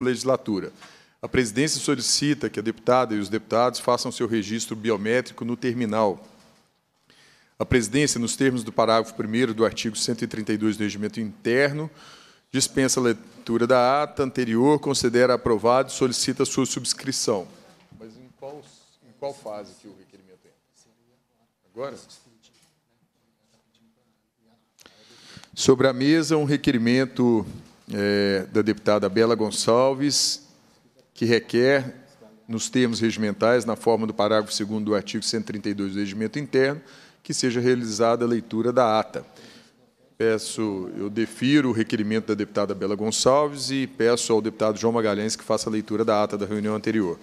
legislatura. A presidência solicita que a deputada e os deputados façam seu registro biométrico no terminal. A presidência, nos termos do parágrafo 1 do artigo 132 do regimento interno, dispensa a leitura da ata anterior, considera aprovado e solicita sua subscrição. Mas em qual, em qual fase que o requerimento entra? Agora? Sobre a mesa, um requerimento é, da deputada Bela Gonçalves, que requer, nos termos regimentais, na forma do parágrafo 2 do artigo 132 do regimento interno, que seja realizada a leitura da ata. Peço, eu defiro o requerimento da deputada Bela Gonçalves e peço ao deputado João Magalhães que faça a leitura da ata da reunião anterior.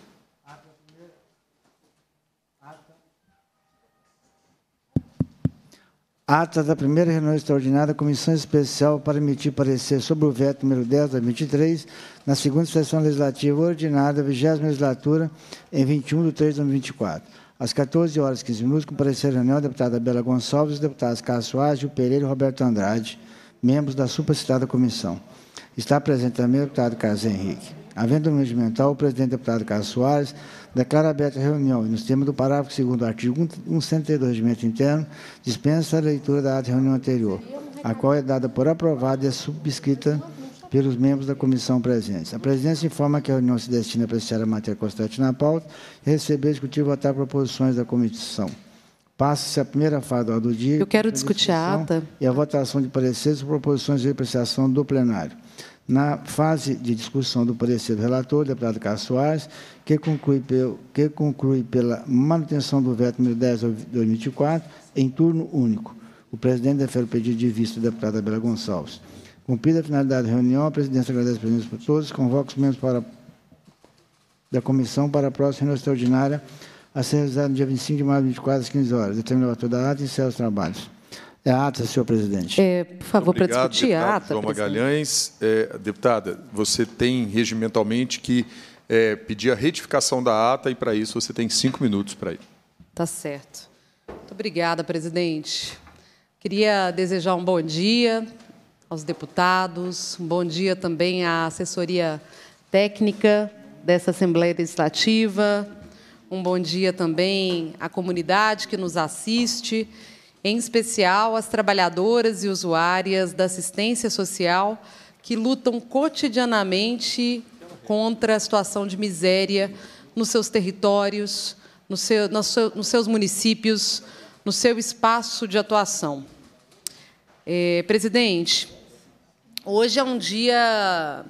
Ata da primeira reunião extraordinária da Comissão Especial para emitir parecer sobre o veto número 10 da 23, na segunda sessão legislativa ordinária da 20 legislatura, em 21 de 3 de 2024. Às 14 horas e 15 minutos, comparecer a reunião a deputada Bela Gonçalves os deputados Cássio Soares, Gil Pereira e Roberto Andrade, membros da supracitada comissão. Está presente também o deputado Carlos Henrique. Havendo no regimental, o presidente deputado Carlos Soares declara aberta a reunião e, nos termos do parágrafo 2 do artigo 162 do regimento interno, dispensa a leitura da ata reunião anterior, a qual é dada por aprovada e é subscrita pelos membros da comissão presentes. A presidência informa que a reunião se destina a apreciar a matéria constante na pauta e receber, discutir e votar proposições da comissão. Passa-se a primeira fase do dia. Eu quero discutir a ata. E a votação de pareceres e proposições de apreciação do plenário. Na fase de discussão do parecer do relator, deputado Carlos Soares, que conclui, que conclui pela manutenção do veto número 10 de 2024 em turno único. O presidente defere o pedido de vista do deputado Abela Gonçalves. Cumprida a finalidade da reunião, a presidência agradece a presença por todos, convoca os membros para, da comissão para a próxima reunião extraordinária a ser realizada no dia 25 de maio de 24 às 15 horas. Determina o autor da ata e encerra os trabalhos. É a ata, senhor presidente. É, por favor, para discutir a ata. João Magalhães. É, deputada, você tem regimentalmente que é, pedir a retificação da ata e, para isso, você tem cinco minutos para ir. Tá certo. Muito obrigada, presidente. Queria desejar um bom dia aos deputados, um bom dia também à assessoria técnica dessa Assembleia Legislativa, um bom dia também à comunidade que nos assiste em especial as trabalhadoras e usuárias da assistência social que lutam cotidianamente contra a situação de miséria nos seus territórios, no seu, no seu, nos seus municípios, no seu espaço de atuação. É, presidente, hoje é um dia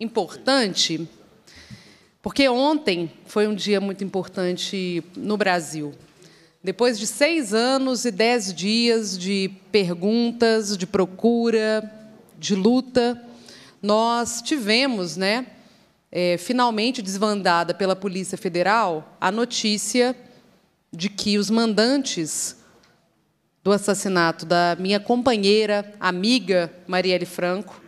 importante, porque ontem foi um dia muito importante no Brasil. Depois de seis anos e dez dias de perguntas, de procura, de luta, nós tivemos, né, é, finalmente desvandada pela Polícia Federal, a notícia de que os mandantes do assassinato da minha companheira, amiga Marielle Franco,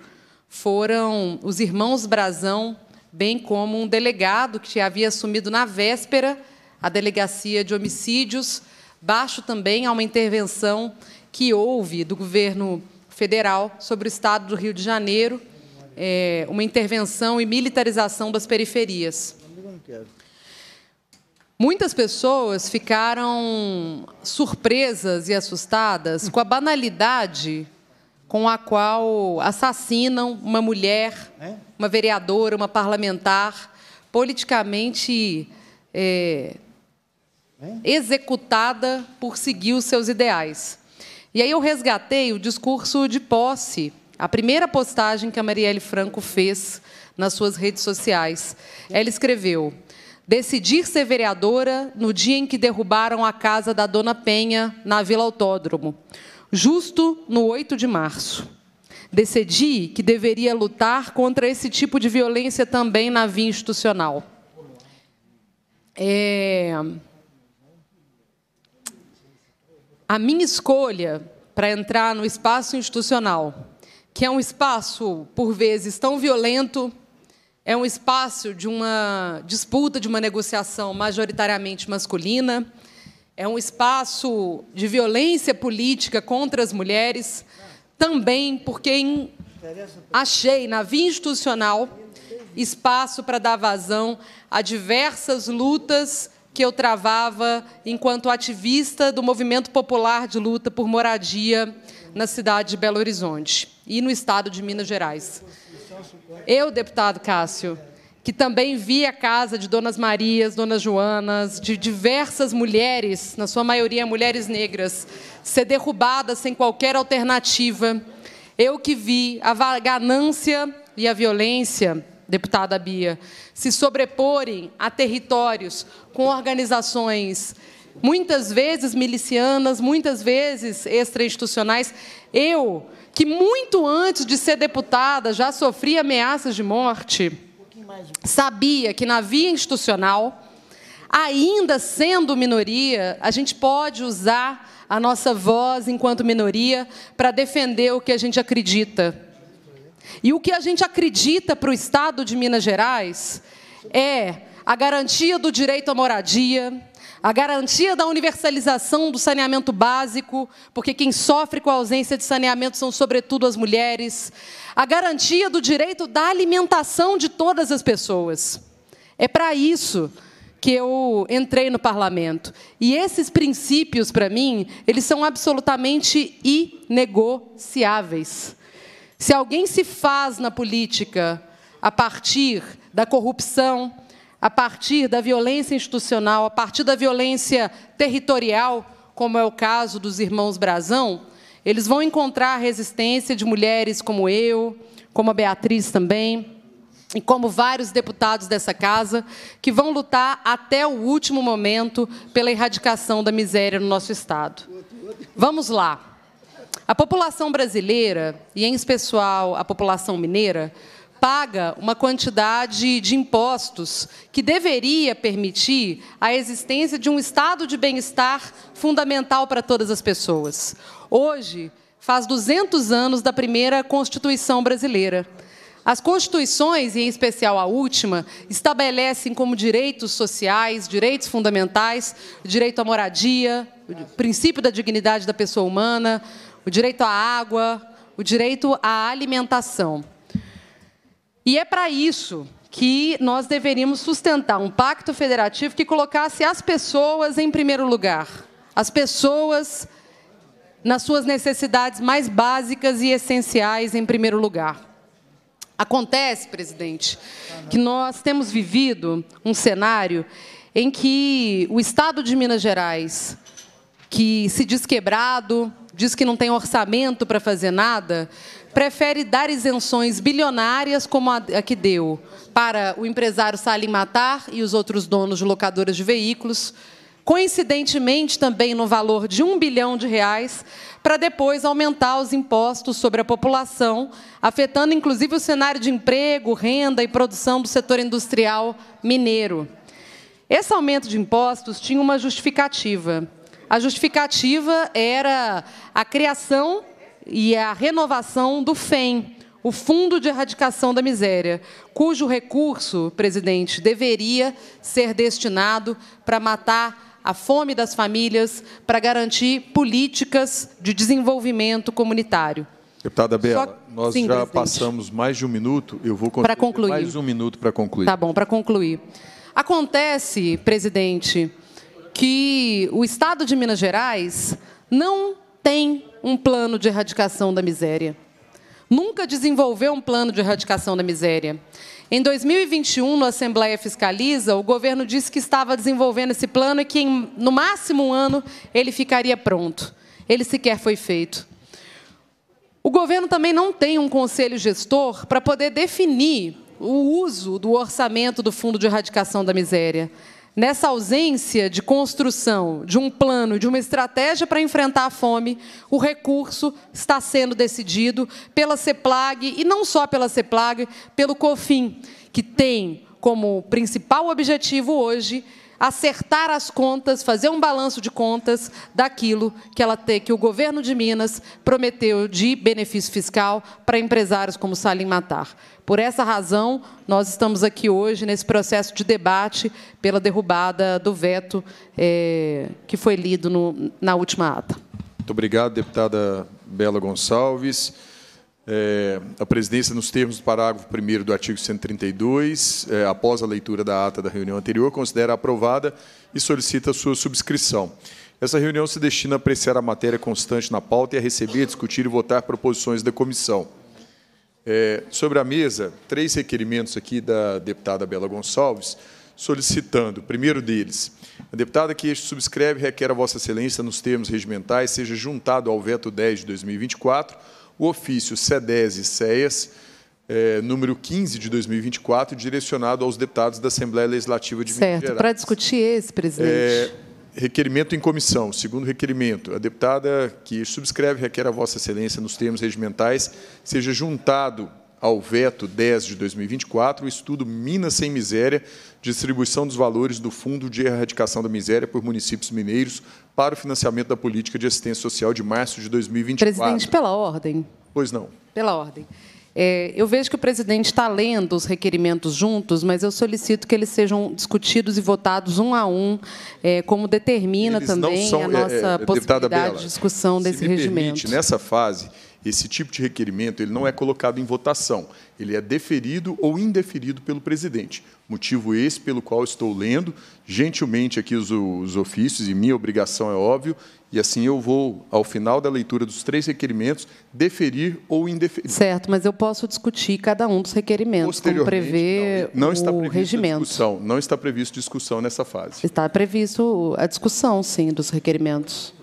foram os irmãos Brazão, bem como um delegado que havia assumido na véspera a Delegacia de Homicídios, baixo também a uma intervenção que houve do governo federal sobre o Estado do Rio de Janeiro, é, uma intervenção e militarização das periferias. Muitas pessoas ficaram surpresas e assustadas com a banalidade com a qual assassinam uma mulher, uma vereadora, uma parlamentar, politicamente é, executada por seguir os seus ideais. E aí eu resgatei o discurso de posse, a primeira postagem que a Marielle Franco fez nas suas redes sociais. Ela escreveu: Decidir ser vereadora no dia em que derrubaram a casa da Dona Penha na Vila Autódromo, justo no 8 de março. Decidi que deveria lutar contra esse tipo de violência também na via institucional. É... A minha escolha para entrar no espaço institucional, que é um espaço, por vezes, tão violento, é um espaço de uma disputa, de uma negociação majoritariamente masculina, é um espaço de violência política contra as mulheres, também porque achei na via institucional espaço para dar vazão a diversas lutas que eu travava enquanto ativista do movimento popular de luta por moradia na cidade de Belo Horizonte e no estado de Minas Gerais. Eu, deputado Cássio, que também vi a casa de Donas Marias, Donas Joanas, de diversas mulheres, na sua maioria mulheres negras, ser derrubada sem qualquer alternativa. Eu que vi a ganância e a violência, deputada Bia, se sobreporem a territórios com organizações muitas vezes milicianas, muitas vezes extra-institucionais. Eu, que muito antes de ser deputada já sofri ameaças de morte, sabia que na via institucional, ainda sendo minoria, a gente pode usar a nossa voz enquanto minoria para defender o que a gente acredita. E o que a gente acredita para o Estado de Minas Gerais é a garantia do direito à moradia, a garantia da universalização do saneamento básico, porque quem sofre com a ausência de saneamento são, sobretudo, as mulheres, a garantia do direito da alimentação de todas as pessoas. É para isso que eu entrei no parlamento. E esses princípios, para mim, eles são absolutamente inegociáveis. Se alguém se faz na política a partir da corrupção, a partir da violência institucional, a partir da violência territorial, como é o caso dos irmãos Brazão, eles vão encontrar a resistência de mulheres como eu, como a Beatriz também, e como vários deputados dessa casa, que vão lutar até o último momento pela erradicação da miséria no nosso Estado. Vamos lá. A população brasileira, e em especial a população mineira, paga uma quantidade de impostos que deveria permitir a existência de um estado de bem-estar fundamental para todas as pessoas. Hoje, faz 200 anos da primeira Constituição brasileira. As constituições, e em especial a última, estabelecem como direitos sociais, direitos fundamentais, direito à moradia, princípio da dignidade da pessoa humana, o direito à água, o direito à alimentação. E é para isso que nós deveríamos sustentar um pacto federativo que colocasse as pessoas em primeiro lugar. As pessoas nas suas necessidades mais básicas e essenciais em primeiro lugar. Acontece, presidente, que nós temos vivido um cenário em que o Estado de Minas Gerais, que se diz quebrado, diz que não tem orçamento para fazer nada, prefere dar isenções bilionárias, como a que deu para o empresário Salim Matar e os outros donos de locadoras de veículos, coincidentemente também no valor de um bilhão de reais, para depois aumentar os impostos sobre a população, afetando inclusive o cenário de emprego, renda e produção do setor industrial mineiro. Esse aumento de impostos tinha uma justificativa. A justificativa era a criação e a renovação do FEM, o Fundo de Erradicação da Miséria, cujo recurso, presidente, deveria ser destinado para matar a fome das famílias, para garantir políticas de desenvolvimento comunitário. Deputada Bela, Só... nós Sim, já presidente. passamos mais de um minuto, eu vou para concluir mais um minuto para concluir. Tá bom, para concluir. Acontece, presidente, que o Estado de Minas Gerais não tem um plano de erradicação da miséria. Nunca desenvolveu um plano de erradicação da miséria. Em 2021, no Assembleia Fiscaliza, o governo disse que estava desenvolvendo esse plano e que, em, no máximo um ano, ele ficaria pronto. Ele sequer foi feito. O governo também não tem um conselho gestor para poder definir o uso do orçamento do Fundo de Erradicação da Miséria. Nessa ausência de construção de um plano, de uma estratégia para enfrentar a fome, o recurso está sendo decidido pela CEPLAG, e não só pela CEPLAG, pelo COFIN, que tem como principal objetivo hoje acertar as contas, fazer um balanço de contas daquilo que ela tem, que o governo de Minas prometeu de benefício fiscal para empresários como Salim Matar. Por essa razão, nós estamos aqui hoje nesse processo de debate pela derrubada do veto é, que foi lido no, na última ata. Muito obrigado, deputada Bela Gonçalves. É, a presidência, nos termos do parágrafo 1 do artigo 132, é, após a leitura da ata da reunião anterior, considera aprovada e solicita sua subscrição. Essa reunião se destina a apreciar a matéria constante na pauta e a receber, discutir e votar proposições da comissão. É, sobre a mesa, três requerimentos aqui da deputada Bela Gonçalves, solicitando, primeiro deles, a deputada que este subscreve requer a Vossa Excelência, nos termos regimentais, seja juntado ao veto 10 de 2024 o ofício SEDES CEAS, é, número 15 de 2024, direcionado aos deputados da Assembleia Legislativa de certo. Minas Gerais. Para discutir esse, presidente. É, requerimento em comissão. Segundo requerimento, a deputada que subscreve requer a Vossa Excelência, nos termos regimentais, seja juntado ao veto 10 de 2024 o estudo Minas Sem Miséria, distribuição dos valores do Fundo de Erradicação da Miséria por municípios mineiros para o financiamento da política de assistência social de março de 2024. Presidente, pela ordem. Pois não. Pela ordem. É, eu vejo que o presidente está lendo os requerimentos juntos, mas eu solicito que eles sejam discutidos e votados um a um, é, como determina eles também são, a nossa é, é possibilidade Bela, de discussão desse regimento. Permite, nessa fase, esse tipo de requerimento ele não é colocado em votação, ele é deferido ou indeferido pelo presidente. Motivo esse pelo qual estou lendo gentilmente aqui os, os ofícios, e minha obrigação é óbvio, e assim eu vou, ao final da leitura dos três requerimentos, deferir ou indeferir. Certo, mas eu posso discutir cada um dos requerimentos, como prevê não, não está o regimento. Discussão, não está previsto discussão nessa fase. Está previsto a discussão, sim, dos requerimentos.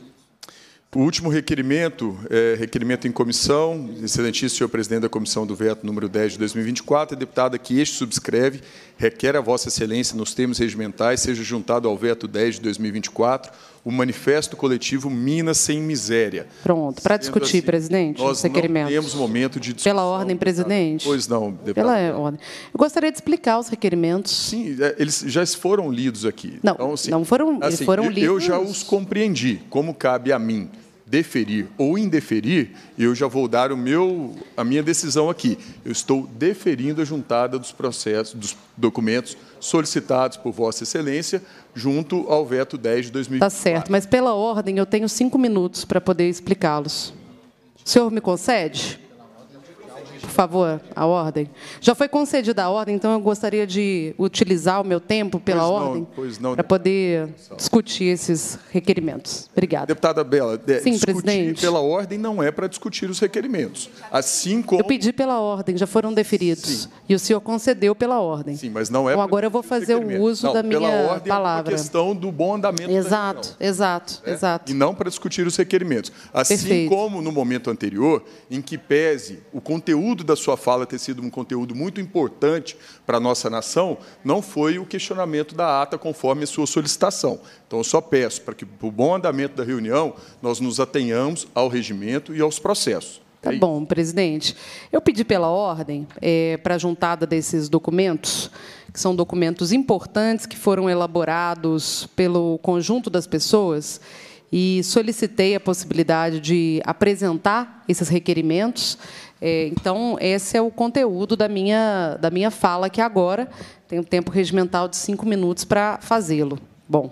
O último requerimento, é, requerimento em comissão, excelentíssimo senhor presidente da comissão do veto número 10 de 2024, a deputada que este subscreve requer a vossa excelência, nos termos regimentais, seja juntado ao veto 10 de 2024 o manifesto coletivo Minas Sem Miséria. Pronto, para discutir, assim, presidente, nós não temos momento de discussão. Pela ordem, presidente? Pois não, deputado. Pela ordem. Eu gostaria de explicar os requerimentos. Sim, é, eles já foram lidos aqui. Não, então, assim, não foram, assim, eles foram lidos. Eu já os compreendi, como cabe a mim deferir ou indeferir, eu já vou dar o meu, a minha decisão aqui. Eu estou deferindo a juntada dos processos, dos documentos solicitados por Vossa Excelência, junto ao veto 10 de 2024. Está certo, mas pela ordem eu tenho cinco minutos para poder explicá-los. O senhor me concede? Por favor, a ordem. Já foi concedida a ordem, então eu gostaria de utilizar o meu tempo pela pois ordem para poder discutir esses requerimentos. Obrigada. Deputada Bela, é, Sim, discutir presidente. pela ordem não é para discutir os requerimentos. Assim como... Eu pedi pela ordem, já foram deferidos. Sim. E o senhor concedeu pela ordem. Sim, mas não é Então agora eu vou fazer o uso não, da minha ordem palavra. É questão do bom andamento exato, Exato, é? exato. E não para discutir os requerimentos. Assim Perfeito. como no momento anterior, em que pese o conteúdo da sua fala ter sido um conteúdo muito importante para a nossa nação, não foi o questionamento da ata conforme a sua solicitação. Então, eu só peço para que, para o bom andamento da reunião, nós nos atenhamos ao regimento e aos processos. Tá é bom, presidente. Eu pedi pela ordem é, para a juntada desses documentos, que são documentos importantes que foram elaborados pelo conjunto das pessoas, e solicitei a possibilidade de apresentar esses requerimentos então, esse é o conteúdo da minha, da minha fala aqui agora. Tenho tempo regimental de cinco minutos para fazê-lo. Bom,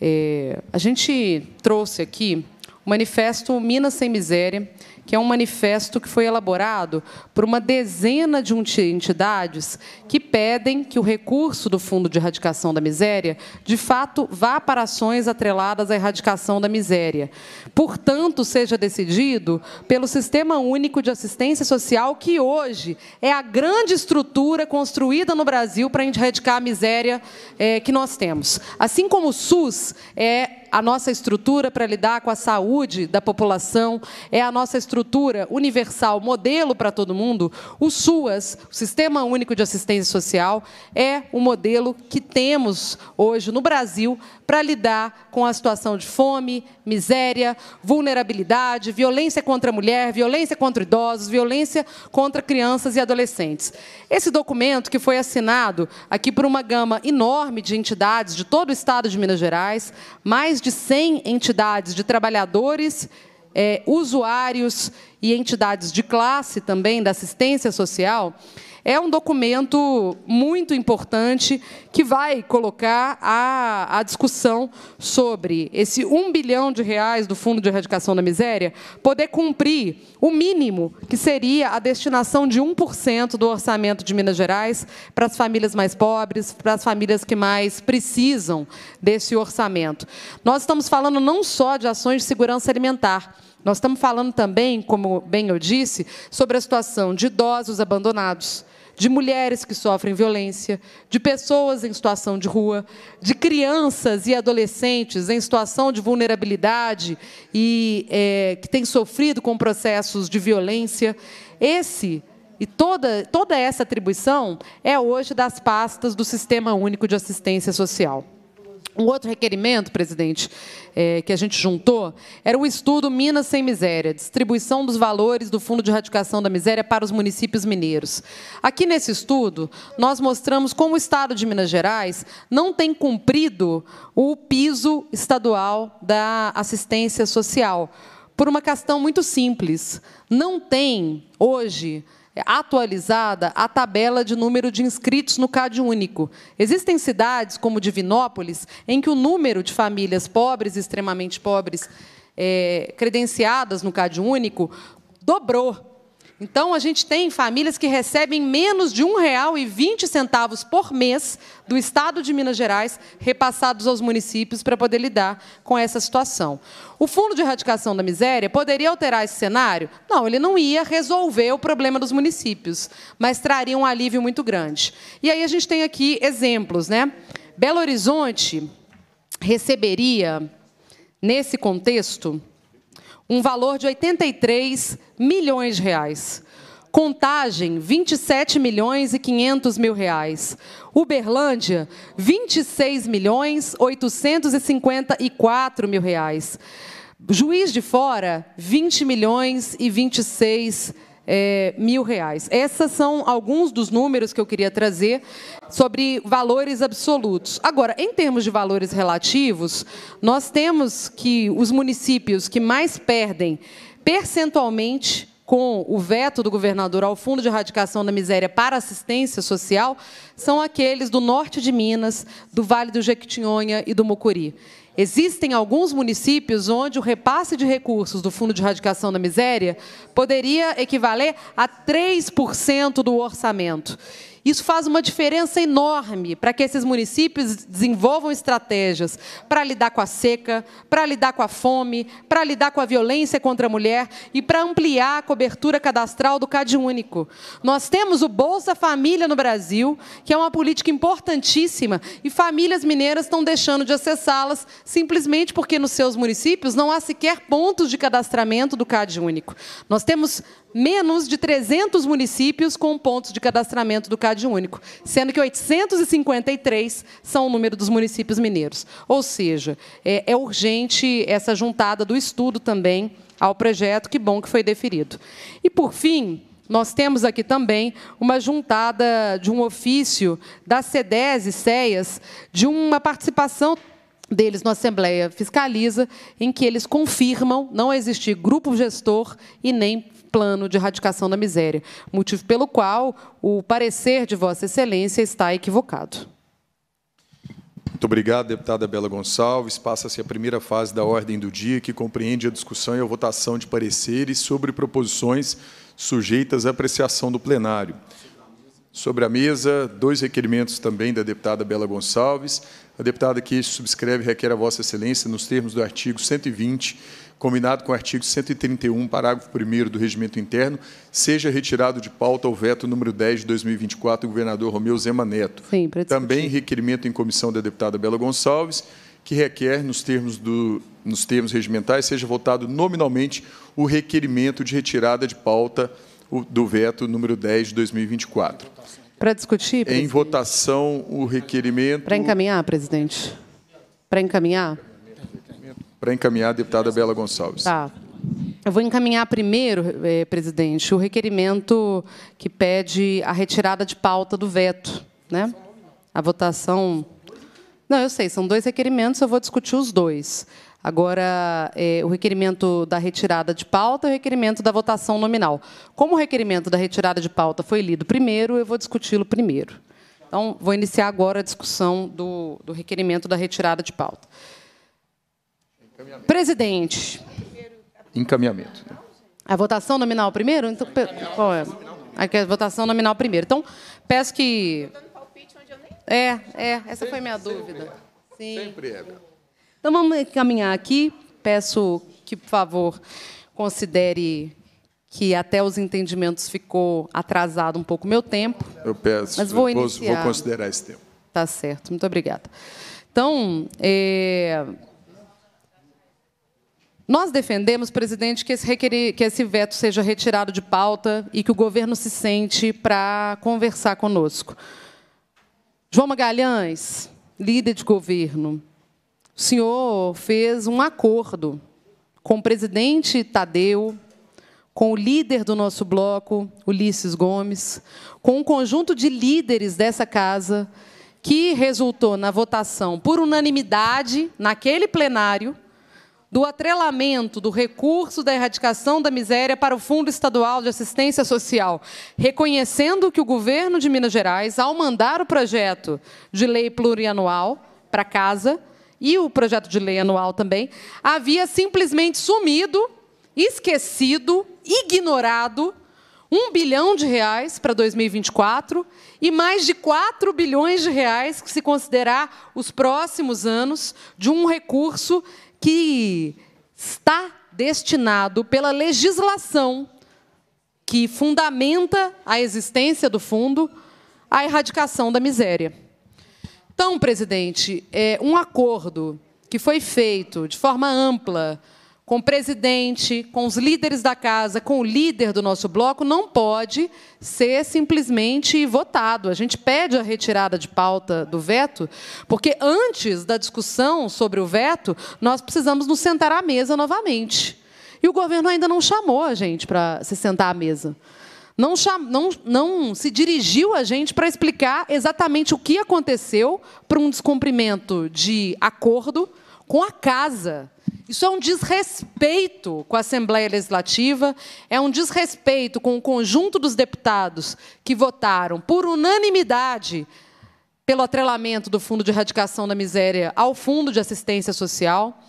é, a gente trouxe aqui o manifesto Minas Sem Miséria, que é um manifesto que foi elaborado por uma dezena de entidades que pedem que o recurso do Fundo de Erradicação da Miséria, de fato, vá para ações atreladas à erradicação da miséria. Portanto, seja decidido pelo Sistema Único de Assistência Social, que hoje é a grande estrutura construída no Brasil para erradicar a miséria é, que nós temos. Assim como o SUS é a nossa estrutura para lidar com a saúde da população, é a nossa estrutura universal, modelo para todo mundo, o SUAS, o Sistema Único de Assistência Social, é o modelo que temos hoje no Brasil para lidar com a situação de fome, miséria, vulnerabilidade, violência contra a mulher, violência contra idosos, violência contra crianças e adolescentes. Esse documento, que foi assinado aqui por uma gama enorme de entidades de todo o estado de Minas Gerais, mais de 100 entidades de trabalhadores, é, usuários e entidades de classe também da assistência social, é um documento muito importante que vai colocar a, a discussão sobre esse um bilhão de reais do Fundo de Erradicação da Miséria poder cumprir o mínimo que seria a destinação de 1% do orçamento de Minas Gerais para as famílias mais pobres, para as famílias que mais precisam desse orçamento. Nós estamos falando não só de ações de segurança alimentar, nós estamos falando também, como bem eu disse, sobre a situação de idosos abandonados, de mulheres que sofrem violência, de pessoas em situação de rua, de crianças e adolescentes em situação de vulnerabilidade e é, que têm sofrido com processos de violência. Esse e toda, toda essa atribuição é hoje das pastas do Sistema Único de Assistência Social. Um outro requerimento, presidente, é, que a gente juntou, era o estudo Minas Sem Miséria, distribuição dos valores do Fundo de Erradicação da Miséria para os municípios mineiros. Aqui nesse estudo, nós mostramos como o Estado de Minas Gerais não tem cumprido o piso estadual da assistência social, por uma questão muito simples. Não tem, hoje, atualizada a tabela de número de inscritos no CAD único. Existem cidades, como Divinópolis, em que o número de famílias pobres extremamente pobres é, credenciadas no CAD único dobrou então, a gente tem famílias que recebem menos de R$ 1,20 por mês do Estado de Minas Gerais, repassados aos municípios para poder lidar com essa situação. O Fundo de Erradicação da Miséria poderia alterar esse cenário? Não, ele não ia resolver o problema dos municípios, mas traria um alívio muito grande. E aí a gente tem aqui exemplos. Né? Belo Horizonte receberia, nesse contexto, um valor de 83 milhões de reais. Contagem, 27 milhões e 500 mil reais. Uberlândia, 26 milhões 854 mil reais. Juiz de Fora, 20 milhões e 26 é, mil reais. Esses são alguns dos números que eu queria trazer sobre valores absolutos. Agora, em termos de valores relativos, nós temos que os municípios que mais perdem percentualmente com o veto do governador ao Fundo de Erradicação da Miséria para assistência social são aqueles do norte de Minas, do Vale do Jequitinhonha e do Mucuri. Existem alguns municípios onde o repasse de recursos do Fundo de Erradicação da Miséria poderia equivaler a 3% do orçamento. Isso faz uma diferença enorme para que esses municípios desenvolvam estratégias para lidar com a seca, para lidar com a fome, para lidar com a violência contra a mulher e para ampliar a cobertura cadastral do CAD único. Nós temos o Bolsa Família no Brasil, que é uma política importantíssima, e famílias mineiras estão deixando de acessá-las simplesmente porque nos seus municípios não há sequer pontos de cadastramento do CAD único. Nós temos menos de 300 municípios com pontos de cadastramento do CAD único, sendo que 853 são o número dos municípios mineiros. Ou seja, é, é urgente essa juntada do estudo também ao projeto, que bom que foi deferido. E, por fim, nós temos aqui também uma juntada de um ofício da CEDES e CEAS de uma participação deles na Assembleia Fiscaliza, em que eles confirmam não existir grupo gestor e nem plano de erradicação da miséria, motivo pelo qual o parecer de Vossa Excelência está equivocado. Muito obrigado, deputada Bela Gonçalves. Passa-se a primeira fase da ordem do dia, que compreende a discussão e a votação de pareceres sobre proposições sujeitas à apreciação do plenário. Sobre a mesa, dois requerimentos também da deputada Bela Gonçalves. A deputada que subscreve requer a Vossa Excelência, nos termos do artigo 120 combinado com o artigo 131, parágrafo 1 do Regimento Interno, seja retirado de pauta o veto número 10 de 2024 do governador Romeu Zema Neto. Sim, Também requerimento em comissão da deputada Bela Gonçalves, que requer, nos termos, do, nos termos regimentais, seja votado nominalmente o requerimento de retirada de pauta do veto número 10 de 2024. Para discutir, presidente. Em votação, o requerimento... Para encaminhar, presidente. Para encaminhar para encaminhar a deputada Bela Gonçalves. Tá. Eu vou encaminhar primeiro, eh, presidente, o requerimento que pede a retirada de pauta do veto. Né? A votação. Não, eu sei, são dois requerimentos, eu vou discutir os dois. Agora, é, o requerimento da retirada de pauta e o requerimento da votação nominal. Como o requerimento da retirada de pauta foi lido primeiro, eu vou discuti-lo primeiro. Então, vou iniciar agora a discussão do, do requerimento da retirada de pauta. Presidente. Encaminhamento. A votação nominal primeiro? Então, qual é? Aqui a votação nominal primeiro. Então, peço que. É, é, essa foi minha dúvida. Sim. Sempre é. Então, vamos caminhar aqui. Peço que, por favor, considere que até os entendimentos ficou atrasado um pouco o meu tempo. Eu peço, mas vou, iniciar. vou considerar esse tempo. Tá certo, muito obrigada. Então, é... nós defendemos, presidente, que esse, que esse veto seja retirado de pauta e que o governo se sente para conversar conosco. João Magalhães, líder de governo, o senhor fez um acordo com o presidente Tadeu, com o líder do nosso bloco, Ulisses Gomes, com um conjunto de líderes dessa casa, que resultou na votação por unanimidade, naquele plenário, do atrelamento do recurso da erradicação da miséria para o Fundo Estadual de Assistência Social, reconhecendo que o governo de Minas Gerais, ao mandar o projeto de lei plurianual para casa, e o projeto de lei anual também, havia simplesmente sumido, esquecido ignorado 1 bilhão de reais para 2024 e mais de 4 bilhões de reais, se considerar os próximos anos, de um recurso que está destinado pela legislação que fundamenta a existência do fundo à erradicação da miséria. Então, presidente, é um acordo que foi feito de forma ampla com o presidente, com os líderes da casa, com o líder do nosso bloco, não pode ser simplesmente votado. A gente pede a retirada de pauta do veto, porque antes da discussão sobre o veto, nós precisamos nos sentar à mesa novamente. E o governo ainda não chamou a gente para se sentar à mesa. Não, não, não se dirigiu a gente para explicar exatamente o que aconteceu para um descumprimento de acordo com a casa isso é um desrespeito com a Assembleia Legislativa, é um desrespeito com o conjunto dos deputados que votaram por unanimidade pelo atrelamento do Fundo de Erradicação da Miséria ao Fundo de Assistência Social.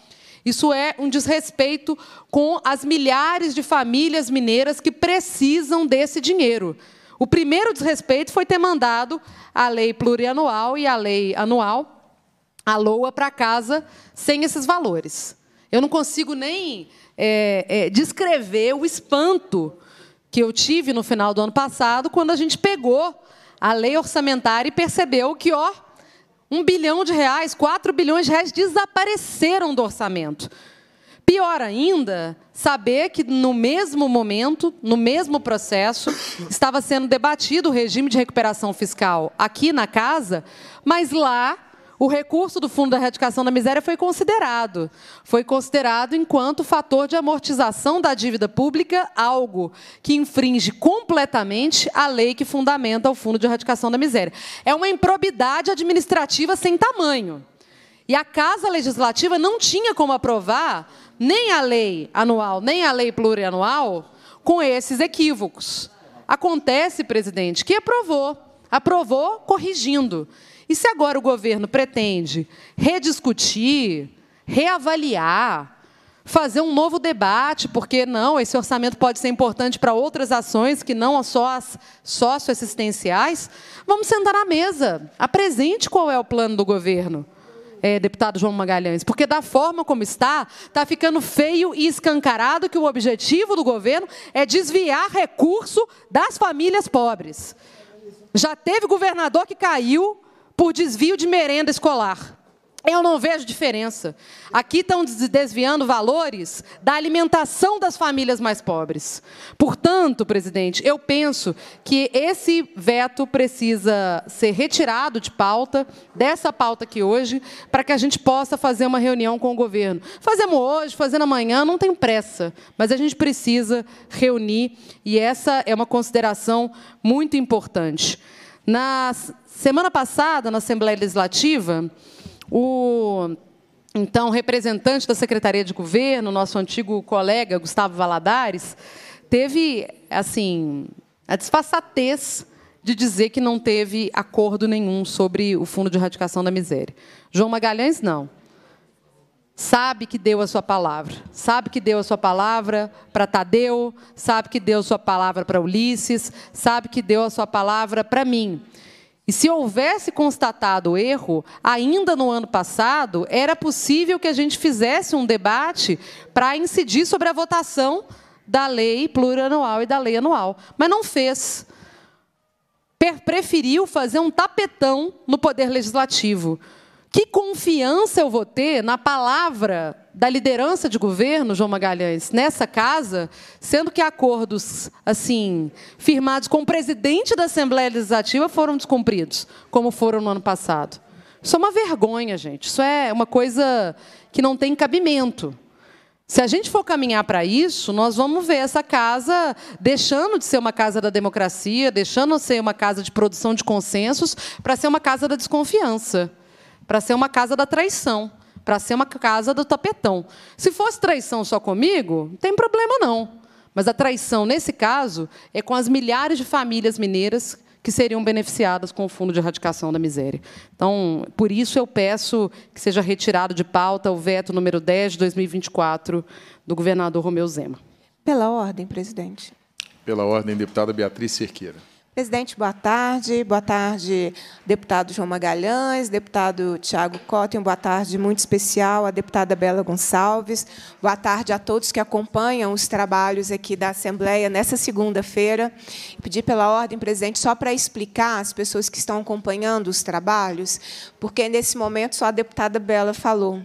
Isso é um desrespeito com as milhares de famílias mineiras que precisam desse dinheiro. O primeiro desrespeito foi ter mandado a lei plurianual e a lei anual, a LOA, para casa sem esses valores. Eu não consigo nem é, é, descrever o espanto que eu tive no final do ano passado, quando a gente pegou a lei orçamentária e percebeu que, ó, um bilhão de reais, quatro bilhões de reais desapareceram do orçamento. Pior ainda, saber que no mesmo momento, no mesmo processo, estava sendo debatido o regime de recuperação fiscal aqui na casa, mas lá o recurso do Fundo da Erradicação da Miséria foi considerado. Foi considerado enquanto fator de amortização da dívida pública, algo que infringe completamente a lei que fundamenta o Fundo de Erradicação da Miséria. É uma improbidade administrativa sem tamanho. E a Casa Legislativa não tinha como aprovar nem a lei anual, nem a lei plurianual com esses equívocos. Acontece, presidente, que aprovou. Aprovou corrigindo. E se agora o governo pretende rediscutir, reavaliar, fazer um novo debate, porque não, esse orçamento pode ser importante para outras ações que não só as socioassistenciais, vamos sentar na mesa, apresente qual é o plano do governo. É, deputado João Magalhães, porque da forma como está, está ficando feio e escancarado que o objetivo do governo é desviar recurso das famílias pobres. Já teve governador que caiu por desvio de merenda escolar. Eu não vejo diferença. Aqui estão desviando valores da alimentação das famílias mais pobres. Portanto, presidente, eu penso que esse veto precisa ser retirado de pauta, dessa pauta aqui hoje, para que a gente possa fazer uma reunião com o governo. Fazemos hoje, fazendo amanhã, não tem pressa, mas a gente precisa reunir, e essa é uma consideração muito importante. Na semana passada, na Assembleia Legislativa, o então representante da Secretaria de Governo, nosso antigo colega Gustavo Valadares, teve assim a disfarçatez de dizer que não teve acordo nenhum sobre o Fundo de Erradicação da Miséria. João Magalhães, não. Sabe que deu a sua palavra. Sabe que deu a sua palavra para Tadeu, sabe que deu a sua palavra para Ulisses, sabe que deu a sua palavra para mim. E se houvesse constatado erro, ainda no ano passado, era possível que a gente fizesse um debate para incidir sobre a votação da lei plurianual e da lei anual. Mas não fez. Preferiu fazer um tapetão no Poder Legislativo. Que confiança eu vou ter na palavra da liderança de governo, João Magalhães, nessa casa, sendo que acordos assim firmados com o presidente da Assembleia Legislativa foram descumpridos, como foram no ano passado. Isso é uma vergonha, gente. Isso é uma coisa que não tem cabimento. Se a gente for caminhar para isso, nós vamos ver essa casa deixando de ser uma casa da democracia, deixando de ser uma casa de produção de consensos, para ser uma casa da desconfiança para ser uma casa da traição, para ser uma casa do tapetão. Se fosse traição só comigo, não tem problema não. Mas a traição, nesse caso, é com as milhares de famílias mineiras que seriam beneficiadas com o Fundo de Erradicação da Miséria. Então, por isso eu peço que seja retirado de pauta o veto número 10 de 2024 do governador Romeu Zema. Pela ordem, presidente. Pela ordem, deputada Beatriz Cerqueira. Presidente, boa tarde. Boa tarde, deputado João Magalhães, deputado Tiago Cota, boa tarde muito especial à deputada Bela Gonçalves. Boa tarde a todos que acompanham os trabalhos aqui da Assembleia nessa segunda-feira. Pedi pela ordem, presidente, só para explicar às pessoas que estão acompanhando os trabalhos, porque nesse momento só a deputada Bela falou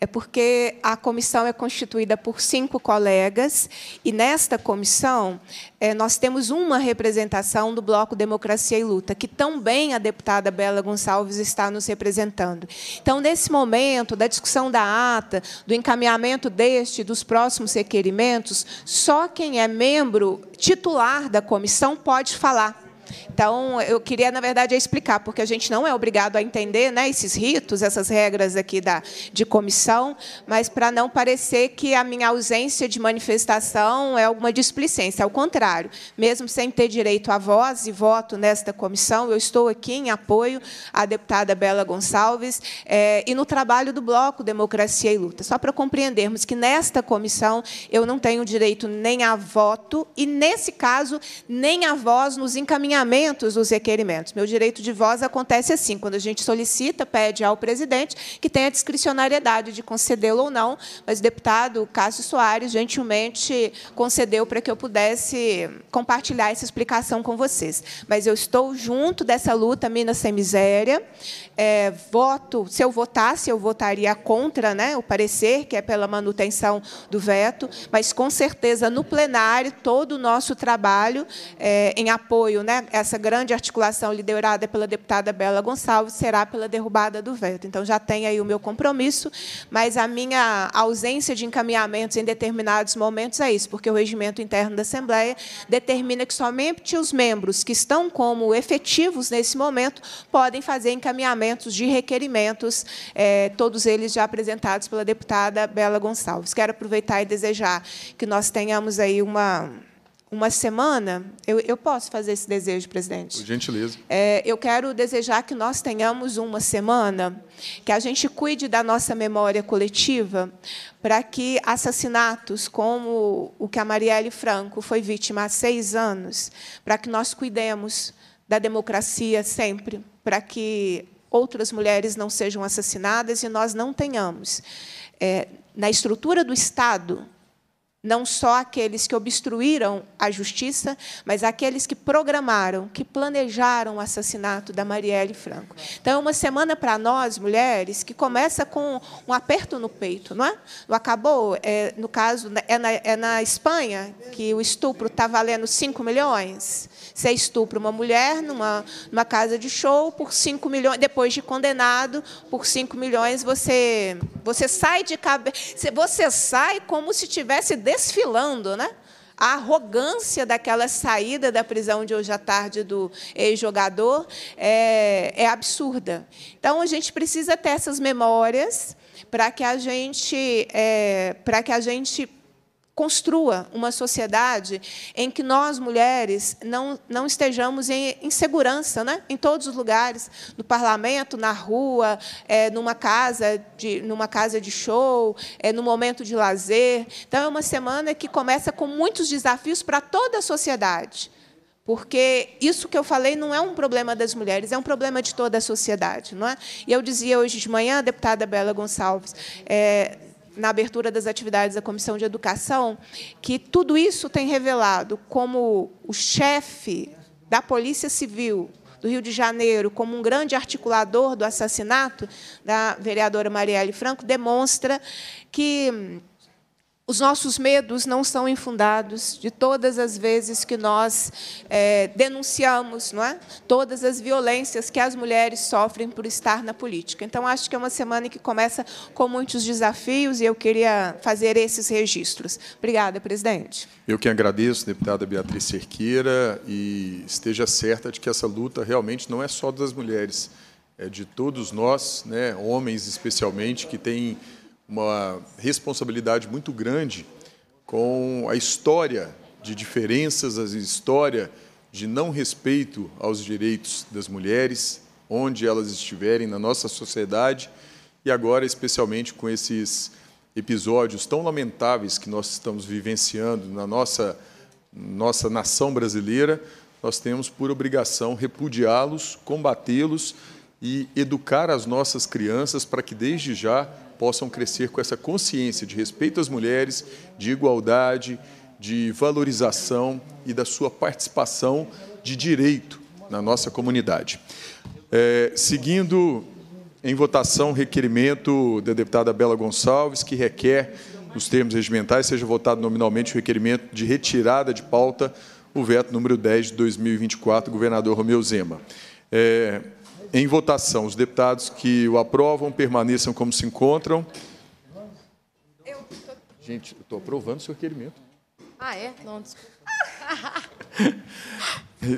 é porque a comissão é constituída por cinco colegas, e nesta comissão é, nós temos uma representação do Bloco Democracia e Luta, que também a deputada Bela Gonçalves está nos representando. Então, nesse momento da discussão da ata, do encaminhamento deste dos próximos requerimentos, só quem é membro titular da comissão pode falar. Então, eu queria, na verdade, explicar, porque a gente não é obrigado a entender né, esses ritos, essas regras aqui da, de comissão, mas para não parecer que a minha ausência de manifestação é alguma displicência. Ao contrário, mesmo sem ter direito à voz e voto nesta comissão, eu estou aqui em apoio à deputada Bela Gonçalves é, e no trabalho do Bloco Democracia e Luta. Só para compreendermos que nesta comissão eu não tenho direito nem a voto e, nesse caso, nem a voz nos encaminhamentos encaminhamentos requerimentos. Meu direito de voz acontece assim, quando a gente solicita, pede ao presidente que tenha discricionariedade de concedê-lo ou não, mas o deputado Cássio Soares gentilmente concedeu para que eu pudesse compartilhar essa explicação com vocês. Mas eu estou junto dessa luta Minas Sem Miséria, é, voto, se eu votasse, eu votaria contra né, o parecer, que é pela manutenção do veto, mas, com certeza, no plenário, todo o nosso trabalho é, em apoio, né, essa grande articulação liderada pela deputada Bela Gonçalves, será pela derrubada do veto. Então, já tem aí o meu compromisso, mas a minha ausência de encaminhamentos em determinados momentos é isso, porque o regimento interno da Assembleia determina que somente os membros que estão como efetivos nesse momento podem fazer encaminhamentos de requerimentos, é, todos eles já apresentados pela deputada Bela Gonçalves. Quero aproveitar e desejar que nós tenhamos aí uma uma semana, eu, eu, posso fazer esse desejo, presidente? Por gentileza. É, eu quero desejar que nós tenhamos uma semana, que a gente cuide da nossa memória coletiva, para que assassinatos como o que a Marielle Franco foi vítima há seis anos, para que nós cuidemos da democracia sempre, para que outras mulheres não sejam assassinadas e nós não tenhamos, é, na estrutura do Estado, não só aqueles que obstruíram a justiça, mas aqueles que programaram, que planejaram o assassinato da Marielle Franco. Então, é uma semana para nós, mulheres, que começa com um aperto no peito, não é? Não acabou? É, no caso, é na, é na Espanha que o estupro está valendo 5 milhões. Você estupra uma mulher numa, numa casa de show por 5 milhões, depois de condenado por 5 milhões, você, você sai de cabeça. Você sai como se tivesse desfilando, né? A arrogância daquela saída da prisão de hoje à tarde do ex-jogador é, é absurda. Então, a gente precisa ter essas memórias para que a gente, é, para que a gente construa uma sociedade em que nós, mulheres, não, não estejamos em insegurança, né? em todos os lugares, no parlamento, na rua, é, numa, casa de, numa casa de show, é, no momento de lazer. Então, é uma semana que começa com muitos desafios para toda a sociedade. Porque isso que eu falei não é um problema das mulheres, é um problema de toda a sociedade. Não é? E eu dizia hoje de manhã, a deputada Bela Gonçalves, é, na abertura das atividades da Comissão de Educação, que tudo isso tem revelado como o chefe da Polícia Civil do Rio de Janeiro, como um grande articulador do assassinato da vereadora Marielle Franco, demonstra que os nossos medos não são infundados de todas as vezes que nós é, denunciamos não é? todas as violências que as mulheres sofrem por estar na política. Então, acho que é uma semana que começa com muitos desafios e eu queria fazer esses registros. Obrigada, presidente. Eu que agradeço, deputada Beatriz Cerqueira, e esteja certa de que essa luta realmente não é só das mulheres, é de todos nós, né, homens especialmente, que têm uma responsabilidade muito grande com a história de diferenças, a história de não respeito aos direitos das mulheres, onde elas estiverem na nossa sociedade, e agora, especialmente com esses episódios tão lamentáveis que nós estamos vivenciando na nossa, nossa nação brasileira, nós temos por obrigação repudiá-los, combatê-los e educar as nossas crianças para que, desde já, possam crescer com essa consciência de respeito às mulheres, de igualdade, de valorização e da sua participação de direito na nossa comunidade. É, seguindo em votação o requerimento da deputada Bela Gonçalves, que requer, nos termos regimentais, seja votado nominalmente o requerimento de retirada de pauta o veto número 10 de 2024, governador Romeu Zema. É, em votação. Os deputados que o aprovam permaneçam como se encontram. Gente, eu estou aprovando o seu requerimento. Ah, é? Não, desculpa.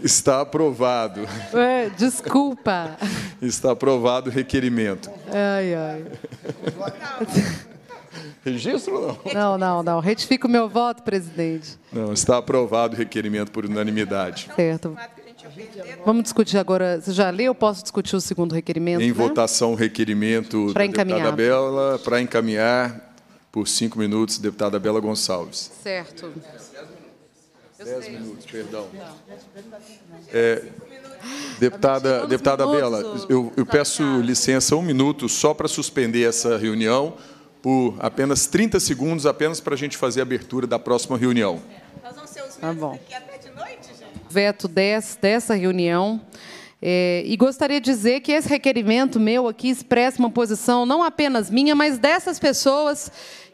Está aprovado. É, desculpa. Está aprovado o requerimento. Ai, ai. Registro ou não? Não, não, não. Retifico o meu voto, presidente. Não, está aprovado o requerimento por unanimidade. Certo. Vamos discutir agora. Você já leu? Posso discutir o segundo requerimento? Em né? votação, o requerimento pra da deputada Bela para encaminhar por cinco minutos, deputada Bela Gonçalves. Certo. Dez minutos, perdão. É, deputada, deputada Bela, eu, eu peço licença um minuto só para suspender essa reunião por apenas 30 segundos, apenas para a gente fazer a abertura da próxima reunião. Nós vamos ser os tá bom. Veto dessa reunião. É, e gostaria de dizer que esse requerimento meu aqui expressa uma posição não apenas minha, mas dessas pessoas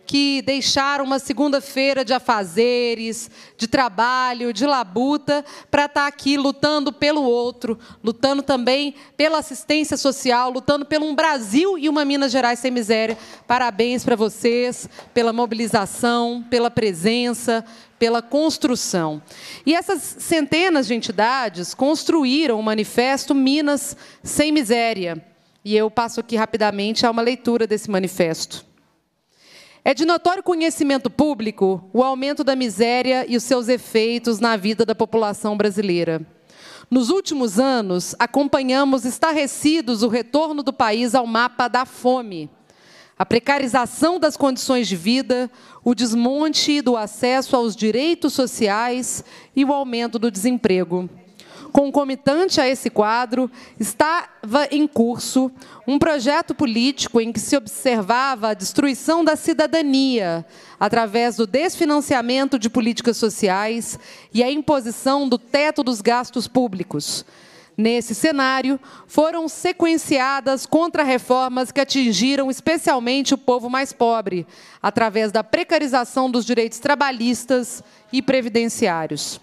que deixaram uma segunda-feira de afazeres, de trabalho, de labuta, para estar tá aqui lutando pelo outro, lutando também pela assistência social, lutando pelo um Brasil e uma Minas Gerais sem miséria. Parabéns para vocês pela mobilização, pela presença, pela construção. E essas centenas de entidades construíram o manifesto Minas sem miséria. E eu passo aqui rapidamente a uma leitura desse manifesto. É de notório conhecimento público o aumento da miséria e os seus efeitos na vida da população brasileira. Nos últimos anos, acompanhamos estarrecidos o retorno do país ao mapa da fome, a precarização das condições de vida, o desmonte do acesso aos direitos sociais e o aumento do desemprego. Concomitante a esse quadro, estava em curso um projeto político em que se observava a destruição da cidadania através do desfinanciamento de políticas sociais e a imposição do teto dos gastos públicos. Nesse cenário, foram sequenciadas contra-reformas que atingiram especialmente o povo mais pobre, através da precarização dos direitos trabalhistas e previdenciários.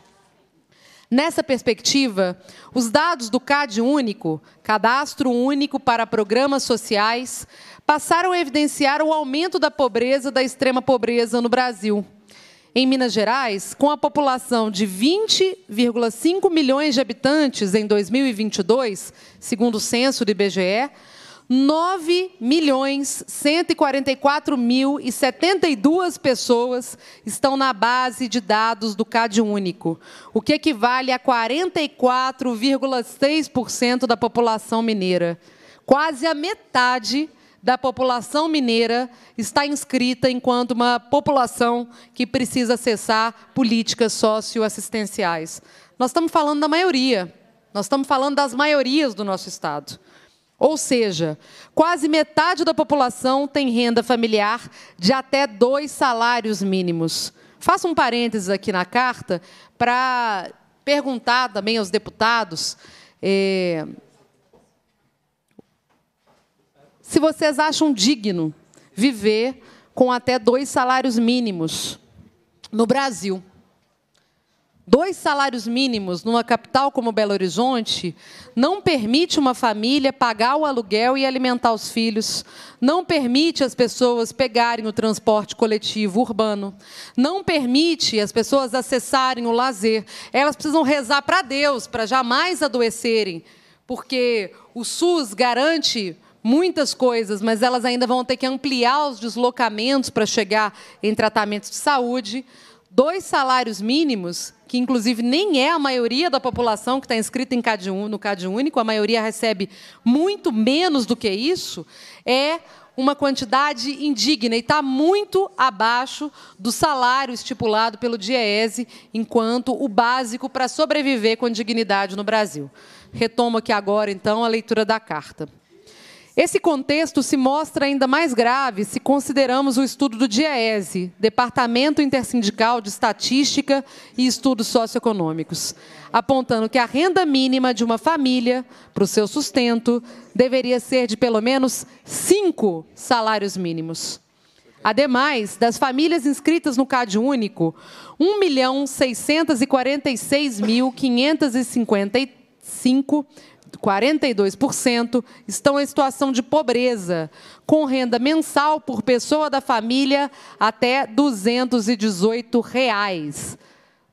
Nessa perspectiva, os dados do CAD único, Cadastro Único para Programas Sociais, passaram a evidenciar o aumento da pobreza da extrema pobreza no Brasil. Em Minas Gerais, com a população de 20,5 milhões de habitantes em 2022, segundo o censo do IBGE, 9 milhões 144 mil e 72 pessoas estão na base de dados do CAD Único, o que equivale a 44,6% da população mineira. Quase a metade da população mineira está inscrita enquanto uma população que precisa acessar políticas socioassistenciais. Nós estamos falando da maioria, nós estamos falando das maiorias do nosso Estado. Ou seja, quase metade da população tem renda familiar de até dois salários mínimos. Faço um parênteses aqui na carta para perguntar também aos deputados é, se vocês acham digno viver com até dois salários mínimos no Brasil. Dois salários mínimos numa capital como Belo Horizonte não permite uma família pagar o aluguel e alimentar os filhos, não permite as pessoas pegarem o transporte coletivo urbano, não permite as pessoas acessarem o lazer. Elas precisam rezar para Deus para jamais adoecerem, porque o SUS garante muitas coisas, mas elas ainda vão ter que ampliar os deslocamentos para chegar em tratamentos de saúde. Dois salários mínimos que inclusive nem é a maioria da população que está inscrita em CAD, no CAD único, a maioria recebe muito menos do que isso, é uma quantidade indigna e está muito abaixo do salário estipulado pelo DIEESE enquanto o básico para sobreviver com dignidade no Brasil. Retomo aqui agora, então, a leitura da carta. Esse contexto se mostra ainda mais grave se consideramos o estudo do DIEESE, Departamento Intersindical de Estatística e Estudos Socioeconômicos, apontando que a renda mínima de uma família para o seu sustento deveria ser de pelo menos cinco salários mínimos. Ademais, das famílias inscritas no CAD único, 1.646.555 42% estão em situação de pobreza, com renda mensal por pessoa da família até 218 reais.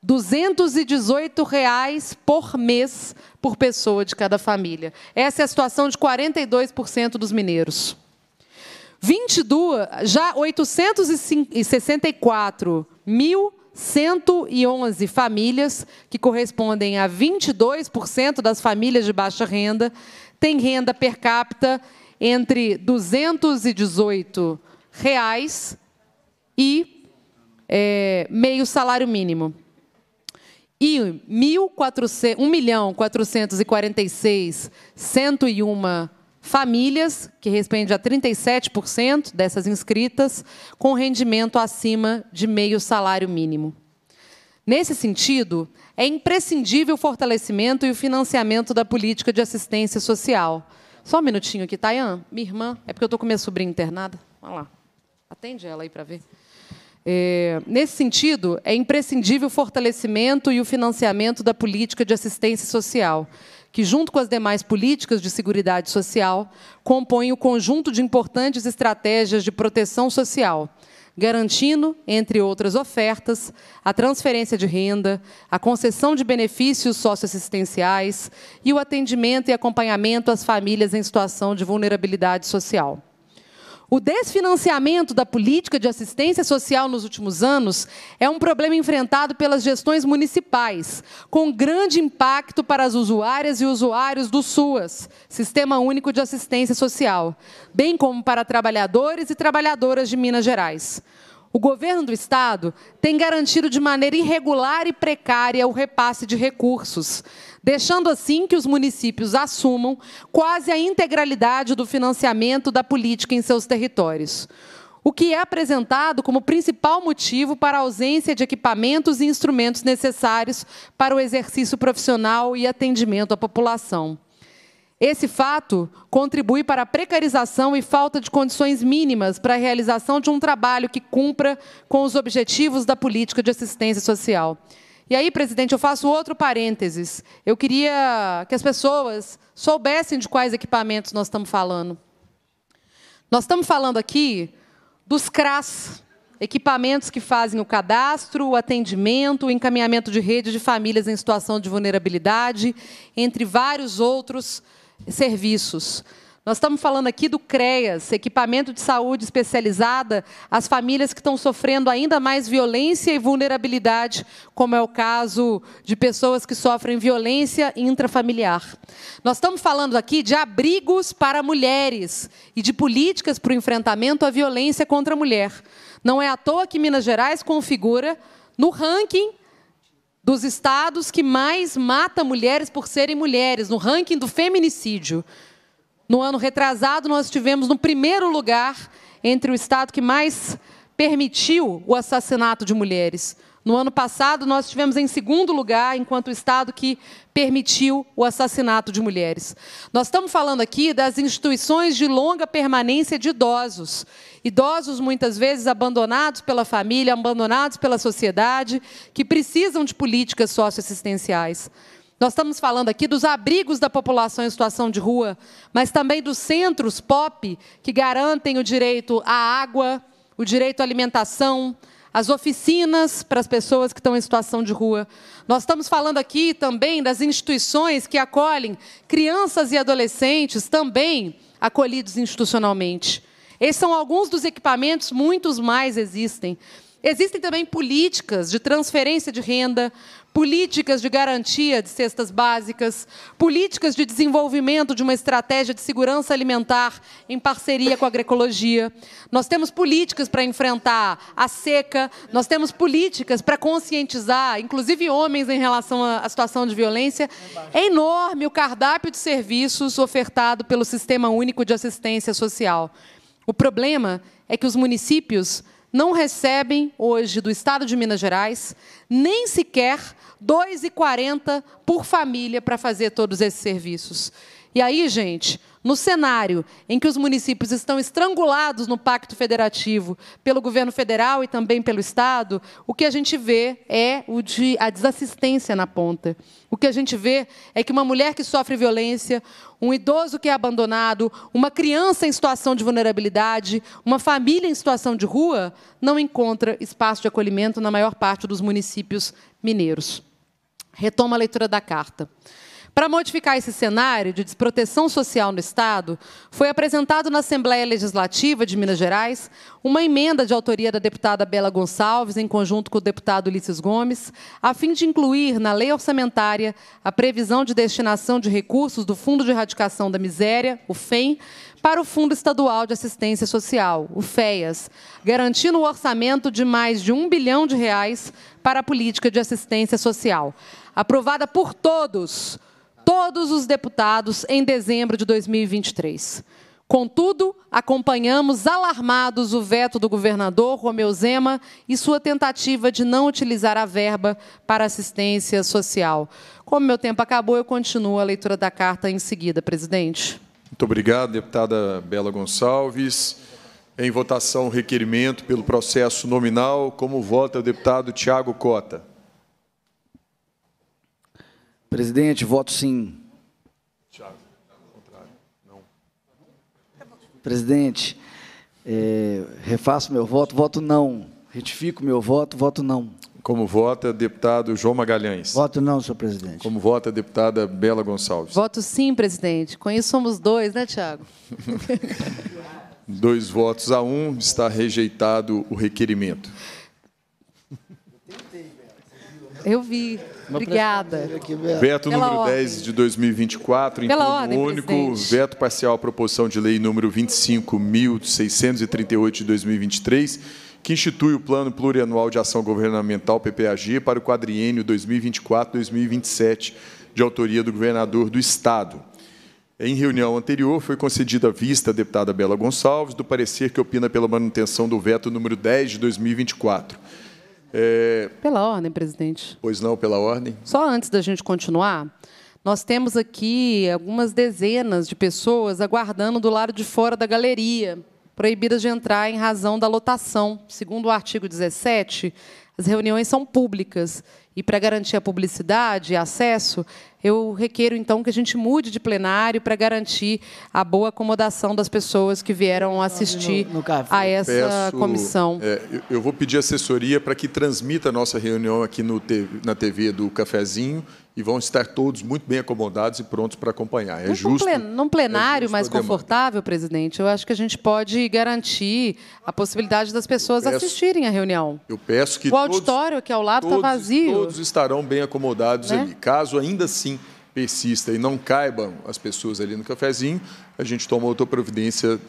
218 reais por mês por pessoa de cada família. Essa é a situação de 42% dos mineiros. 22, já 864 mil 111 famílias, que correspondem a 22% das famílias de baixa renda, têm renda per capita entre 218 reais e é, meio salário mínimo. E 1 milhão 446 101 famílias, que respondem a 37% dessas inscritas, com rendimento acima de meio salário mínimo. Nesse sentido, é imprescindível o fortalecimento e o financiamento da política de assistência social. Só um minutinho aqui, Tayan, minha irmã, é porque eu estou com minha sobrinha internada. Olha lá, atende ela aí para ver. É, nesse sentido, é imprescindível o fortalecimento e o financiamento da política de assistência social, que, junto com as demais políticas de seguridade social, compõem o conjunto de importantes estratégias de proteção social, garantindo, entre outras ofertas, a transferência de renda, a concessão de benefícios socioassistenciais e o atendimento e acompanhamento às famílias em situação de vulnerabilidade social. O desfinanciamento da política de assistência social nos últimos anos é um problema enfrentado pelas gestões municipais, com grande impacto para as usuárias e usuários do SUAS, Sistema Único de Assistência Social, bem como para trabalhadores e trabalhadoras de Minas Gerais. O governo do Estado tem garantido de maneira irregular e precária o repasse de recursos, deixando assim que os municípios assumam quase a integralidade do financiamento da política em seus territórios. O que é apresentado como principal motivo para a ausência de equipamentos e instrumentos necessários para o exercício profissional e atendimento à população. Esse fato contribui para a precarização e falta de condições mínimas para a realização de um trabalho que cumpra com os objetivos da política de assistência social. E aí, presidente, eu faço outro parênteses. Eu queria que as pessoas soubessem de quais equipamentos nós estamos falando. Nós estamos falando aqui dos CRAS, equipamentos que fazem o cadastro, o atendimento, o encaminhamento de rede de famílias em situação de vulnerabilidade, entre vários outros serviços. Nós estamos falando aqui do CREAS, equipamento de saúde especializada às famílias que estão sofrendo ainda mais violência e vulnerabilidade, como é o caso de pessoas que sofrem violência intrafamiliar. Nós estamos falando aqui de abrigos para mulheres e de políticas para o enfrentamento à violência contra a mulher. Não é à toa que Minas Gerais configura no ranking dos estados que mais mata mulheres por serem mulheres, no ranking do feminicídio. No ano retrasado, nós tivemos no primeiro lugar entre o estado que mais permitiu o assassinato de mulheres. No ano passado, nós tivemos em segundo lugar, enquanto o Estado que permitiu o assassinato de mulheres. Nós estamos falando aqui das instituições de longa permanência de idosos. Idosos, muitas vezes, abandonados pela família, abandonados pela sociedade, que precisam de políticas socioassistenciais. Nós estamos falando aqui dos abrigos da população em situação de rua, mas também dos centros POP, que garantem o direito à água, o direito à alimentação, as oficinas para as pessoas que estão em situação de rua. Nós estamos falando aqui também das instituições que acolhem crianças e adolescentes também acolhidos institucionalmente. Esses são alguns dos equipamentos, muitos mais existem. Existem também políticas de transferência de renda, políticas de garantia de cestas básicas, políticas de desenvolvimento de uma estratégia de segurança alimentar em parceria com a agroecologia. Nós temos políticas para enfrentar a seca, nós temos políticas para conscientizar, inclusive homens em relação à situação de violência. É enorme o cardápio de serviços ofertado pelo Sistema Único de Assistência Social. O problema é que os municípios não recebem hoje do Estado de Minas Gerais nem sequer R$ 2,40 por família para fazer todos esses serviços. E aí, gente, no cenário em que os municípios estão estrangulados no pacto federativo pelo governo federal e também pelo Estado, o que a gente vê é de, a desassistência na ponta. O que a gente vê é que uma mulher que sofre violência, um idoso que é abandonado, uma criança em situação de vulnerabilidade, uma família em situação de rua, não encontra espaço de acolhimento na maior parte dos municípios mineiros. Retoma a leitura da carta. Para modificar esse cenário de desproteção social no Estado, foi apresentado na Assembleia Legislativa de Minas Gerais uma emenda de autoria da deputada Bela Gonçalves, em conjunto com o deputado Ulisses Gomes, a fim de incluir na lei orçamentária a previsão de destinação de recursos do Fundo de Erradicação da Miséria, o FEM, para o Fundo Estadual de Assistência Social, o FEAS, garantindo o orçamento de mais de um bilhão de reais para a política de assistência social, aprovada por todos todos os deputados em dezembro de 2023. Contudo, acompanhamos alarmados o veto do governador Romeu Zema e sua tentativa de não utilizar a verba para assistência social. Como meu tempo acabou, eu continuo a leitura da carta em seguida, presidente. Muito obrigado, deputada Bela Gonçalves. Em votação, o requerimento pelo processo nominal. Como vota o deputado Tiago Cota? Presidente, voto sim. Tiago, contrário. Não. Presidente, é, refaço meu voto, voto não. Retifico meu voto, voto não. Como vota deputado João Magalhães? Voto não, senhor presidente. Como vota deputada Bela Gonçalves? Voto sim, presidente. Com isso somos dois, né, Tiago? dois votos a um, está rejeitado o requerimento. Eu vi. Obrigada. Veto Pela número ordem. 10 de 2024, em Pela turno ordem, único. Presidente. Veto parcial à proposição de lei número 25.638 de 2023, que institui o Plano Plurianual de Ação Governamental, PPAG, para o quadriênio 2024-2027, de autoria do governador do Estado. Em reunião anterior, foi concedida vista à deputada Bela Gonçalves do parecer que opina pela manutenção do veto número 10 de 2024. É... Pela ordem, presidente. Pois não, pela ordem. Só antes da gente continuar, nós temos aqui algumas dezenas de pessoas aguardando do lado de fora da galeria, proibidas de entrar em razão da lotação. Segundo o artigo 17, as reuniões são públicas e, para garantir a publicidade e acesso, eu requeiro, então, que a gente mude de plenário para garantir a boa acomodação das pessoas que vieram assistir no, no a essa Peço, comissão. é, eu- vou pedir assessoria para que transmita a nossa reunião aqui no na TV do Cafezinho e vão estar todos muito bem acomodados e prontos para acompanhar. É Num justo. plen- Num plenário é mais confortável, presidente, eu acho que a gente pode garantir a possibilidade das pessoas Peço- assistirem à reunião. Eu peço que O todos- auditório aqui ao lado está vazio. Todos estarão bem acomodados Né? ali. Caso ainda assim persista e não caibam as pessoas ali no cafezinho, a gente toma outra providência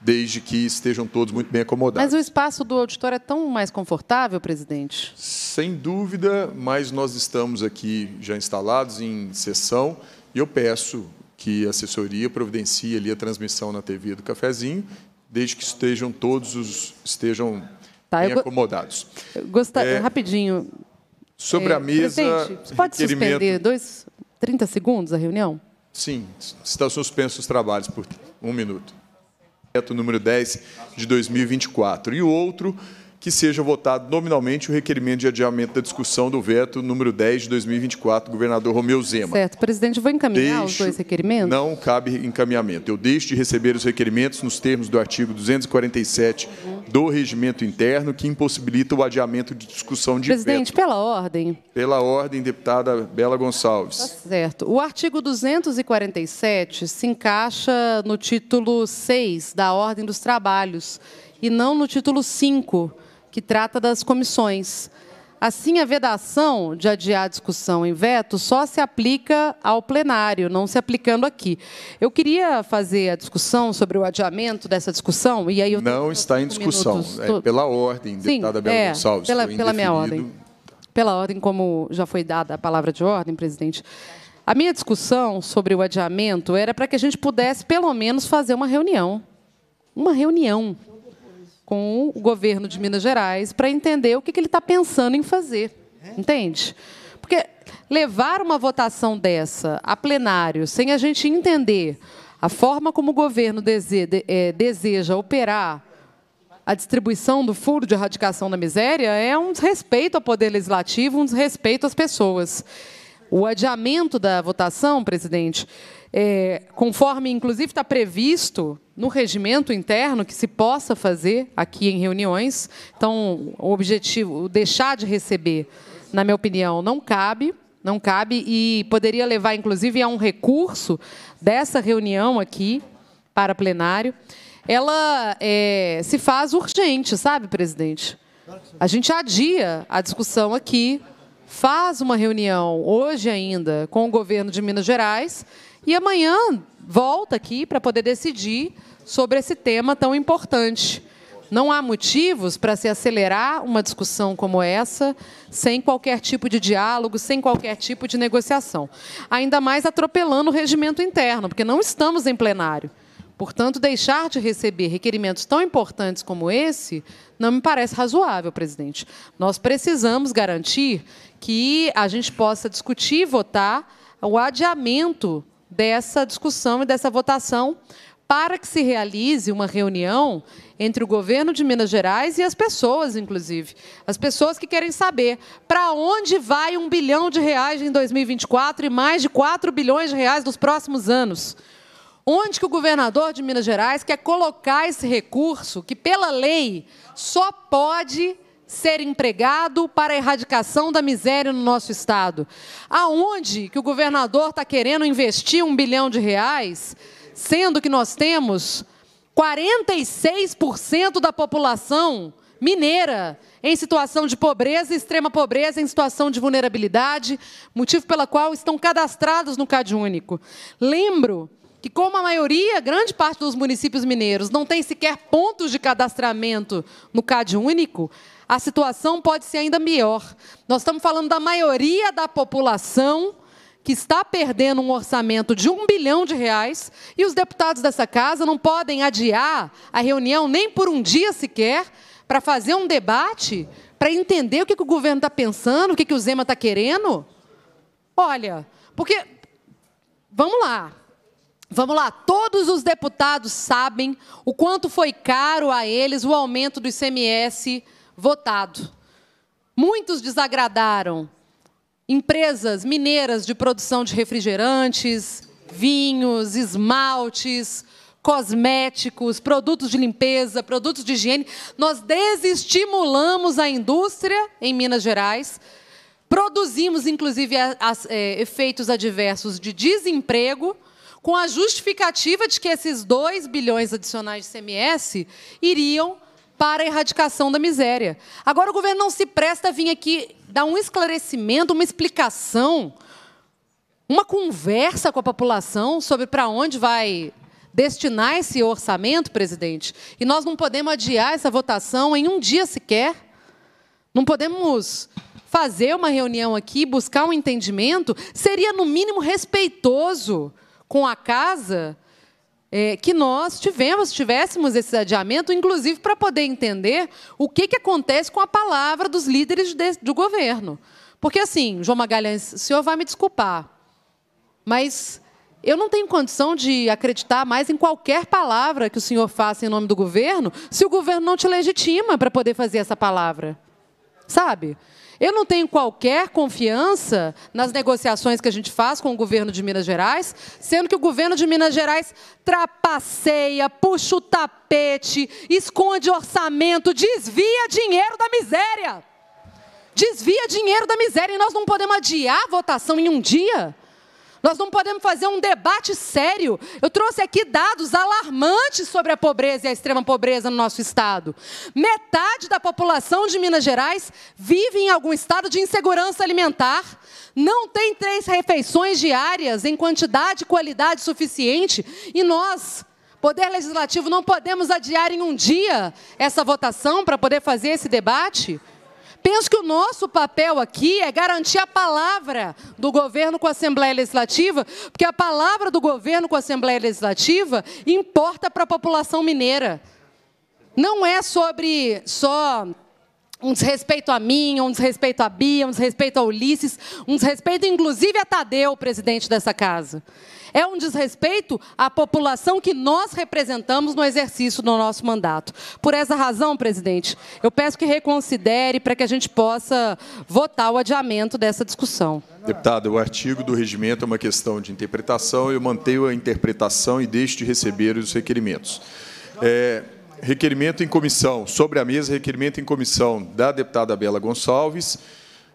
desde que estejam todos muito bem acomodados. Mas o espaço do auditório é tão mais confortável, presidente? Sem dúvida, mas nós estamos aqui já instalados em sessão e eu peço que a assessoria providencie ali a transmissão na TV do cafezinho, desde que estejam todos os estejam Tá, bem acomodados. Eu gostaria, É, rapidinho. Sobre é, a mesa, Presidente, você pode requerimento- suspender dois, 30 segundos a reunião? Sim, está suspenso os trabalhos por um minuto. Número 10 de 2024. E o outro, que seja votado nominalmente o requerimento de adiamento da discussão do veto número 10 de 2024, governador Romeu Zema. Certo. Presidente, vou encaminhar os Deixo- dois requerimentos? Não cabe encaminhamento. Eu deixo de receber os requerimentos nos termos do artigo 247 do regimento interno, que impossibilita o adiamento de discussão de Presidente, veto. pela ordem. Pela ordem, deputada Bela Gonçalves. Certo. O artigo 247 se encaixa no título 6 da Ordem dos Trabalhos e não no título 5, que trata das comissões. Assim, a vedação de adiar a discussão em veto só se aplica ao plenário, não se aplicando aqui. Eu queria fazer a discussão sobre o adiamento dessa discussão, e aí eu Não está em discussão. minutos. É pela ordem, Sim, deputada Bela é, Gonçalves. pela, pela minha ordem. Pela ordem, como já foi dada a palavra de ordem, presidente. A minha discussão sobre o adiamento era para que a gente pudesse, pelo menos, fazer uma reunião. Uma reunião com o governo de Minas Gerais para entender o que, ele está pensando em fazer. Entende? Porque levar uma votação dessa a plenário sem a gente entender a forma como o governo eh, deseja operar a distribuição do furo de erradicação da miséria é um desrespeito ao Poder Legislativo, um desrespeito às pessoas. O adiamento da votação, presidente, é, conforme inclusive está previsto no regimento interno que se possa fazer aqui em reuniões, então o objetivo, o deixar de receber, na minha opinião, não cabe, não cabe e poderia levar inclusive a um recurso dessa reunião aqui para plenário ela é, se faz urgente, sabe, presidente? A gente adia a discussão aqui, faz uma reunião hoje ainda com o governo de Minas Gerais e amanhã volta aqui para poder decidir sobre esse tema tão importante. Não há motivos para se acelerar uma discussão como essa sem qualquer tipo de diálogo, sem qualquer tipo de negociação. Ainda mais atropelando o regimento interno, porque não estamos em plenário. Portanto, deixar de receber requerimentos tão importantes como esse não me parece razoável, presidente. Nós precisamos garantir que a gente possa discutir e votar o adiamento dessa discussão e dessa votação para que se realize uma reunião entre o governo de Minas Gerais e as pessoas, inclusive. As pessoas que querem saber para onde vai um bilhão de reais em 2024 e mais de 4 bilhões de reais nos próximos anos. Onde que o governador de Minas Gerais quer colocar esse recurso que, pela lei, só pode ser empregado para a erradicação da miséria no nosso estado? Aonde que o governador está querendo investir um bilhão de reais, sendo que nós temos 46% da população mineira em situação de pobreza, extrema pobreza, em situação de vulnerabilidade, motivo pela qual estão cadastrados no Cade Único. Lembro que, como a maioria, grande parte dos municípios mineiros não tem sequer pontos de cadastramento no Cade Único, a situação pode ser ainda pior. Nós estamos falando da maioria da população que está perdendo um orçamento de um bilhão de reais e os deputados dessa casa não podem adiar a reunião nem por um dia sequer para fazer um debate, para entender o que, que o governo está pensando, o que, que o Zema está querendo. Olha, porque, vamos lá, Vamos lá, todos os deputados sabem o quanto foi caro a eles o aumento do ICMS votado. Muitos desagradaram empresas mineiras de produção de refrigerantes, vinhos, esmaltes, cosméticos, produtos de limpeza, produtos de higiene. Nós desestimulamos a indústria em Minas Gerais, produzimos, inclusive, é, efeitos adversos de desemprego, com a justificativa de que esses 2 bilhões adicionais de CMS iriam para a erradicação da miséria. Agora o governo não se presta a vir aqui dar um esclarecimento, uma explicação, uma conversa com a população sobre para onde vai destinar esse orçamento, presidente, e nós não podemos adiar essa votação em um dia sequer. Não podemos fazer uma reunião aqui, buscar um entendimento, seria no mínimo respeitoso com a casa é, que nós tivemos, tivéssemos esse adiamento, inclusive para poder entender o que, que acontece com a palavra dos líderes de, do governo. Porque, assim, João Magalhães, o senhor vai me desculpar, mas eu não tenho condição de acreditar mais em qualquer palavra que o senhor faça em nome do governo, se o governo não te legitima para poder fazer essa palavra. Sabe? Eu não tenho qualquer confiança nas negociações que a gente faz com o governo de Minas Gerais, sendo que o governo de Minas Gerais trapaceia, puxa o tapete, esconde orçamento, desvia dinheiro da miséria. Desvia dinheiro da miséria e nós não podemos adiar a votação em um dia. Nós não podemos fazer um debate sério. Eu trouxe aqui dados alarmantes sobre a pobreza e a extrema pobreza no nosso estado. Metade da população de Minas Gerais vive em algum estado de insegurança alimentar. Não tem três refeições diárias em quantidade e qualidade suficiente. E nós, Poder Legislativo, não podemos adiar em um dia essa votação para poder fazer esse debate? Penso que o nosso papel aqui é garantir a palavra do governo com a Assembleia Legislativa, porque a palavra do governo com a Assembleia Legislativa importa para a população mineira. Não é sobre só um desrespeito a mim, um desrespeito a Bia, um desrespeito a Ulisses, um desrespeito inclusive a Tadeu, presidente dessa casa. É um desrespeito à população que nós representamos no exercício do nosso mandato. Por essa razão, presidente, eu peço que reconsidere para que a gente possa votar o adiamento dessa discussão. Deputada, o artigo do regimento é uma questão de interpretação, eu mantenho a interpretação e deixo de receber os requerimentos. É, requerimento em comissão, sobre a mesa, requerimento em comissão da deputada Bela Gonçalves,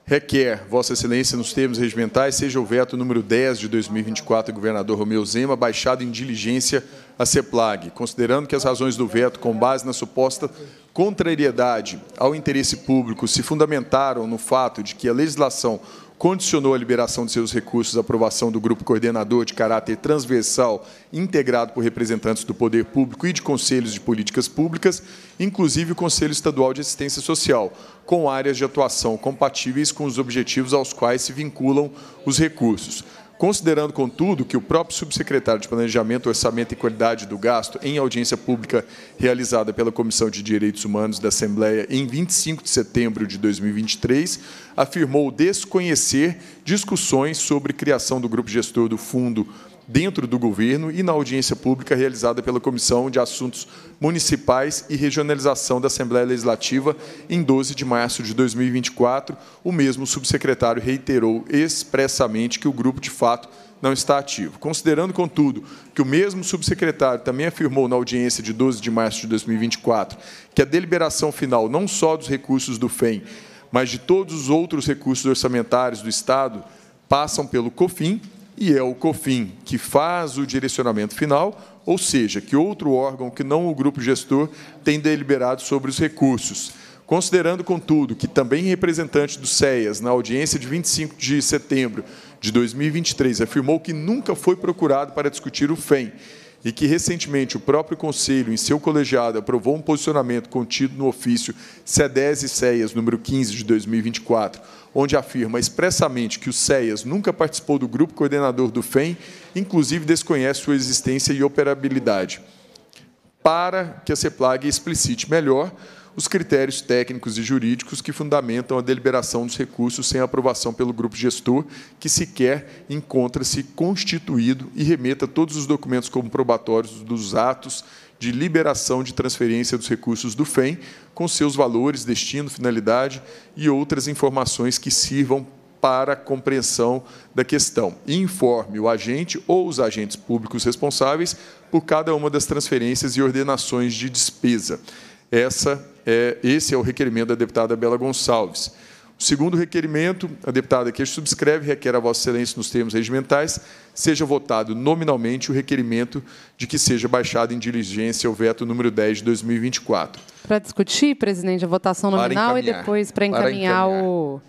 requer, Vossa Excelência, nos termos regimentais, seja o veto número 10 de 2024 do governador Romeu Zema, baixado em diligência à CEPLAG, considerando que as razões do veto, com base na suposta contrariedade ao interesse público, se fundamentaram no fato de que a legislação condicionou a liberação de seus recursos à aprovação do grupo coordenador de caráter transversal, integrado por representantes do poder público e de conselhos de políticas públicas, inclusive o Conselho Estadual de Assistência Social, com áreas de atuação compatíveis com os objetivos aos quais se vinculam os recursos. Considerando, contudo, que o próprio subsecretário de Planejamento, Orçamento e Qualidade do Gasto, em audiência pública realizada pela Comissão de Direitos Humanos da Assembleia em 25 de setembro de 2023, afirmou desconhecer discussões sobre criação do grupo gestor do Fundo dentro do governo e na audiência pública realizada pela Comissão de Assuntos Municipais e Regionalização da Assembleia Legislativa em 12 de março de 2024, o mesmo subsecretário reiterou expressamente que o grupo, de fato, não está ativo. Considerando, contudo, que o mesmo subsecretário também afirmou na audiência de 12 de março de 2024 que a deliberação final não só dos recursos do FEM, mas de todos os outros recursos orçamentários do Estado passam pelo COFIN, e é o COFIN que faz o direcionamento final, ou seja, que outro órgão que não o grupo gestor tem deliberado sobre os recursos. Considerando, contudo, que também representante do CEAS, na audiência de 25 de setembro de 2023, afirmou que nunca foi procurado para discutir o FEM e que recentemente o próprio Conselho, em seu colegiado, aprovou um posicionamento contido no ofício CEDES e CEAS número 15 de 2024, onde afirma expressamente que o CEAS nunca participou do grupo coordenador do FEM, inclusive desconhece sua existência e operabilidade. Para que a CEPLAG explicite melhor os critérios técnicos e jurídicos que fundamentam a deliberação dos recursos sem aprovação pelo grupo gestor, que sequer encontra-se constituído e remeta todos os documentos comprobatórios dos atos de liberação de transferência dos recursos do FEM, com seus valores, destino, finalidade e outras informações que sirvam para a compreensão da questão. Informe o agente ou os agentes públicos responsáveis por cada uma das transferências e ordenações de despesa. Essa é, esse é o requerimento da deputada Bela Gonçalves. O segundo requerimento, a deputada que subscreve requer a Vossa Excelência, nos termos regimentais, seja votado nominalmente o requerimento de que seja baixado em diligência o veto número 10 de 2024. Para discutir, presidente, a votação nominal e depois para encaminhar, para encaminhar, o.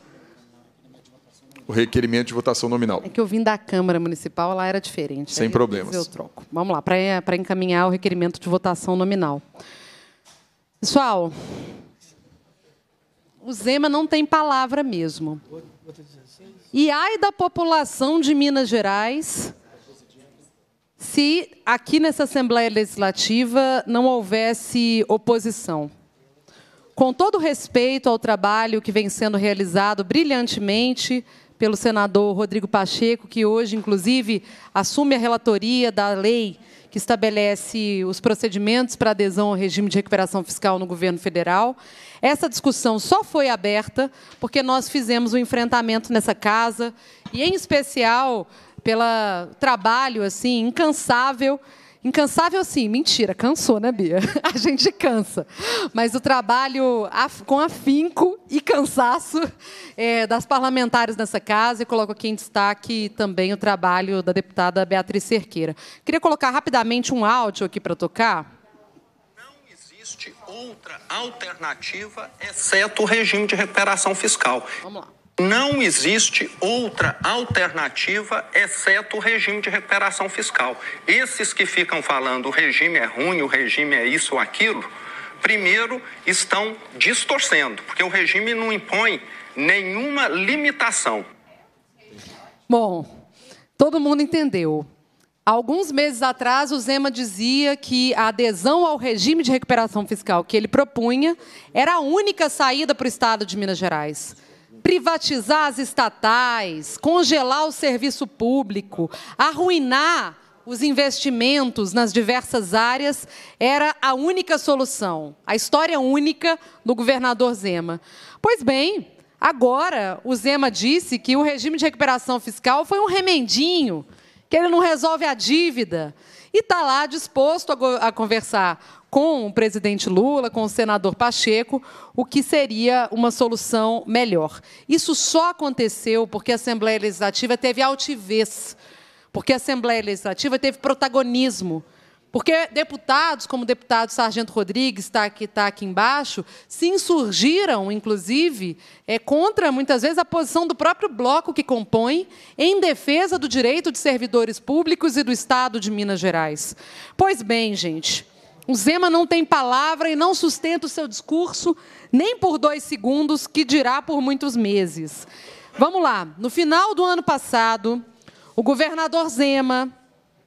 O requerimento de votação nominal. É que eu vim da Câmara Municipal, lá era diferente. Sem problemas. Eu troco. Vamos lá, para encaminhar o requerimento de votação nominal. Pessoal, o Zema não tem palavra mesmo. E ai da população de Minas Gerais se aqui nessa Assembleia Legislativa não houvesse oposição. Com todo respeito ao trabalho que vem sendo realizado brilhantemente pelo senador Rodrigo Pacheco, que hoje, inclusive, assume a relatoria da lei que estabelece os procedimentos para adesão ao regime de recuperação fiscal no governo federal. Essa discussão só foi aberta porque nós fizemos um enfrentamento nessa casa e, em especial, pelo trabalho assim incansável Incansável, sim, mentira, cansou, né, Bia? A gente cansa. Mas o trabalho com afinco e cansaço é, das parlamentares nessa casa, e coloco aqui em destaque também o trabalho da deputada Beatriz Cerqueira. Queria colocar rapidamente um áudio aqui para tocar. Não existe outra alternativa exceto o regime de recuperação fiscal. Vamos lá. Não existe outra alternativa exceto o regime de recuperação fiscal. Esses que ficam falando o regime é ruim, o regime é isso ou aquilo, primeiro estão distorcendo, porque o regime não impõe nenhuma limitação. Bom, todo mundo entendeu. Alguns meses atrás, o Zema dizia que a adesão ao regime de recuperação fiscal que ele propunha era a única saída para o Estado de Minas Gerais privatizar as estatais, congelar o serviço público, arruinar os investimentos nas diversas áreas era a única solução, a história única do governador Zema. Pois bem, agora o Zema disse que o regime de recuperação fiscal foi um remendinho, que ele não resolve a dívida, e está lá disposto a, a conversar com o presidente Lula, com o senador Pacheco, o que seria uma solução melhor. Isso só aconteceu porque a Assembleia Legislativa teve altivez, porque a Assembleia Legislativa teve protagonismo. Porque deputados, como o deputado Sargento Rodrigues, está aqui, tá aqui embaixo, se insurgiram, inclusive, é, contra, muitas vezes, a posição do próprio bloco que compõe, em defesa do direito de servidores públicos e do Estado de Minas Gerais. Pois bem, gente, o Zema não tem palavra e não sustenta o seu discurso nem por dois segundos, que dirá por muitos meses. Vamos lá. No final do ano passado, o governador Zema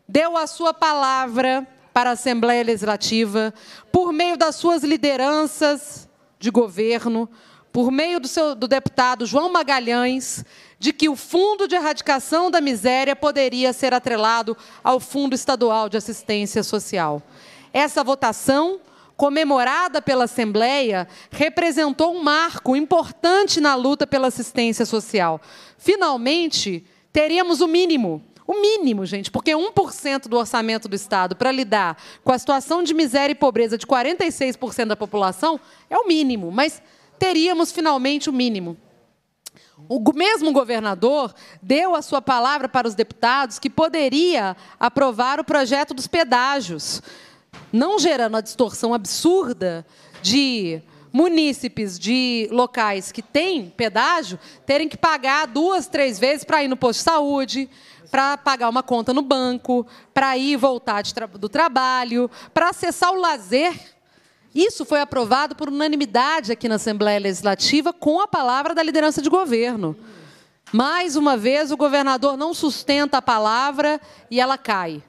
deu a sua palavra para a Assembleia Legislativa por meio das suas lideranças de governo, por meio do, seu, do deputado João Magalhães, de que o Fundo de Erradicação da Miséria poderia ser atrelado ao Fundo Estadual de Assistência Social. Essa votação, comemorada pela Assembleia, representou um marco importante na luta pela assistência social. Finalmente, teríamos o mínimo. O mínimo, gente, porque 1% do orçamento do Estado para lidar com a situação de miséria e pobreza de 46% da população é o mínimo, mas teríamos finalmente o mínimo. O mesmo governador deu a sua palavra para os deputados que poderia aprovar o projeto dos pedágios não gerando a distorção absurda de munícipes de locais que têm pedágio terem que pagar duas, três vezes para ir no posto de saúde, para pagar uma conta no banco, para ir e voltar tra do trabalho, para acessar o lazer. Isso foi aprovado por unanimidade aqui na Assembleia Legislativa com a palavra da liderança de governo. Mais uma vez, o governador não sustenta a palavra e ela cai.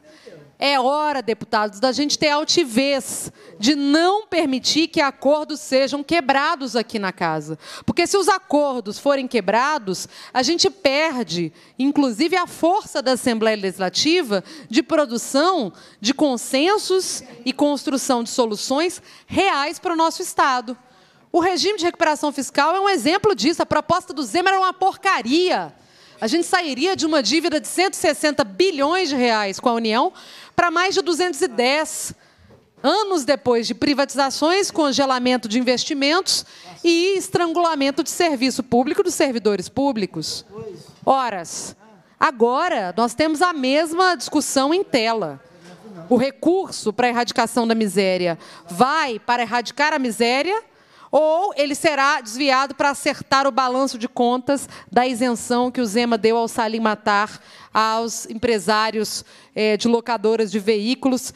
É hora, deputados, da gente ter altivez de não permitir que acordos sejam quebrados aqui na casa. Porque se os acordos forem quebrados, a gente perde, inclusive, a força da Assembleia Legislativa de produção de consensos e construção de soluções reais para o nosso Estado. O regime de recuperação fiscal é um exemplo disso. A proposta do Zema era uma porcaria. A gente sairia de uma dívida de 160 bilhões de reais com a União para mais de 210 anos depois de privatizações, congelamento de investimentos e estrangulamento de serviço público dos servidores públicos. Horas. Agora, nós temos a mesma discussão em tela. O recurso para a erradicação da miséria vai para erradicar a miséria ou ele será desviado para acertar o balanço de contas da isenção que o Zema deu ao Salim Matar aos empresários eh, de locadoras de veículos.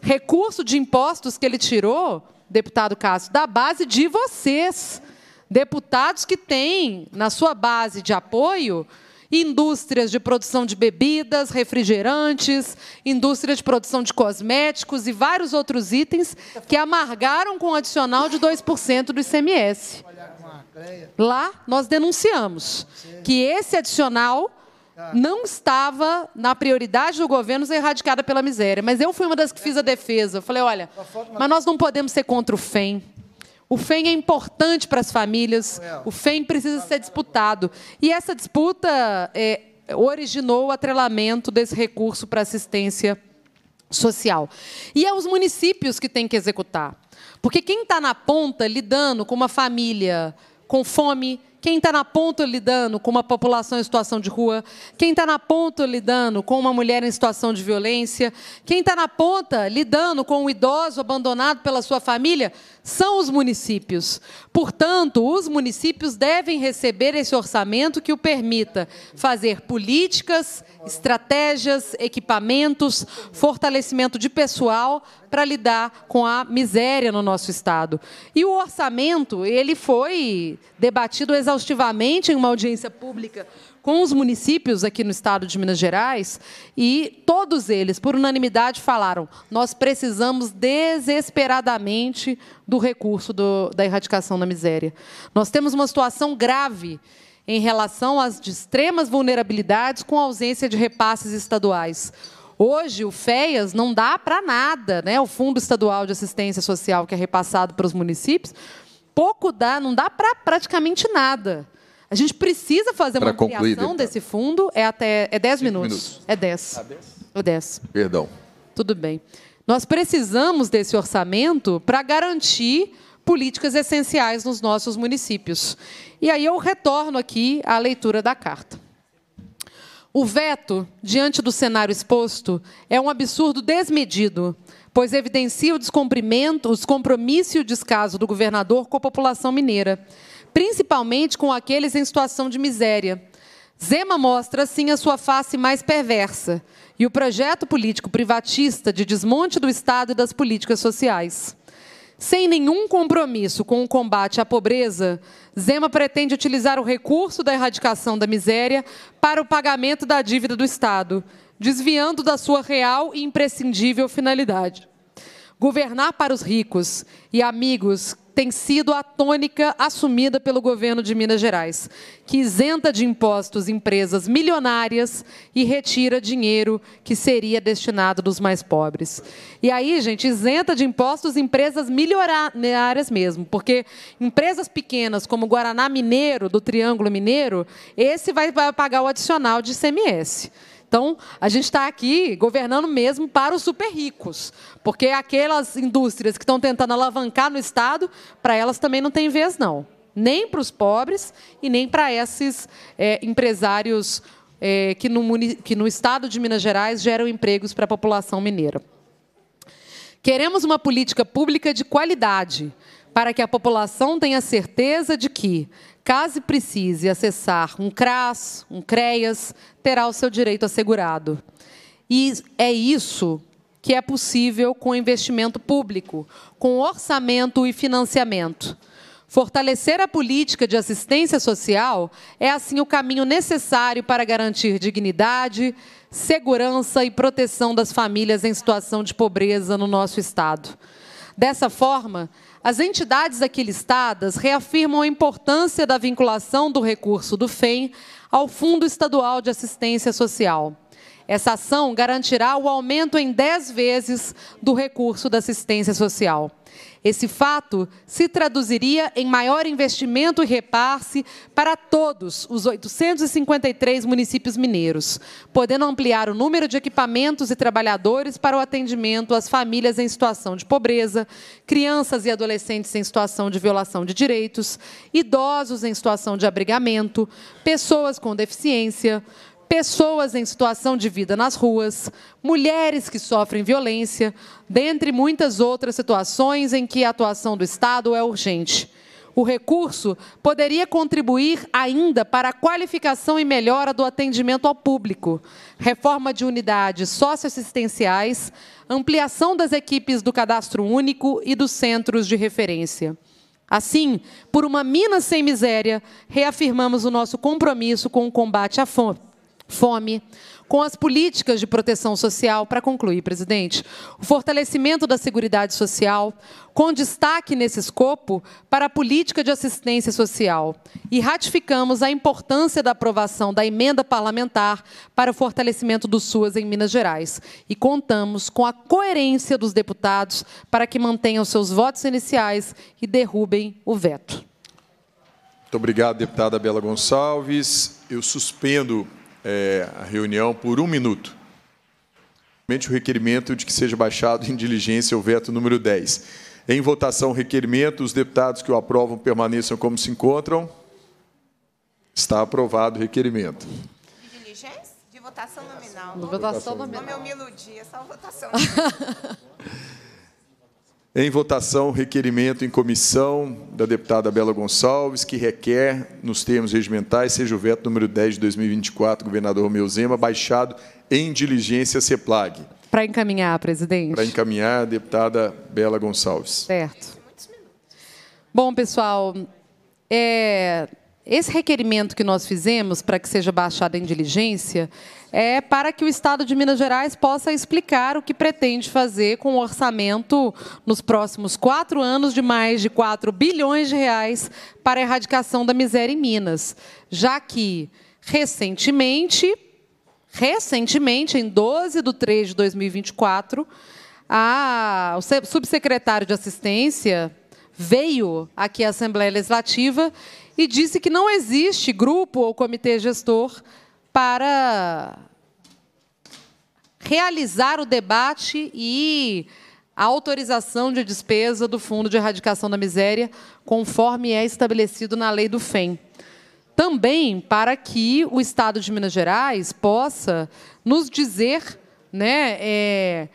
Recurso de impostos que ele tirou, deputado Cássio, da base de vocês, deputados que têm na sua base de apoio indústrias de produção de bebidas, refrigerantes, indústria de produção de cosméticos e vários outros itens que amargaram com um adicional de 2% do ICMS. Lá nós denunciamos que esse adicional não estava na prioridade do governo ser erradicada pela miséria. Mas eu fui uma das que fiz a defesa. Eu falei, olha, mas nós não podemos ser contra o FEM. O FEM é importante para as famílias, o FEM precisa ser disputado. E essa disputa é, originou o atrelamento desse recurso para assistência social. E é os municípios que têm que executar. Porque quem está na ponta lidando com uma família com fome, quem está na ponta lidando com uma população em situação de rua, quem está na ponta lidando com uma mulher em situação de violência, quem está na ponta lidando com um idoso abandonado pela sua família, são os municípios. Portanto, os municípios devem receber esse orçamento que o permita fazer políticas, estratégias, equipamentos, fortalecimento de pessoal para lidar com a miséria no nosso estado. E o orçamento, ele foi debatido exaustivamente em uma audiência pública com os municípios aqui no estado de Minas Gerais e todos eles, por unanimidade, falaram: nós precisamos desesperadamente do recurso do, da erradicação da miséria. Nós temos uma situação grave em relação às extremas vulnerabilidades com ausência de repasses estaduais. Hoje, o FEAS não dá para nada, né? o Fundo Estadual de Assistência Social, que é repassado para os municípios, pouco dá, não dá para praticamente nada. A gente precisa fazer uma ampliação desse fundo. É até é 10 minutos. minutos. É 10. Ah, 10? É 10. Perdão. Tudo bem. Nós precisamos desse orçamento para garantir políticas essenciais nos nossos municípios. E aí eu retorno aqui à leitura da carta. O veto, diante do cenário exposto, é um absurdo desmedido, pois evidencia o descumprimento, os compromissos e o descaso do governador com a população mineira principalmente com aqueles em situação de miséria. Zema mostra, assim, a sua face mais perversa e o projeto político privatista de desmonte do Estado e das políticas sociais. Sem nenhum compromisso com o combate à pobreza, Zema pretende utilizar o recurso da erradicação da miséria para o pagamento da dívida do Estado, desviando da sua real e imprescindível finalidade. Governar para os ricos e amigos tem sido a tônica assumida pelo governo de Minas Gerais, que isenta de impostos empresas milionárias e retira dinheiro que seria destinado dos mais pobres. E aí, gente, isenta de impostos empresas milionárias mesmo, porque empresas pequenas como Guaraná Mineiro, do Triângulo Mineiro, esse vai, pagar o adicional de ICMS. Então, a gente está aqui governando mesmo para os super ricos, porque aquelas indústrias que estão tentando alavancar no Estado, para elas também não tem vez, não. Nem para os pobres e nem para esses é, empresários é, que, no, que no Estado de Minas Gerais geram empregos para a população mineira. Queremos uma política pública de qualidade, para que a população tenha certeza de que Caso precise acessar um CRAS, um CREAS, terá o seu direito assegurado. E é isso que é possível com investimento público, com orçamento e financiamento. Fortalecer a política de assistência social é, assim, o caminho necessário para garantir dignidade, segurança e proteção das famílias em situação de pobreza no nosso Estado. Dessa forma, as entidades aqui listadas reafirmam a importância da vinculação do recurso do FEM ao Fundo Estadual de Assistência Social. Essa ação garantirá o aumento em 10 vezes do recurso da assistência social. Esse fato se traduziria em maior investimento e repasse para todos os 853 municípios mineiros, podendo ampliar o número de equipamentos e trabalhadores para o atendimento às famílias em situação de pobreza, crianças e adolescentes em situação de violação de direitos, idosos em situação de abrigamento, pessoas com deficiência, pessoas em situação de vida nas ruas, mulheres que sofrem violência, dentre muitas outras situações em que a atuação do Estado é urgente. O recurso poderia contribuir ainda para a qualificação e melhora do atendimento ao público, reforma de unidades socioassistenciais, ampliação das equipes do cadastro único e dos centros de referência. Assim, por uma Minas sem miséria, reafirmamos o nosso compromisso com o combate à fome fome, com as políticas de proteção social, para concluir, presidente, o fortalecimento da Seguridade Social, com destaque nesse escopo para a política de assistência social. E ratificamos a importância da aprovação da emenda parlamentar para o fortalecimento do SUAS em Minas Gerais. E contamos com a coerência dos deputados para que mantenham seus votos iniciais e derrubem o veto. Muito obrigado, deputada Bela Gonçalves. Eu suspendo é, a reunião por um minuto. O requerimento de que seja baixado em diligência o veto número 10. Em votação, o requerimento, os deputados que o aprovam permaneçam como se encontram. Está aprovado o requerimento. De diligência? De votação nominal. De votação nominal. Como eu me iludi, é só votação Em votação, requerimento em comissão da deputada Bela Gonçalves, que requer, nos termos regimentais, seja o veto número 10 de 2024, governador Romeu Zema, baixado em diligência CEPLAG. Para encaminhar, presidente. Para encaminhar, deputada Bela Gonçalves. Certo. Bom, pessoal, é, esse requerimento que nós fizemos para que seja baixado em diligência é para que o Estado de Minas Gerais possa explicar o que pretende fazer com o orçamento nos próximos quatro anos de mais de 4 bilhões de reais para a erradicação da miséria em Minas, já que, recentemente, recentemente, em 12 de 3 de 2024, a, o subsecretário de Assistência veio aqui à Assembleia Legislativa e disse que não existe grupo ou comitê gestor para realizar o debate e a autorização de despesa do Fundo de Erradicação da Miséria, conforme é estabelecido na lei do FEM. Também para que o Estado de Minas Gerais possa nos dizer né, é,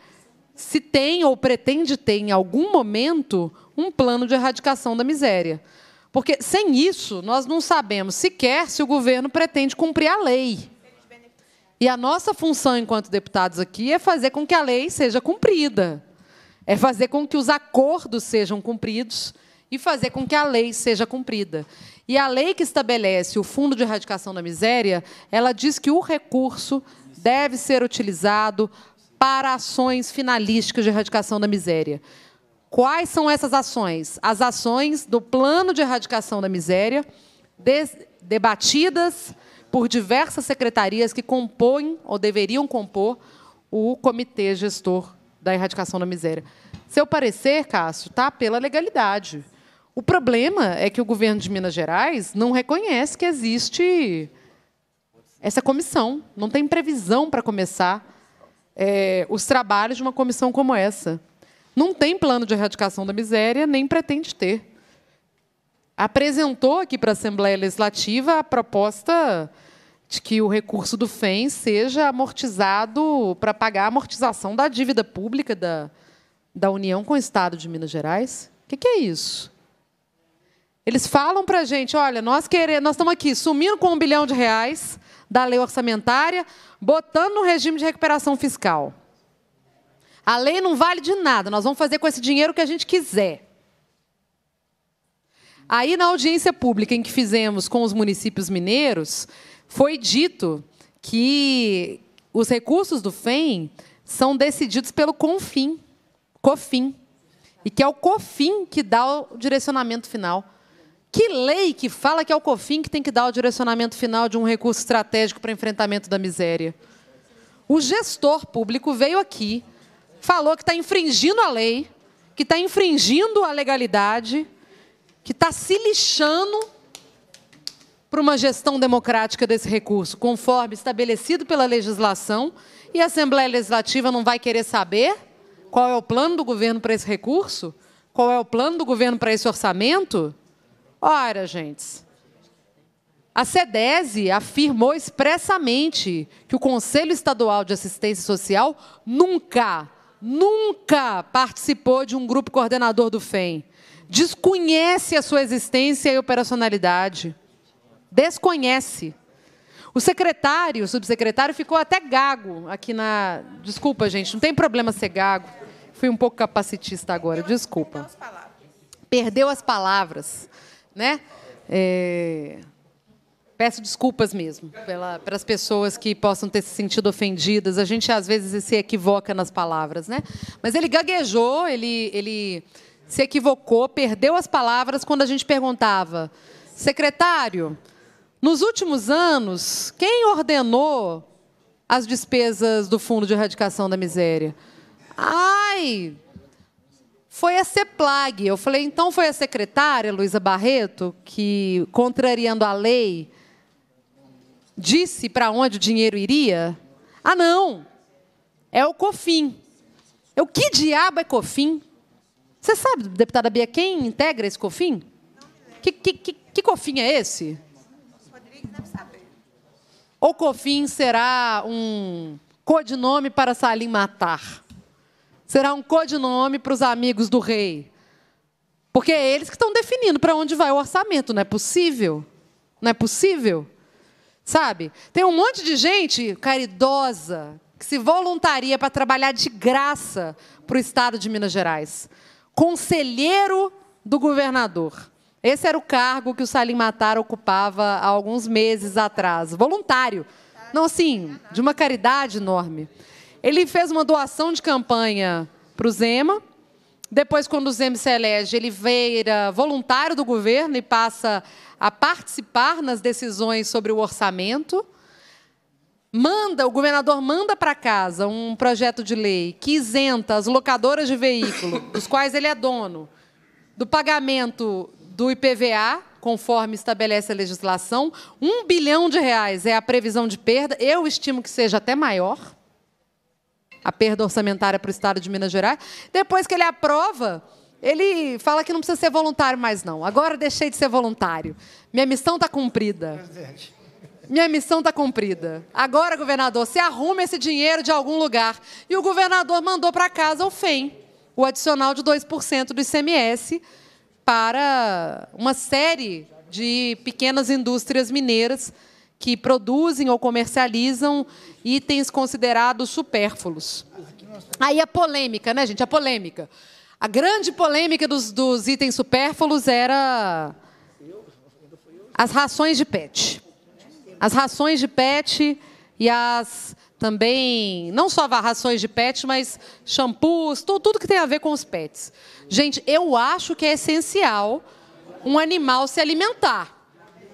se tem ou pretende ter, em algum momento, um plano de erradicação da miséria. Porque, sem isso, nós não sabemos sequer se o governo pretende cumprir a lei. E a nossa função, enquanto deputados aqui, é fazer com que a lei seja cumprida. É fazer com que os acordos sejam cumpridos e fazer com que a lei seja cumprida. E a lei que estabelece o Fundo de Erradicação da Miséria, ela diz que o recurso deve ser utilizado para ações finalísticas de erradicação da miséria. Quais são essas ações? As ações do Plano de Erradicação da Miséria, debatidas por diversas secretarias que compõem ou deveriam compor o Comitê Gestor da Erradicação da Miséria. Seu parecer, Cássio, está pela legalidade. O problema é que o governo de Minas Gerais não reconhece que existe essa comissão, não tem previsão para começar é, os trabalhos de uma comissão como essa não tem plano de erradicação da miséria, nem pretende ter. Apresentou aqui para a Assembleia Legislativa a proposta de que o recurso do FEM seja amortizado para pagar a amortização da dívida pública da, da União com o Estado de Minas Gerais. O que, que é isso? Eles falam para a gente, olha, nós queremos, nós estamos aqui sumindo com um bilhão de reais da lei orçamentária, botando no regime de recuperação fiscal. A lei não vale de nada, nós vamos fazer com esse dinheiro o que a gente quiser. Aí, na audiência pública em que fizemos com os municípios mineiros, foi dito que os recursos do FEM são decididos pelo CONFIN, COFIN, e que é o COFIN que dá o direcionamento final. Que lei que fala que é o COFIN que tem que dar o direcionamento final de um recurso estratégico para enfrentamento da miséria? O gestor público veio aqui, falou que está infringindo a lei, que está infringindo a legalidade, que está se lixando para uma gestão democrática desse recurso, conforme estabelecido pela legislação, e a Assembleia Legislativa não vai querer saber qual é o plano do governo para esse recurso? Qual é o plano do governo para esse orçamento? Ora, gente, a SEDESE afirmou expressamente que o Conselho Estadual de Assistência Social nunca, nunca participou de um grupo coordenador do FEM. Desconhece a sua existência e operacionalidade. Desconhece. O secretário, o subsecretário, ficou até gago aqui na. Desculpa, gente, não tem problema ser gago. Fui um pouco capacitista agora, desculpa. Perdeu as palavras, né? É... Peço desculpas mesmo pela, pelas pessoas que possam ter se sentido ofendidas. A gente às vezes se equivoca nas palavras, né? Mas ele gaguejou, ele, ele se equivocou, perdeu as palavras quando a gente perguntava, secretário, nos últimos anos, quem ordenou as despesas do Fundo de Erradicação da Miséria? Ai, foi a CEPLAG. Eu falei, então foi a secretária, Luísa Barreto, que, contrariando a lei, disse para onde o dinheiro iria? Ah, não, é o COFIN. Eu, que diabo é COFIN? Você sabe, deputada Bia, quem integra esse COFIN? Que, que, que, que COFIN é esse? O COFIN será um codinome para Salim matar. Será um codinome para os amigos do rei. Porque é eles que estão definindo para onde vai o orçamento. Não é possível. Não é possível. Sabe? Tem um monte de gente caridosa que se voluntaria para trabalhar de graça para o estado de Minas Gerais. Conselheiro do governador. Esse era o cargo que o Salim Matar ocupava há alguns meses atrás. Voluntário. Não, assim, de uma caridade enorme. Ele fez uma doação de campanha para o Zema. Depois, quando o Zema se elege, ele vira voluntário do governo e passa a participar nas decisões sobre o orçamento. Manda, o governador manda para casa um projeto de lei que isenta as locadoras de veículo, dos quais ele é dono, do pagamento do IPVA, conforme estabelece a legislação. Um bilhão de reais é a previsão de perda. Eu estimo que seja até maior a perda orçamentária para o Estado de Minas Gerais. Depois que ele aprova, ele fala que não precisa ser voluntário mais não. Agora deixei de ser voluntário. Minha missão está cumprida. Minha missão está cumprida. Agora, governador, se arruma esse dinheiro de algum lugar. E o governador mandou para casa o FEM, o adicional de 2% do ICMS, para uma série de pequenas indústrias mineiras que produzem ou comercializam itens considerados supérfluos. Aí a polêmica, né, gente? A polêmica. A grande polêmica dos, dos itens supérfluos era as rações de PET. As rações de PET e as também, não só rações de PET, mas shampoos, tudo, tudo que tem a ver com os PETs. Gente, eu acho que é essencial um animal se alimentar.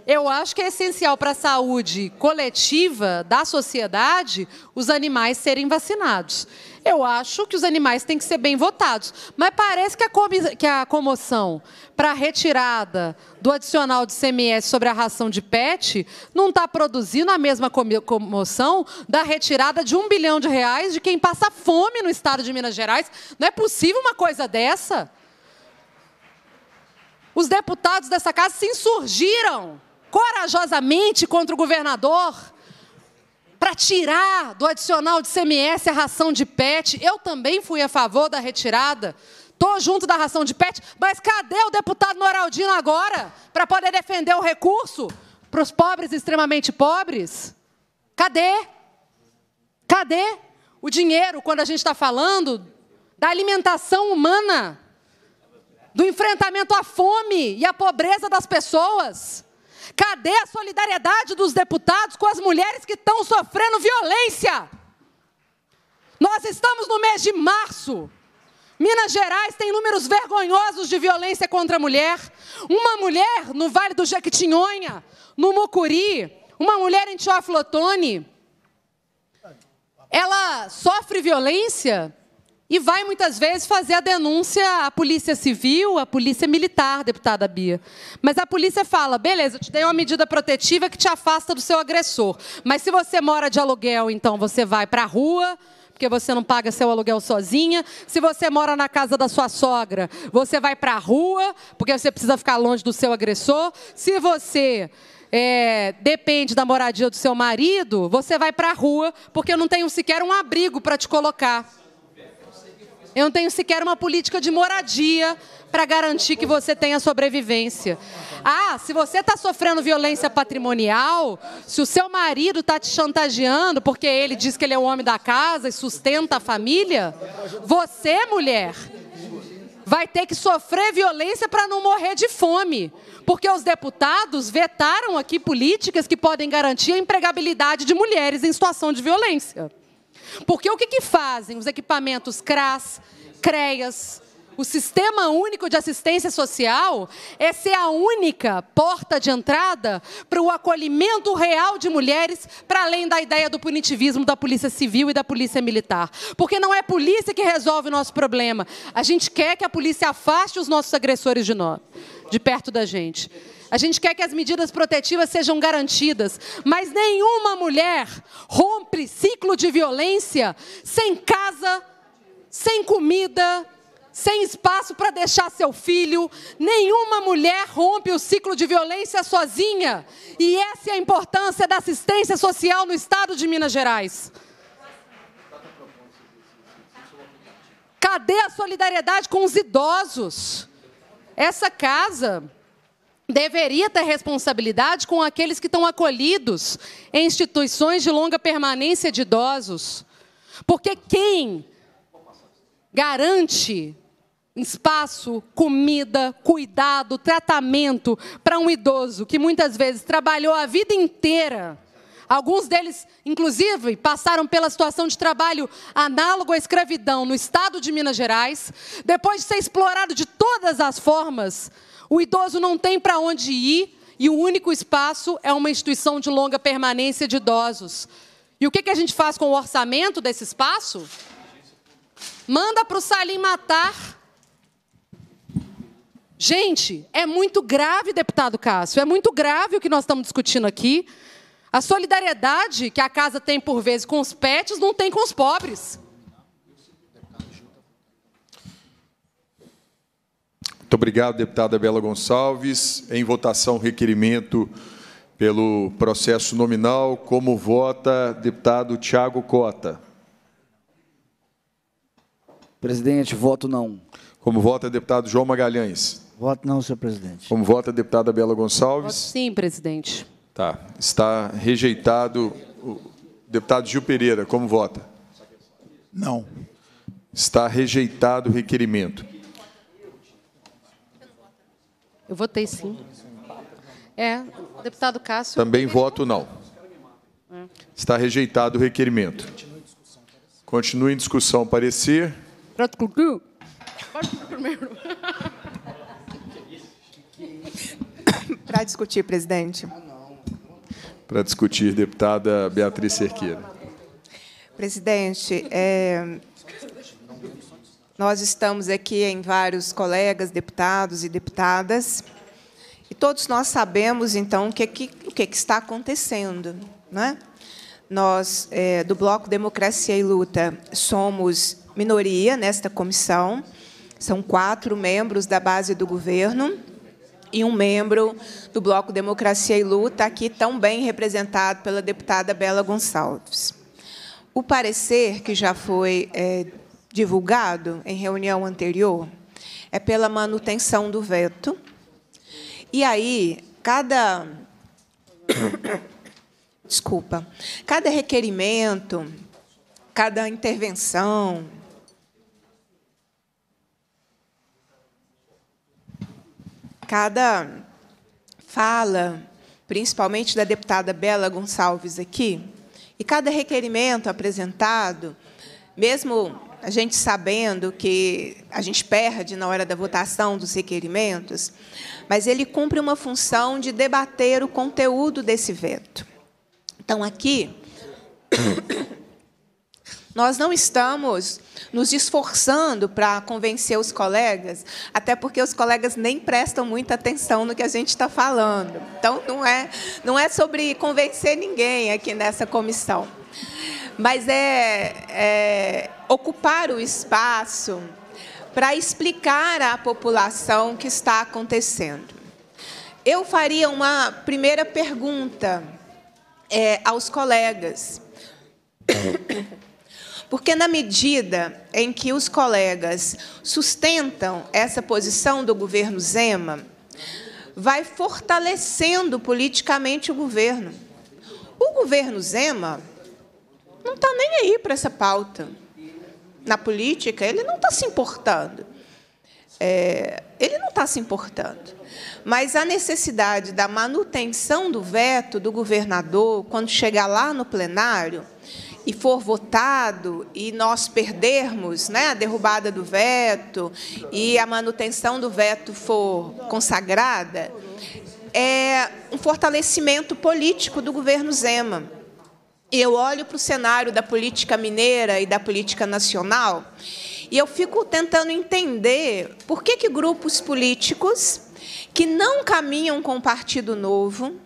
Eu acho que é essencial para a saúde coletiva da sociedade os animais serem vacinados. Eu acho que os animais têm que ser bem votados. Mas parece que a, que a comoção para a retirada do adicional de CMS sobre a ração de PET não está produzindo a mesma comoção da retirada de um bilhão de reais de quem passa fome no estado de Minas Gerais. Não é possível uma coisa dessa? Os deputados dessa casa se insurgiram corajosamente contra o governador para tirar do adicional de CMS a ração de PET. Eu também fui a favor da retirada. Estou junto da ração de PET, mas cadê o deputado Noraldino agora para poder defender o recurso para os pobres extremamente pobres? Cadê? Cadê o dinheiro quando a gente está falando da alimentação humana, do enfrentamento à fome e à pobreza das pessoas? Cadê a solidariedade dos deputados com as mulheres que estão sofrendo violência? Nós estamos no mês de março. Minas Gerais tem números vergonhosos de violência contra a mulher. Uma mulher no Vale do Jequitinhonha, no Mucuri, uma mulher em Teófilo ela sofre violência e vai muitas vezes fazer a denúncia à Polícia Civil, à Polícia Militar, deputada Bia. Mas a polícia fala: beleza, eu te dei uma medida protetiva que te afasta do seu agressor. Mas se você mora de aluguel, então você vai para a rua, porque você não paga seu aluguel sozinha. Se você mora na casa da sua sogra, você vai para a rua, porque você precisa ficar longe do seu agressor. Se você é, depende da moradia do seu marido, você vai para a rua, porque não tenho sequer um abrigo para te colocar. Eu não tenho sequer uma política de moradia para garantir que você tenha sobrevivência. Ah, se você está sofrendo violência patrimonial, se o seu marido está te chantageando porque ele diz que ele é o homem da casa e sustenta a família, você, mulher, vai ter que sofrer violência para não morrer de fome. Porque os deputados vetaram aqui políticas que podem garantir a empregabilidade de mulheres em situação de violência. Porque o que, que fazem os equipamentos CRAS, CREAS, o Sistema Único de Assistência Social é ser a única porta de entrada para o acolhimento real de mulheres, para além da ideia do punitivismo da Polícia Civil e da Polícia Militar. Porque não é a polícia que resolve o nosso problema. A gente quer que a polícia afaste os nossos agressores de nós, de perto da gente. A gente quer que as medidas protetivas sejam garantidas, mas nenhuma mulher rompe ciclo de violência sem casa, sem comida, sem espaço para deixar seu filho. Nenhuma mulher rompe o ciclo de violência sozinha. E essa é a importância da assistência social no estado de Minas Gerais. Cadê a solidariedade com os idosos? Essa casa deveria ter responsabilidade com aqueles que estão acolhidos em instituições de longa permanência de idosos. Porque quem garante espaço, comida, cuidado, tratamento para um idoso que muitas vezes trabalhou a vida inteira. Alguns deles, inclusive, passaram pela situação de trabalho análogo à escravidão no estado de Minas Gerais. Depois de ser explorado de todas as formas, o idoso não tem para onde ir e o único espaço é uma instituição de longa permanência de idosos. E o que, que a gente faz com o orçamento desse espaço? Manda para o Salim matar Gente, é muito grave, deputado Cássio, é muito grave o que nós estamos discutindo aqui. A solidariedade que a casa tem por vezes com os pets não tem com os pobres. Muito obrigado, deputada Bela Gonçalves. Em votação, requerimento pelo processo nominal. Como vota deputado Tiago Cota? Presidente, voto não. Como vota deputado João Magalhães? Voto não, senhor presidente. Como vota deputada Bela Gonçalves? Voto sim, presidente. Tá. Está rejeitado o deputado Gil Pereira. Como vota? Não. Está rejeitado o requerimento. Eu votei sim. É, deputado Cássio. Também voto não. Está rejeitado o requerimento. Continue em discussão. Parecer. Pronto, concluiu? Pode primeiro. Para discutir, presidente. Para discutir, deputada Beatriz Cerqueira. Presidente, é, nós estamos aqui em vários colegas, deputados e deputadas, e todos nós sabemos, então, o que, que, o que, que está acontecendo. Né? Nós, é, do Bloco Democracia e Luta, somos minoria nesta comissão, são quatro membros da base do governo, e um membro do Bloco Democracia e Luta, aqui tão bem representado pela deputada Bela Gonçalves. O parecer que já foi é, divulgado em reunião anterior é pela manutenção do veto. E aí, cada. Desculpa. Cada requerimento, cada intervenção, cada fala, principalmente da deputada Bela Gonçalves aqui, e cada requerimento apresentado, mesmo a gente sabendo que a gente perde na hora da votação dos requerimentos, mas ele cumpre uma função de debater o conteúdo desse veto. Então, aqui, Nós não estamos nos esforçando para convencer os colegas, até porque os colegas nem prestam muita atenção no que a gente está falando. Então, não é, não é sobre convencer ninguém aqui nessa comissão, mas é, é ocupar o espaço para explicar à população o que está acontecendo. Eu faria uma primeira pergunta é, aos colegas. Porque, na medida em que os colegas sustentam essa posição do governo Zema, vai fortalecendo politicamente o governo. O governo Zema não está nem aí para essa pauta. Na política, ele não está se importando. É, ele não está se importando. Mas a necessidade da manutenção do veto do governador, quando chegar lá no plenário e for votado e nós perdermos né, a derrubada do veto e a manutenção do veto for consagrada, é um fortalecimento político do governo Zema. Eu olho para o cenário da política mineira e da política nacional e eu fico tentando entender por que, que grupos políticos que não caminham com o Partido Novo,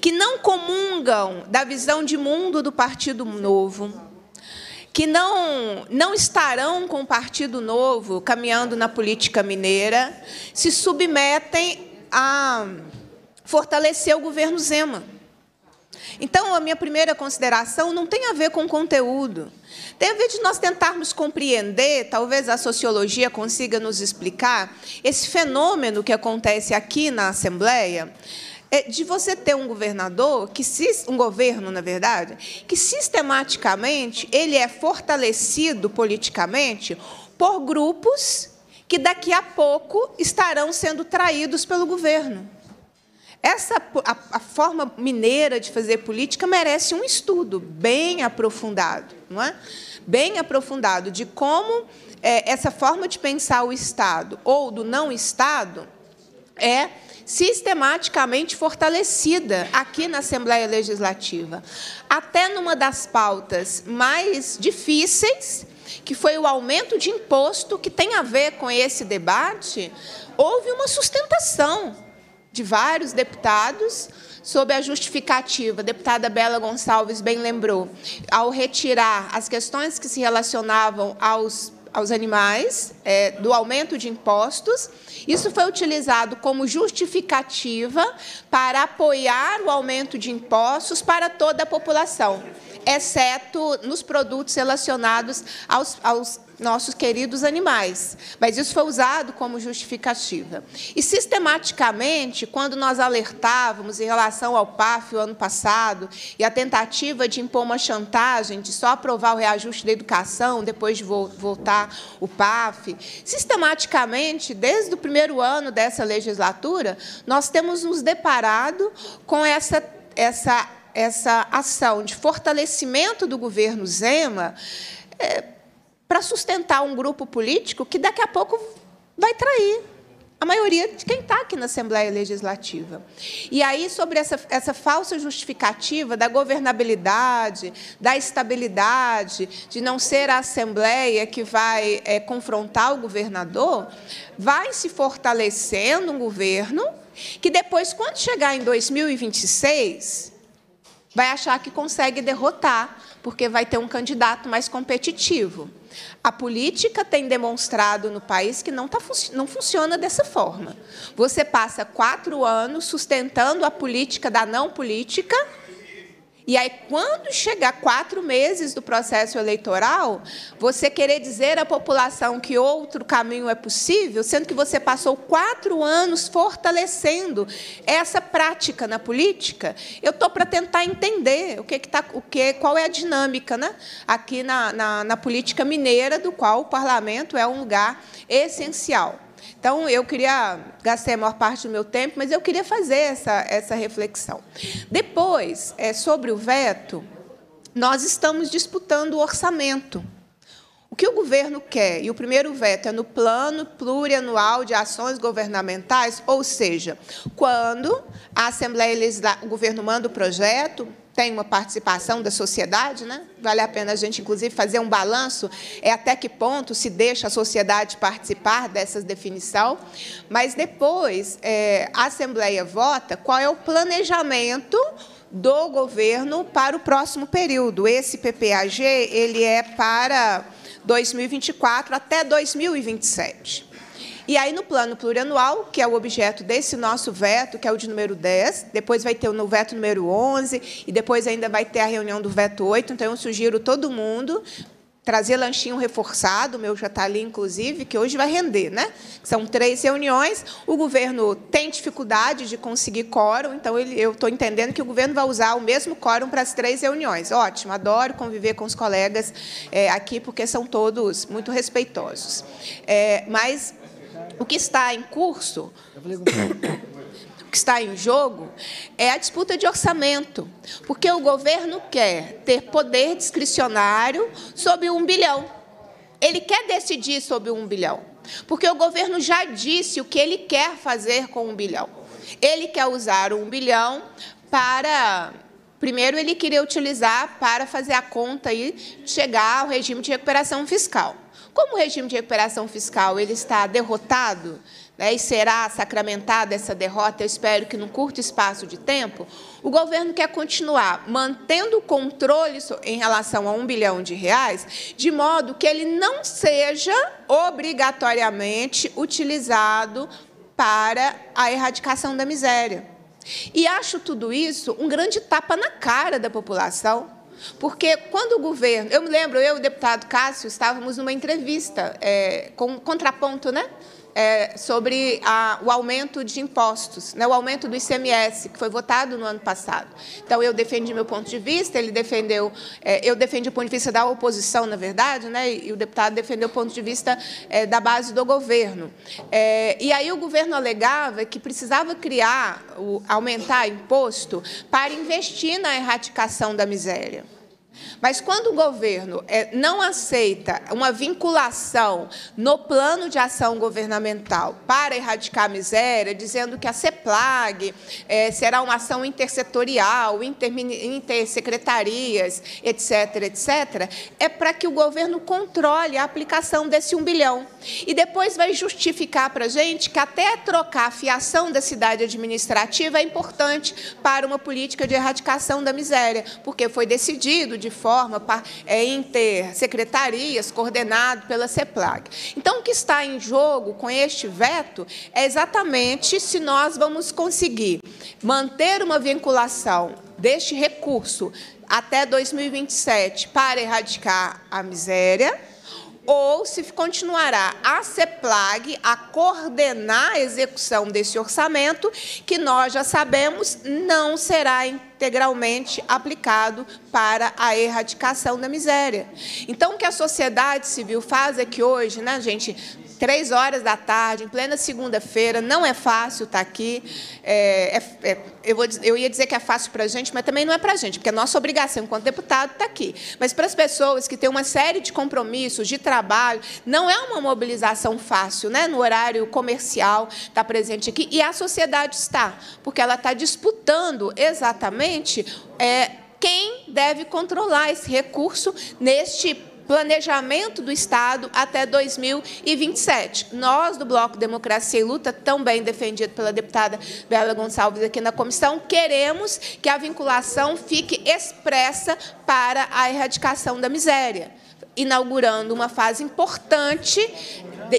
que não comungam da visão de mundo do Partido Novo, que não, não estarão com o Partido Novo caminhando na política mineira, se submetem a fortalecer o governo Zema. Então, a minha primeira consideração não tem a ver com conteúdo, tem a ver de nós tentarmos compreender, talvez a sociologia consiga nos explicar, esse fenômeno que acontece aqui na Assembleia, é de você ter um governador, que um governo, na verdade, que sistematicamente ele é fortalecido politicamente por grupos que daqui a pouco estarão sendo traídos pelo governo. Essa a, a, forma mineira de fazer política merece um estudo bem aprofundado, não é? Bem aprofundado de como é, essa forma de pensar o Estado ou do não Estado é sistematicamente fortalecida aqui na Assembleia Legislativa. Até numa das pautas mais difíceis, que foi o aumento de imposto, que tem a ver com esse debate, houve uma sustentação de vários deputados sob a justificativa, a deputada Bela Gonçalves bem lembrou, ao retirar as questões que se relacionavam aos aos animais, é, do aumento de impostos. Isso foi utilizado como justificativa para apoiar o aumento de impostos para toda a população, exceto nos produtos relacionados aos, aos nossos queridos animais. Mas isso foi usado como justificativa. E, sistematicamente, quando nós alertávamos em relação ao PAF o ano passado e a tentativa de impor uma chantagem de só aprovar o reajuste da educação depois de voltar o PAF, sistematicamente, desde o primeiro ano dessa legislatura, nós temos nos deparado com essa, essa, essa ação de fortalecimento do governo Zema. É, para sustentar um grupo político que daqui a pouco vai trair a maioria de quem está aqui na Assembleia Legislativa. E aí, sobre essa, essa falsa justificativa da governabilidade, da estabilidade, de não ser a Assembleia que vai é, confrontar o governador, vai se fortalecendo um governo que depois, quando chegar em 2026, vai achar que consegue derrotar, porque vai ter um candidato mais competitivo. A política tem demonstrado no país que não, tá, não funciona dessa forma. Você passa quatro anos sustentando a política da não política e aí, quando chegar quatro meses do processo eleitoral, você querer dizer à população que outro caminho é possível, sendo que você passou quatro anos fortalecendo essa prática na política, eu estou para tentar entender o que, que tá, o que, qual é a dinâmica, né? Aqui na, na, na política mineira, do qual o parlamento é um lugar essencial. Então, eu queria, gastei a maior parte do meu tempo, mas eu queria fazer essa, essa reflexão. Depois, é, sobre o veto, nós estamos disputando o orçamento. O que o governo quer, e o primeiro veto é no plano plurianual de ações governamentais, ou seja, quando a Assembleia Legislativa, o governo manda o projeto, tem uma participação da sociedade, né? vale a pena a gente, inclusive, fazer um balanço, é até que ponto se deixa a sociedade participar dessa definição, mas depois é, a Assembleia vota qual é o planejamento do governo para o próximo período. Esse PPAG ele é para 2024 até 2027. E aí, no plano plurianual, que é o objeto desse nosso veto, que é o de número 10, depois vai ter o veto número 11, e depois ainda vai ter a reunião do veto 8. Então, eu sugiro todo mundo trazer lanchinho reforçado, o meu já está ali, inclusive, que hoje vai render, né? São três reuniões. O governo tem dificuldade de conseguir quórum, então ele, eu estou entendendo que o governo vai usar o mesmo quórum para as três reuniões. Ótimo, adoro conviver com os colegas é, aqui, porque são todos muito respeitosos. É, mas o que está em curso, o que está em jogo, é a disputa de orçamento, porque o governo quer ter poder discricionário sobre um bilhão. Ele quer decidir sobre um bilhão, porque o governo já disse o que ele quer fazer com um bilhão. Ele quer usar um bilhão para Primeiro, ele queria utilizar para fazer a conta e chegar ao regime de recuperação fiscal. Como o regime de recuperação fiscal ele está derrotado né, e será sacramentada essa derrota, eu espero que num curto espaço de tempo, o governo quer continuar mantendo o controle em relação a um bilhão de reais, de modo que ele não seja obrigatoriamente utilizado para a erradicação da miséria. E acho tudo isso um grande tapa na cara da população, porque quando o governo. Eu me lembro, eu e o deputado Cássio estávamos numa entrevista é, com contraponto, né? É, sobre a, o aumento de impostos, né, o aumento do ICMS, que foi votado no ano passado. Então, eu defendi meu ponto de vista, ele defendeu, é, eu defendi o ponto de vista da oposição, na verdade, né, e, o deputado defendeu o ponto de vista é, da base do governo. É, e aí o governo alegava que precisava criar, o, aumentar imposto para investir na erradicação da miséria. Mas quando o governo é, não aceita uma vinculação no plano de ação governamental para erradicar a miséria, dizendo que a CEPLAG é, será uma ação intersetorial, intersecretarias, etc., etc., é para que o governo controle a aplicação desse um bilhão. E depois vai justificar para a gente que até trocar a fiação da cidade administrativa é importante para uma política de erradicação da miséria, porque foi decidido de forma é, intersecretarias, coordenado pela CEPLAG. Então, o que está em jogo com este veto é exatamente se nós vamos conseguir manter uma vinculação deste recurso até 2027 para erradicar a miséria ou se continuará a CEPLAG a coordenar a execução desse orçamento, que nós já sabemos não será integralmente aplicado para a erradicação da miséria. Então, o que a sociedade civil faz é que hoje, né, gente, três horas da tarde, em plena segunda-feira, não é fácil estar aqui. É, é, é, eu, vou, eu ia dizer que é fácil para a gente, mas também não é para a gente, porque é nossa obrigação, enquanto deputado, estar aqui. Mas para as pessoas que têm uma série de compromissos, de trabalho, não é uma mobilização fácil, né? no horário comercial, estar presente aqui. E a sociedade está, porque ela está disputando exatamente é, quem deve controlar esse recurso neste planejamento do Estado até 2027. Nós, do Bloco Democracia e Luta, também defendido pela deputada Bela Gonçalves aqui na comissão, queremos que a vinculação fique expressa para a erradicação da miséria inaugurando uma fase importante,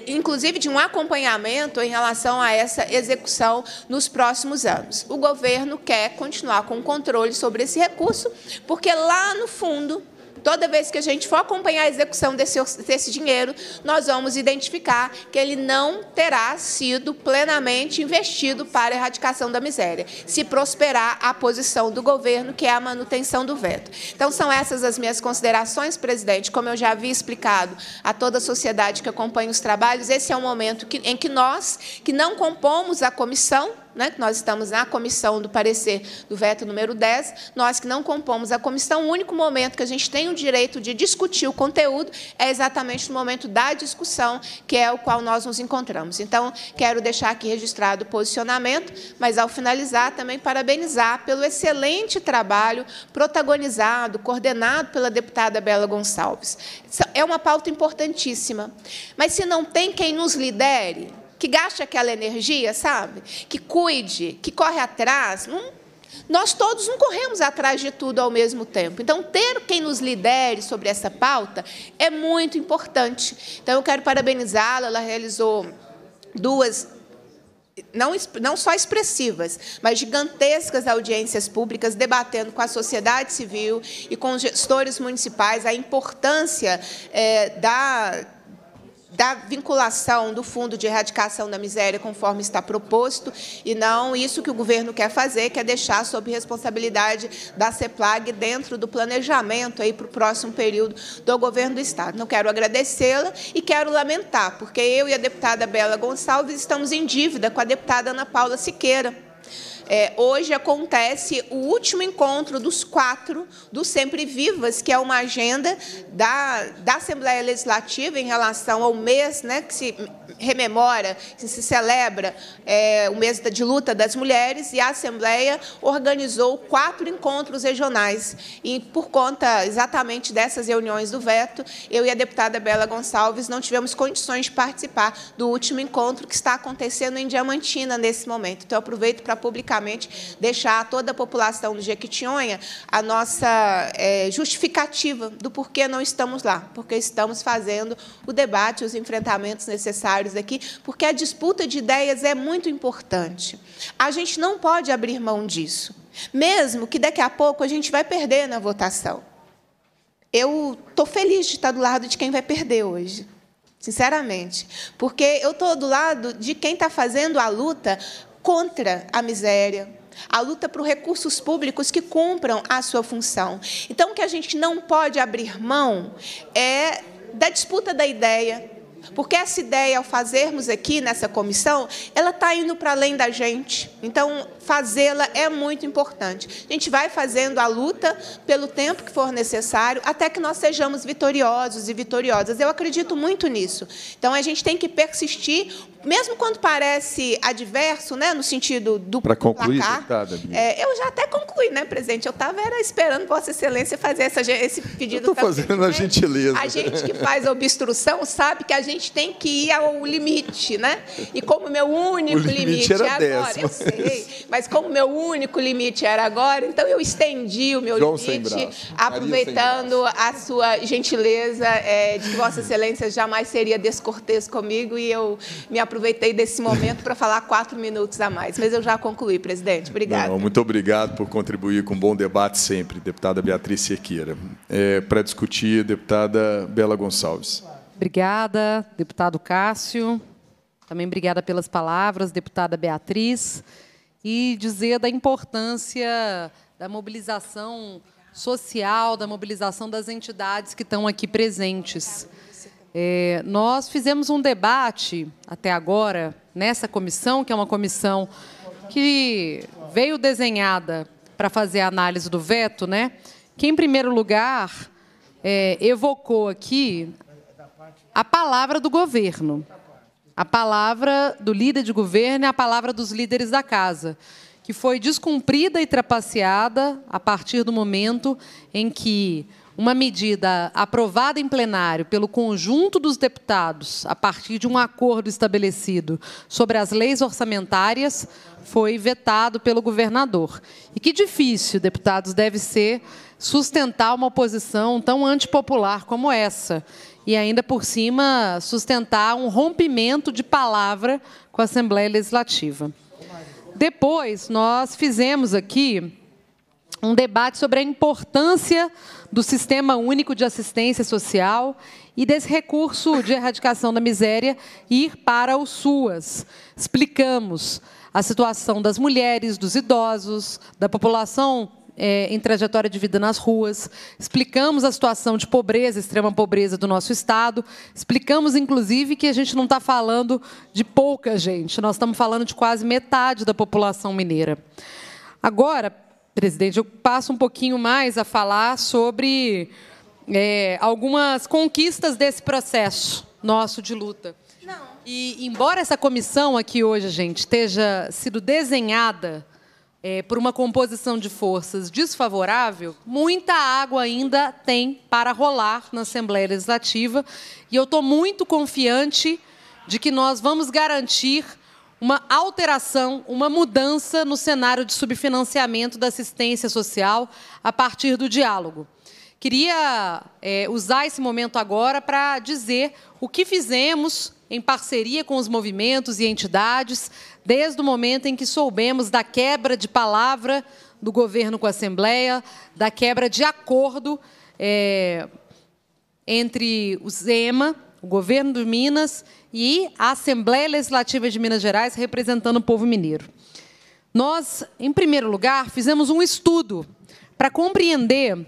inclusive de um acompanhamento em relação a essa execução nos próximos anos. O governo quer continuar com o controle sobre esse recurso, porque lá no fundo Toda vez que a gente for acompanhar a execução desse, desse dinheiro, nós vamos identificar que ele não terá sido plenamente investido para a erradicação da miséria, se prosperar a posição do governo, que é a manutenção do veto. Então, são essas as minhas considerações, presidente. Como eu já havia explicado a toda a sociedade que acompanha os trabalhos, esse é um momento que, em que nós, que não compomos a comissão, né, que nós estamos na comissão do parecer do veto número 10, nós que não compomos a comissão, o único momento que a gente tem o direito de discutir o conteúdo é exatamente no momento da discussão, que é o qual nós nos encontramos. Então, quero deixar aqui registrado o posicionamento, mas, ao finalizar, também parabenizar pelo excelente trabalho protagonizado, coordenado pela deputada Bela Gonçalves. É uma pauta importantíssima, mas se não tem quem nos lidere, que gaste aquela energia, sabe? Que cuide, que corre atrás. Nós todos não corremos atrás de tudo ao mesmo tempo. Então, ter quem nos lidere sobre essa pauta é muito importante. Então, eu quero parabenizá-la. Ela realizou duas não, não só expressivas, mas gigantescas audiências públicas, debatendo com a sociedade civil e com os gestores municipais a importância é, da da vinculação do Fundo de Erradicação da Miséria, conforme está proposto, e não isso que o governo quer fazer, que é deixar sob responsabilidade da CEPLAG dentro do planejamento aí para o próximo período do governo do Estado. Não quero agradecê-la e quero lamentar, porque eu e a deputada Bela Gonçalves estamos em dívida com a deputada Ana Paula Siqueira, é, hoje acontece o último encontro dos quatro do Sempre Vivas, que é uma agenda da, da Assembleia Legislativa em relação ao mês né, que se rememora, que se celebra é, o mês de luta das mulheres, e a Assembleia organizou quatro encontros regionais. E, por conta exatamente dessas reuniões do veto, eu e a deputada Bela Gonçalves não tivemos condições de participar do último encontro que está acontecendo em Diamantina nesse momento. Então, aproveito para publicar deixar a toda a população do Jequitinhonha a nossa é, justificativa do porquê não estamos lá, porque estamos fazendo o debate, os enfrentamentos necessários aqui, porque a disputa de ideias é muito importante. A gente não pode abrir mão disso, mesmo que daqui a pouco a gente vai perder na votação. Eu estou feliz de estar do lado de quem vai perder hoje sinceramente, porque eu estou do lado de quem está fazendo a luta contra a miséria, a luta por recursos públicos que cumpram a sua função. Então, o que a gente não pode abrir mão é da disputa da ideia, porque essa ideia, ao fazermos aqui nessa comissão, ela está indo para além da gente. Então, fazê-la é muito importante. A gente vai fazendo a luta pelo tempo que for necessário, até que nós sejamos vitoriosos e vitoriosas. Eu acredito muito nisso. Então, a gente tem que persistir, mesmo quando parece adverso, né, no sentido do Para concluir, deputada. É, eu já até concluí, né, presidente? Eu estava esperando Vossa Excelência fazer essa, esse pedido. Estou fazendo a gentileza. A gente que faz a obstrução sabe que a gente tem que ir ao limite, né? E como meu único o limite, limite era é agora, décimo. eu sei, mas como meu único limite era agora, então eu estendi o meu João limite, aproveitando a sua gentileza é, de que Vossa Excelência jamais seria descortês comigo e eu me aproveitei desse momento para falar quatro minutos a mais. Mas eu já concluí, presidente. Obrigada. Não, muito obrigado por contribuir com um bom debate sempre, deputada Beatriz Cerqueira. É, Para discutir, deputada Bela Gonçalves. Obrigada, deputado Cássio. Também obrigada pelas palavras, deputada Beatriz. E dizer da importância da mobilização social, da mobilização das entidades que estão aqui presentes. É, nós fizemos um debate até agora nessa comissão, que é uma comissão que veio desenhada para fazer a análise do veto, né? Que em primeiro lugar é, evocou aqui a palavra do governo, a palavra do líder de governo e a palavra dos líderes da casa, que foi descumprida e trapaceada a partir do momento em que uma medida aprovada em plenário pelo conjunto dos deputados, a partir de um acordo estabelecido sobre as leis orçamentárias, foi vetado pelo governador. E que difícil, deputados, deve ser sustentar uma oposição tão antipopular como essa e ainda por cima sustentar um rompimento de palavra com a Assembleia Legislativa. Depois, nós fizemos aqui um debate sobre a importância do Sistema Único de Assistência Social e desse recurso de erradicação da miséria ir para o SUAS. Explicamos a situação das mulheres, dos idosos, da população é, em trajetória de vida nas ruas, explicamos a situação de pobreza, extrema pobreza do nosso Estado, explicamos, inclusive, que a gente não está falando de pouca gente, nós estamos falando de quase metade da população mineira. Agora, presidente, eu passo um pouquinho mais a falar sobre é, algumas conquistas desse processo nosso de luta. E, embora essa comissão aqui hoje, gente, esteja sido desenhada é, por uma composição de forças desfavorável, muita água ainda tem para rolar na Assembleia Legislativa. E eu estou muito confiante de que nós vamos garantir uma alteração, uma mudança no cenário de subfinanciamento da assistência social a partir do diálogo. Queria é, usar esse momento agora para dizer o que fizemos em parceria com os movimentos e entidades, desde o momento em que soubemos da quebra de palavra do governo com a Assembleia, da quebra de acordo é, entre o ZEMA, o governo de Minas, e a Assembleia Legislativa de Minas Gerais, representando o povo mineiro. Nós, em primeiro lugar, fizemos um estudo para compreender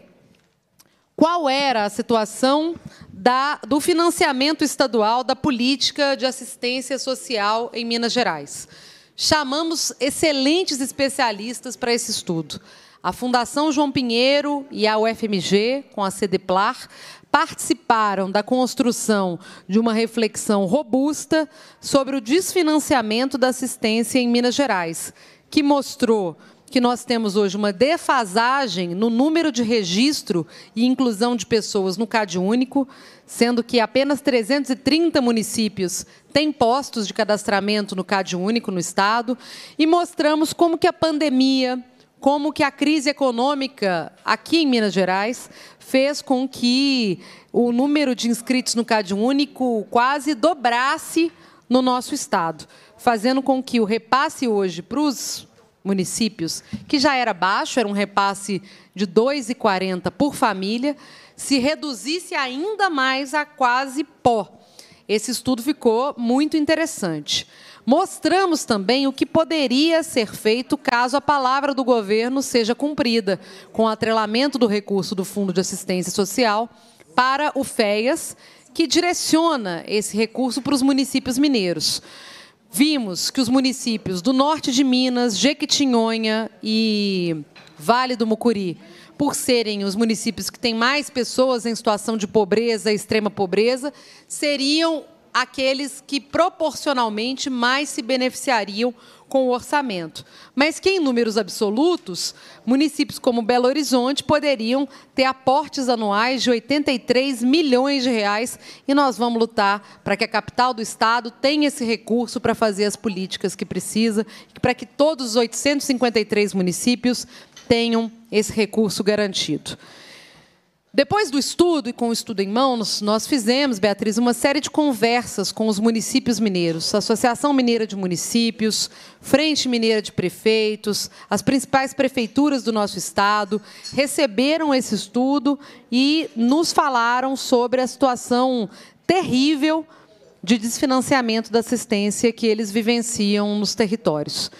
qual era a situação da, do financiamento estadual da política de assistência social em Minas Gerais. Chamamos excelentes especialistas para esse estudo. A Fundação João Pinheiro e a UFMG, com a CDPLAR, participaram da construção de uma reflexão robusta sobre o desfinanciamento da assistência em Minas Gerais, que mostrou que nós temos hoje uma defasagem no número de registro e inclusão de pessoas no CAD único, sendo que apenas 330 municípios têm postos de cadastramento no CAD único no estado, e mostramos como que a pandemia, como que a crise econômica aqui em Minas Gerais fez com que o número de inscritos no CAD único quase dobrasse no nosso estado, fazendo com que o repasse hoje para os municípios, que já era baixo, era um repasse de R$ 2,40 por família, se reduzisse ainda mais a quase pó. Esse estudo ficou muito interessante. Mostramos também o que poderia ser feito caso a palavra do governo seja cumprida, com o atrelamento do recurso do Fundo de Assistência Social para o FEAS, que direciona esse recurso para os municípios mineiros vimos que os municípios do norte de Minas, Jequitinhonha e Vale do Mucuri, por serem os municípios que têm mais pessoas em situação de pobreza, extrema pobreza, seriam aqueles que proporcionalmente mais se beneficiariam com o orçamento. Mas que, em números absolutos, municípios como Belo Horizonte poderiam ter aportes anuais de 83 milhões de reais e nós vamos lutar para que a capital do Estado tenha esse recurso para fazer as políticas que precisa, para que todos os 853 municípios tenham esse recurso garantido. Depois do estudo e com o estudo em mãos, nós fizemos, Beatriz, uma série de conversas com os municípios mineiros, Associação Mineira de Municípios, Frente Mineira de Prefeitos, as principais prefeituras do nosso estado, receberam esse estudo e nos falaram sobre a situação terrível de desfinanciamento da assistência que eles vivenciam nos territórios.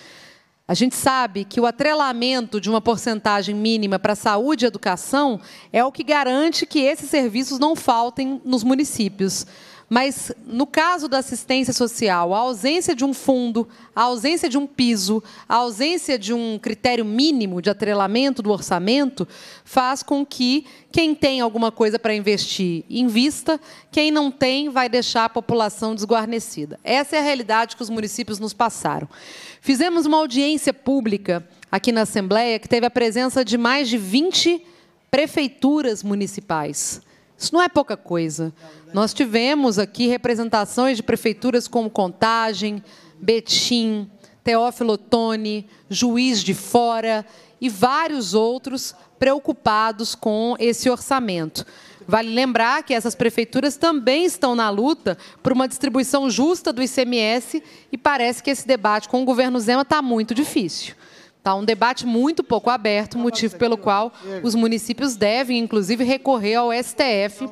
A gente sabe que o atrelamento de uma porcentagem mínima para saúde e educação é o que garante que esses serviços não faltem nos municípios. Mas, no caso da assistência social, a ausência de um fundo, a ausência de um piso, a ausência de um critério mínimo de atrelamento do orçamento, faz com que quem tem alguma coisa para investir, invista, quem não tem, vai deixar a população desguarnecida. Essa é a realidade que os municípios nos passaram. Fizemos uma audiência pública aqui na Assembleia que teve a presença de mais de 20 prefeituras municipais. Isso não é pouca coisa. Nós tivemos aqui representações de prefeituras como Contagem, Betim, Teófilo Otoni, Juiz de Fora e vários outros preocupados com esse orçamento. Vale lembrar que essas prefeituras também estão na luta por uma distribuição justa do ICMS e parece que esse debate com o governo Zema está muito difícil. Está um debate muito pouco aberto, motivo pelo qual os municípios devem, inclusive, recorrer ao STF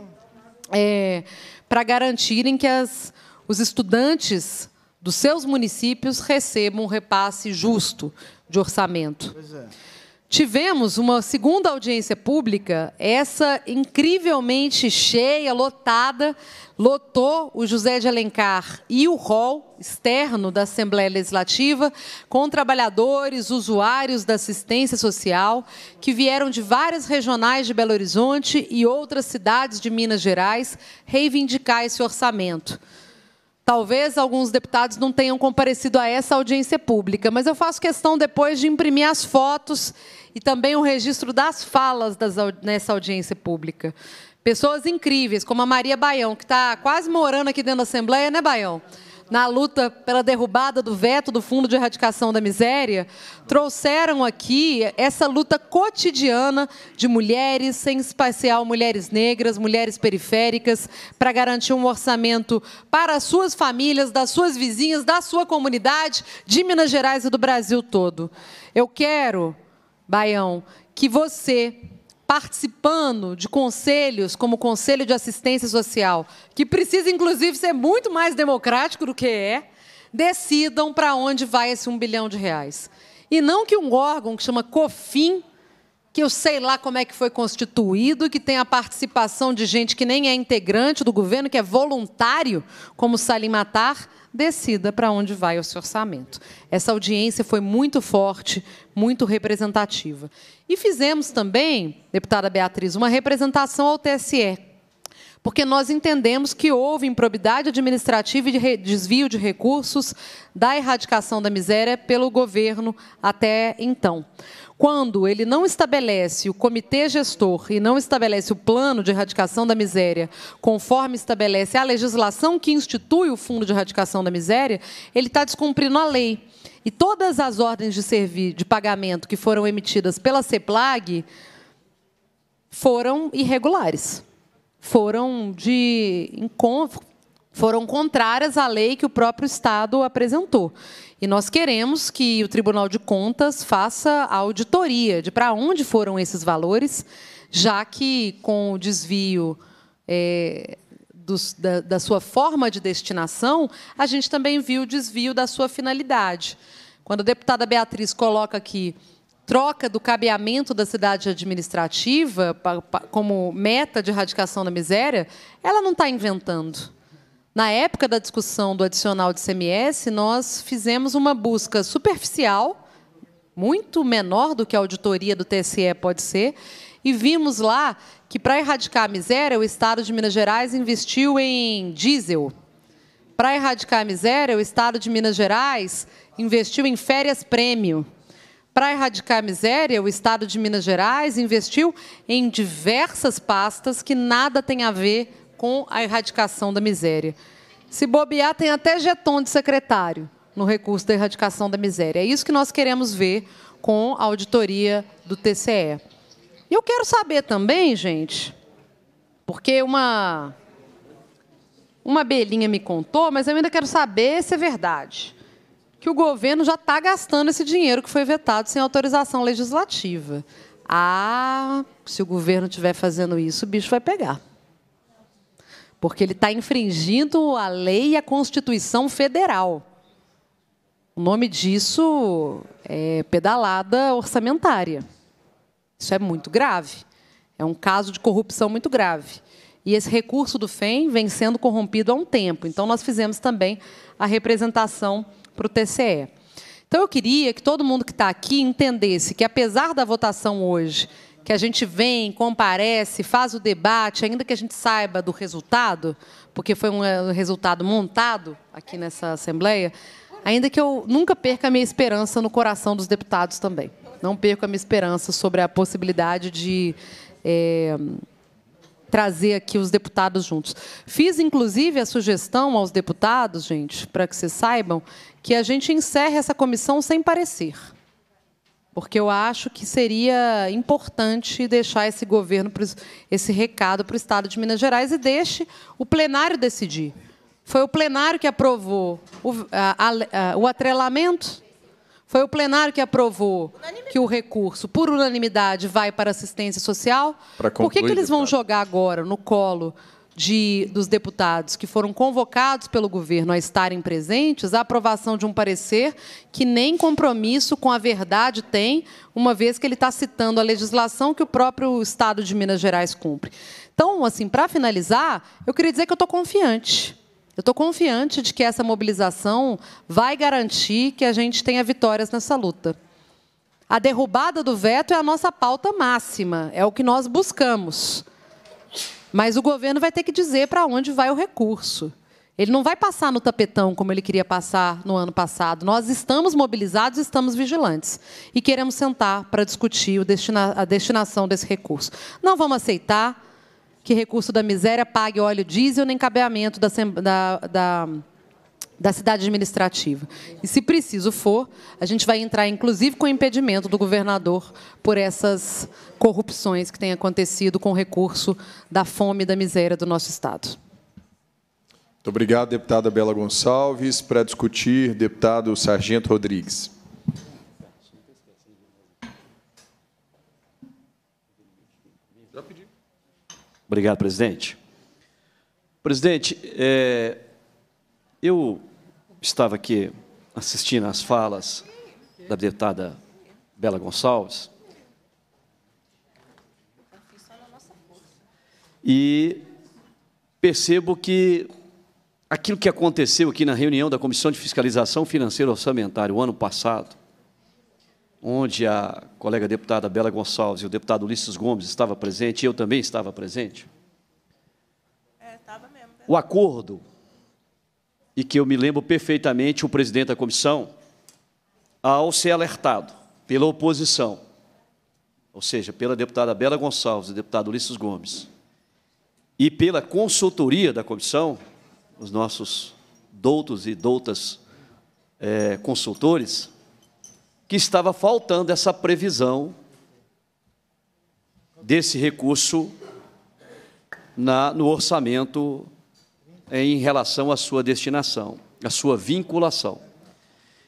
é, para garantirem que as, os estudantes dos seus municípios recebam um repasse justo de orçamento. Tivemos uma segunda audiência pública, essa incrivelmente cheia, lotada, lotou o José de Alencar e o hall externo da Assembleia Legislativa com trabalhadores, usuários da assistência social que vieram de várias regionais de Belo Horizonte e outras cidades de Minas Gerais reivindicar esse orçamento. Talvez alguns deputados não tenham comparecido a essa audiência pública, mas eu faço questão depois de imprimir as fotos e também o registro das falas das, nessa audiência pública. Pessoas incríveis, como a Maria Baião, que está quase morando aqui dentro da Assembleia, né, Baião? Na luta pela derrubada do veto do Fundo de Erradicação da Miséria, trouxeram aqui essa luta cotidiana de mulheres, sem especial mulheres negras, mulheres periféricas, para garantir um orçamento para as suas famílias, das suas vizinhas, da sua comunidade, de Minas Gerais e do Brasil todo. Eu quero Baião, que você, participando de conselhos, como o Conselho de Assistência Social, que precisa, inclusive, ser muito mais democrático do que é, decidam para onde vai esse um bilhão de reais. E não que um órgão que chama COFIN, que eu sei lá como é que foi constituído, que tem a participação de gente que nem é integrante do governo, que é voluntário, como Salim Matar, decida para onde vai esse orçamento. Essa audiência foi muito forte, muito representativa. E fizemos também, deputada Beatriz, uma representação ao TSE, porque nós entendemos que houve improbidade administrativa e de desvio de recursos da erradicação da miséria pelo governo até então quando ele não estabelece o comitê gestor e não estabelece o plano de erradicação da miséria, conforme estabelece a legislação que institui o Fundo de Erradicação da Miséria, ele está descumprindo a lei. E todas as ordens de servir, de pagamento que foram emitidas pela CEPLAG foram irregulares. Foram de foram contrárias à lei que o próprio Estado apresentou. E nós queremos que o Tribunal de Contas faça a auditoria de para onde foram esses valores, já que com o desvio é, dos, da, da sua forma de destinação, a gente também viu o desvio da sua finalidade. Quando a deputada Beatriz coloca aqui troca do cabeamento da cidade administrativa como meta de erradicação da miséria, ela não está inventando. Na época da discussão do adicional de CMS, nós fizemos uma busca superficial, muito menor do que a auditoria do TSE pode ser, e vimos lá que, para erradicar a miséria, o Estado de Minas Gerais investiu em diesel. Para erradicar a miséria, o Estado de Minas Gerais investiu em férias prêmio. Para erradicar a miséria, o Estado de Minas Gerais investiu em diversas pastas que nada tem a ver com a erradicação da miséria. Se bobear, tem até jeton de secretário no recurso da erradicação da miséria. É isso que nós queremos ver com a auditoria do TCE. E eu quero saber também, gente, porque uma uma belinha me contou, mas eu ainda quero saber se é verdade que o governo já está gastando esse dinheiro que foi vetado sem autorização legislativa. Ah, se o governo estiver fazendo isso, o bicho vai pegar porque ele está infringindo a lei e a Constituição Federal. O nome disso é pedalada orçamentária. Isso é muito grave. É um caso de corrupção muito grave. E esse recurso do FEM vem sendo corrompido há um tempo. Então, nós fizemos também a representação para o TCE. Então, eu queria que todo mundo que está aqui entendesse que, apesar da votação hoje que a gente vem, comparece, faz o debate, ainda que a gente saiba do resultado, porque foi um eh, resultado montado aqui nessa Assembleia, ainda que eu nunca perca a minha esperança no coração dos deputados também. Não perco a minha esperança sobre a possibilidade de é, trazer aqui os deputados juntos. Fiz, inclusive, a sugestão aos deputados, gente, para que vocês saibam, que a gente encerre essa comissão sem parecer porque eu acho que seria importante deixar esse governo, esse recado para o Estado de Minas Gerais e deixe o plenário decidir. Foi o plenário que aprovou o, a, a, o atrelamento, foi o plenário que aprovou que o recurso, por unanimidade, vai para assistência social. Por que, que eles vão jogar agora no colo de, dos deputados que foram convocados pelo governo a estarem presentes a aprovação de um parecer que nem compromisso com a verdade tem, uma vez que ele está citando a legislação que o próprio Estado de Minas Gerais cumpre. Então, assim, para finalizar, eu queria dizer que eu estou confiante. Eu estou confiante de que essa mobilização vai garantir que a gente tenha vitórias nessa luta. A derrubada do veto é a nossa pauta máxima, é o que nós buscamos. Mas o governo vai ter que dizer para onde vai o recurso. Ele não vai passar no tapetão como ele queria passar no ano passado. Nós estamos mobilizados, estamos vigilantes e queremos sentar para discutir a destinação desse recurso. Não vamos aceitar que recurso da miséria pague óleo diesel nem cabeamento da, da, da da cidade administrativa. E, se preciso for, a gente vai entrar, inclusive, com impedimento do governador por essas corrupções que têm acontecido com o recurso da fome e da miséria do nosso Estado. Muito obrigado, deputada Bela Gonçalves. Para discutir, deputado Sargento Rodrigues. Obrigado, presidente. Presidente, é, eu estava aqui assistindo às falas da deputada Bela Gonçalves. E percebo que aquilo que aconteceu aqui na reunião da Comissão de Fiscalização Financeira Orçamentária o ano passado, onde a colega deputada Bela Gonçalves e o deputado Ulisses Gomes estavam presentes, e eu também estava presente. É, o acordo e que eu me lembro perfeitamente o presidente da comissão, ao ser alertado pela oposição, ou seja, pela deputada Bela Gonçalves e deputado Ulisses Gomes, e pela consultoria da comissão, os nossos doutos e doutas é, consultores, que estava faltando essa previsão desse recurso na, no orçamento em relação à sua destinação, à sua vinculação.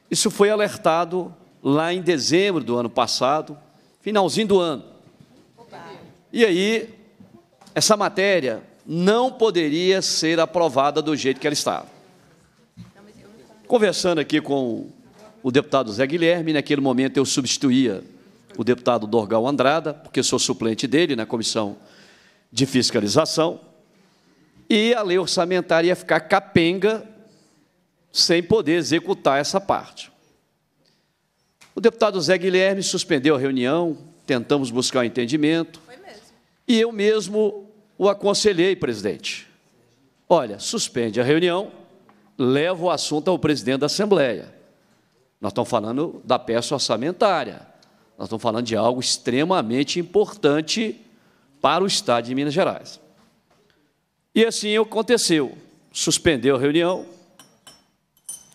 Isso foi alertado lá em dezembro do ano passado, finalzinho do ano. E aí, essa matéria não poderia ser aprovada do jeito que ela estava. Conversando aqui com o deputado Zé Guilherme, naquele momento eu substituía o deputado Dorgal Andrada, porque sou suplente dele na comissão de fiscalização e a lei orçamentária ia ficar capenga sem poder executar essa parte. O deputado Zé Guilherme suspendeu a reunião, tentamos buscar um entendimento. E eu mesmo o aconselhei, presidente. Olha, suspende a reunião, leva o assunto ao presidente da Assembleia. Nós estamos falando da peça orçamentária. Nós estamos falando de algo extremamente importante para o Estado de Minas Gerais. E assim aconteceu. Suspendeu a reunião,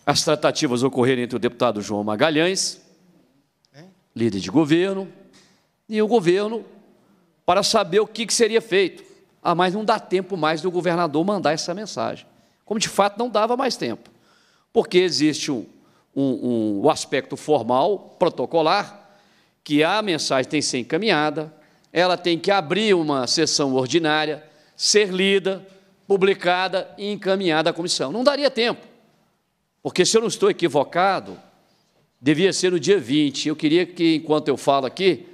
as tratativas ocorreram entre o deputado João Magalhães, líder de governo, e o governo para saber o que seria feito. Ah, mas não dá tempo mais do governador mandar essa mensagem. Como de fato não dava mais tempo. Porque existe um, um, um, um aspecto formal, protocolar, que a mensagem tem que ser encaminhada, ela tem que abrir uma sessão ordinária, ser lida, publicada e encaminhada à comissão. Não daria tempo, porque se eu não estou equivocado, devia ser no dia 20. Eu queria que, enquanto eu falo aqui,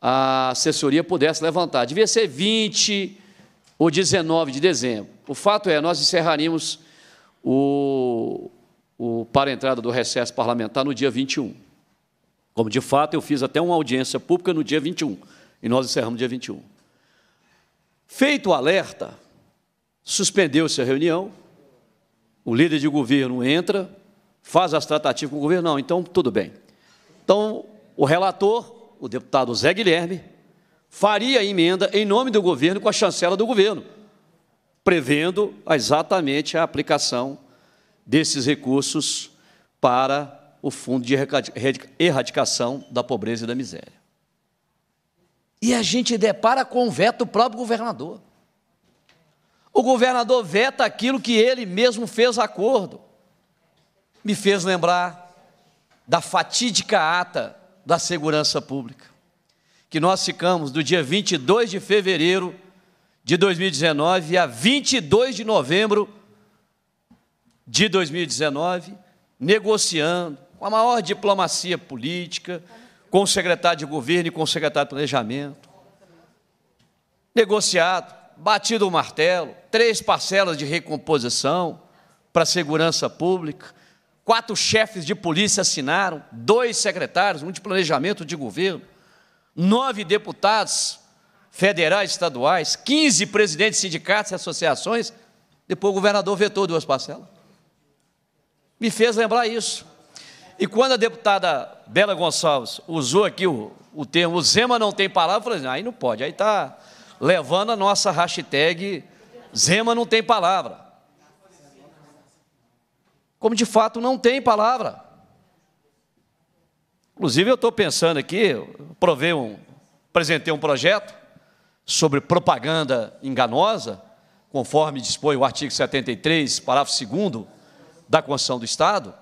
a assessoria pudesse levantar. Devia ser 20 ou 19 de dezembro. O fato é, nós encerraríamos o, o para a entrada do recesso parlamentar no dia 21. Como de fato eu fiz até uma audiência pública no dia 21, e nós encerramos no dia 21. Feito o alerta, suspendeu-se a reunião, o líder de governo entra, faz as tratativas com o governo, não, então tudo bem. Então, o relator, o deputado Zé Guilherme, faria a emenda em nome do governo com a chancela do governo, prevendo exatamente a aplicação desses recursos para o Fundo de Erradicação da Pobreza e da Miséria. E a gente depara com o veto do próprio governador. O governador veta aquilo que ele mesmo fez acordo. Me fez lembrar da fatídica ata da segurança pública, que nós ficamos do dia 22 de fevereiro de de 2019 a 22 de novembro de 2019, negociando com a maior diplomacia política, com o secretário de governo e com o secretário de planejamento. Negociado, batido o martelo, três parcelas de recomposição para a segurança pública, quatro chefes de polícia assinaram, dois secretários, um de planejamento de governo, nove deputados federais estaduais, 15 presidentes de sindicatos e associações, depois o governador vetou duas parcelas. Me fez lembrar isso. E quando a deputada Bela Gonçalves usou aqui o, o termo o Zema não tem palavra, eu falei, assim, aí não pode, aí está levando a nossa hashtag Zema não tem palavra. Como de fato não tem palavra. Inclusive eu estou pensando aqui, provei um, apresentei um projeto sobre propaganda enganosa, conforme dispõe o artigo 73, parágrafo 2 da Constituição do Estado,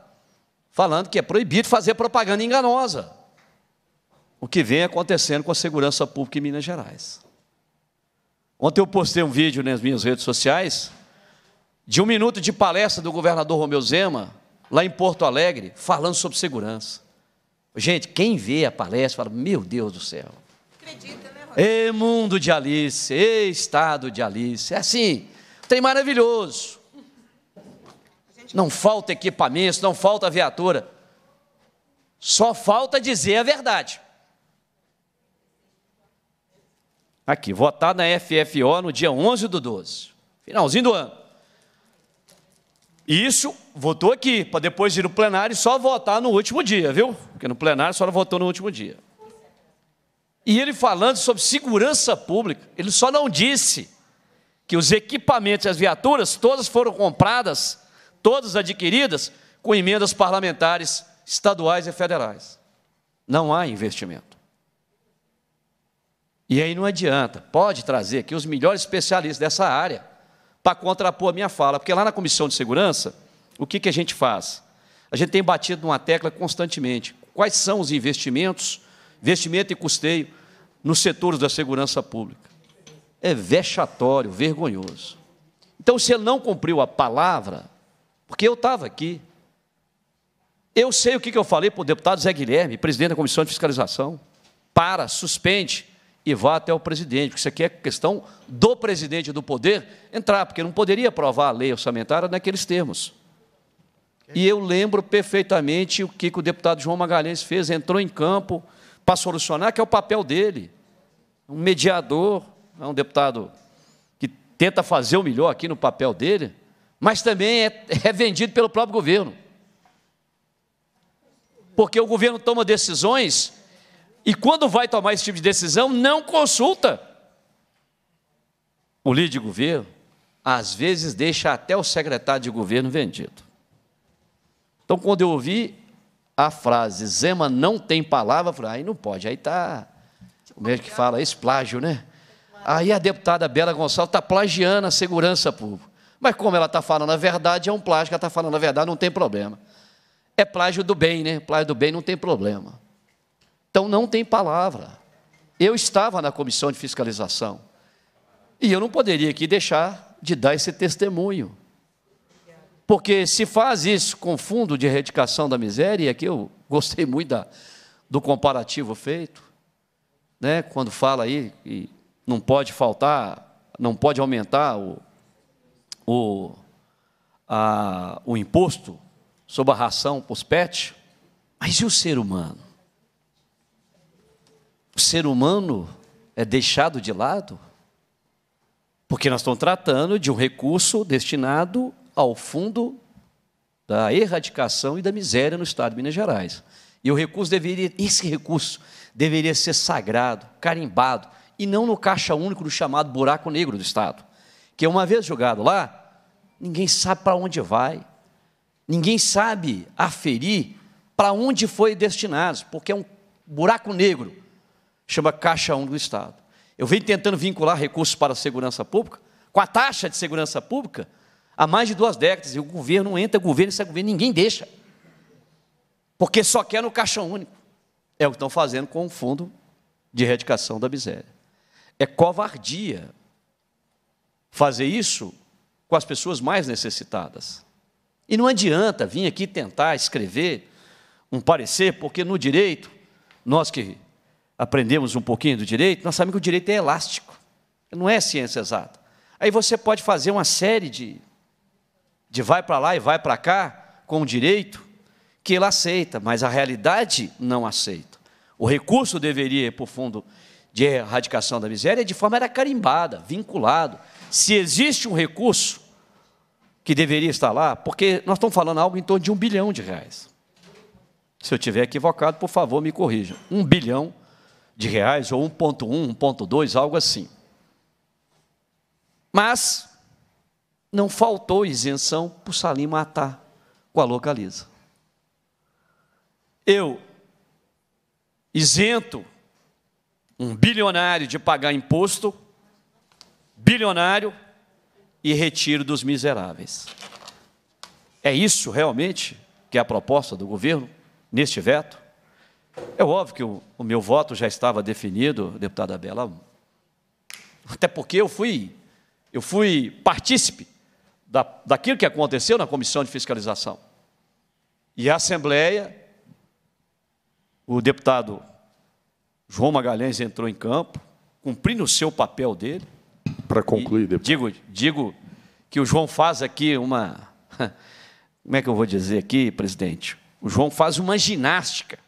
falando que é proibido fazer propaganda enganosa. O que vem acontecendo com a segurança pública em Minas Gerais. Ontem eu postei um vídeo nas minhas redes sociais de um minuto de palestra do governador Romeu Zema, lá em Porto Alegre, falando sobre segurança. Gente, quem vê a palestra fala: Meu Deus do céu. Acredita, né, Ê mundo de Alice, ê estado de Alice. É assim, tem maravilhoso. Não falta equipamento, não falta viatura. Só falta dizer a verdade. Aqui, votar na FFO no dia 11 do 12, finalzinho do ano. Isso, votou aqui, para depois ir no plenário e só votar no último dia, viu? Porque no plenário só votou no último dia. E ele falando sobre segurança pública, ele só não disse que os equipamentos e as viaturas todas foram compradas, todas adquiridas com emendas parlamentares estaduais e federais. Não há investimento. E aí não adianta, pode trazer aqui os melhores especialistas dessa área para contrapor a minha fala, porque lá na Comissão de Segurança, o que, que a gente faz? A gente tem batido numa tecla constantemente. Quais são os investimentos, investimento e custeio nos setores da segurança pública? É vexatório, vergonhoso. Então, se ele não cumpriu a palavra, porque eu estava aqui, eu sei o que eu falei para o deputado Zé Guilherme, presidente da Comissão de Fiscalização. Para, suspende, e vá até o presidente, porque isso aqui é questão do presidente do poder entrar, porque não poderia aprovar a lei orçamentária naqueles termos. E eu lembro perfeitamente o que o deputado João Magalhães fez, entrou em campo para solucionar, que é o papel dele. Um mediador, é um deputado que tenta fazer o melhor aqui no papel dele, mas também é, é vendido pelo próprio governo. Porque o governo toma decisões e quando vai tomar esse tipo de decisão, não consulta. O líder de governo, às vezes, deixa até o secretário de governo vendido. Então, quando eu ouvi a frase Zema não tem palavra, eu falei, aí não pode, aí está. Como é que fala? Esse plágio, né? Aí a deputada Bela Gonçalves está plagiando a segurança pública. Mas como ela está falando a verdade, é um plágio, ela está falando a verdade, não tem problema. É plágio do bem, né? Plágio do bem não tem problema. Então não tem palavra. Eu estava na comissão de fiscalização e eu não poderia aqui deixar de dar esse testemunho. Porque se faz isso com fundo de erradicação da miséria, e aqui eu gostei muito da, do comparativo feito, né, quando fala aí que não pode faltar, não pode aumentar o, o, a, o imposto sobre a ração para os pets, mas e o ser humano? o ser humano é deixado de lado? Porque nós estamos tratando de um recurso destinado ao fundo da erradicação e da miséria no estado de Minas Gerais. E o recurso deveria, esse recurso deveria ser sagrado, carimbado, e não no caixa único do chamado buraco negro do Estado. Que uma vez jogado lá, ninguém sabe para onde vai, ninguém sabe aferir para onde foi destinado, porque é um buraco negro chama Caixa 1 do Estado. Eu venho tentando vincular recursos para a segurança pública com a taxa de segurança pública há mais de duas décadas, e o governo entra, o governo sai governo, ninguém deixa. Porque só quer no Caixa Único. É o que estão fazendo com o Fundo de Erradicação da Miséria. É covardia. fazer isso com as pessoas mais necessitadas. E não adianta vir aqui tentar escrever um parecer, porque no direito, nós que aprendemos um pouquinho do direito, nós sabemos que o direito é elástico, não é ciência exata. Aí você pode fazer uma série de, de vai para lá e vai para cá com o direito que ele aceita, mas a realidade não aceita. O recurso deveria ir para o fundo de erradicação da miséria de forma era carimbada, vinculado. Se existe um recurso que deveria estar lá, porque nós estamos falando algo em torno de um bilhão de reais. Se eu tiver equivocado, por favor, me corrija. Um bilhão de reais, ou 1,1, 1,2, algo assim. Mas não faltou isenção para o Salim matar com a localiza. Eu isento um bilionário de pagar imposto, bilionário, e retiro dos miseráveis. É isso realmente que é a proposta do governo neste veto? É óbvio que o, o meu voto já estava definido, deputada Bela, até porque eu fui, eu fui partícipe da, daquilo que aconteceu na comissão de fiscalização. E a Assembleia, o deputado João Magalhães entrou em campo, cumprindo o seu papel dele. Para concluir, deputado. Digo, digo que o João faz aqui uma. Como é que eu vou dizer aqui, presidente? O João faz uma ginástica.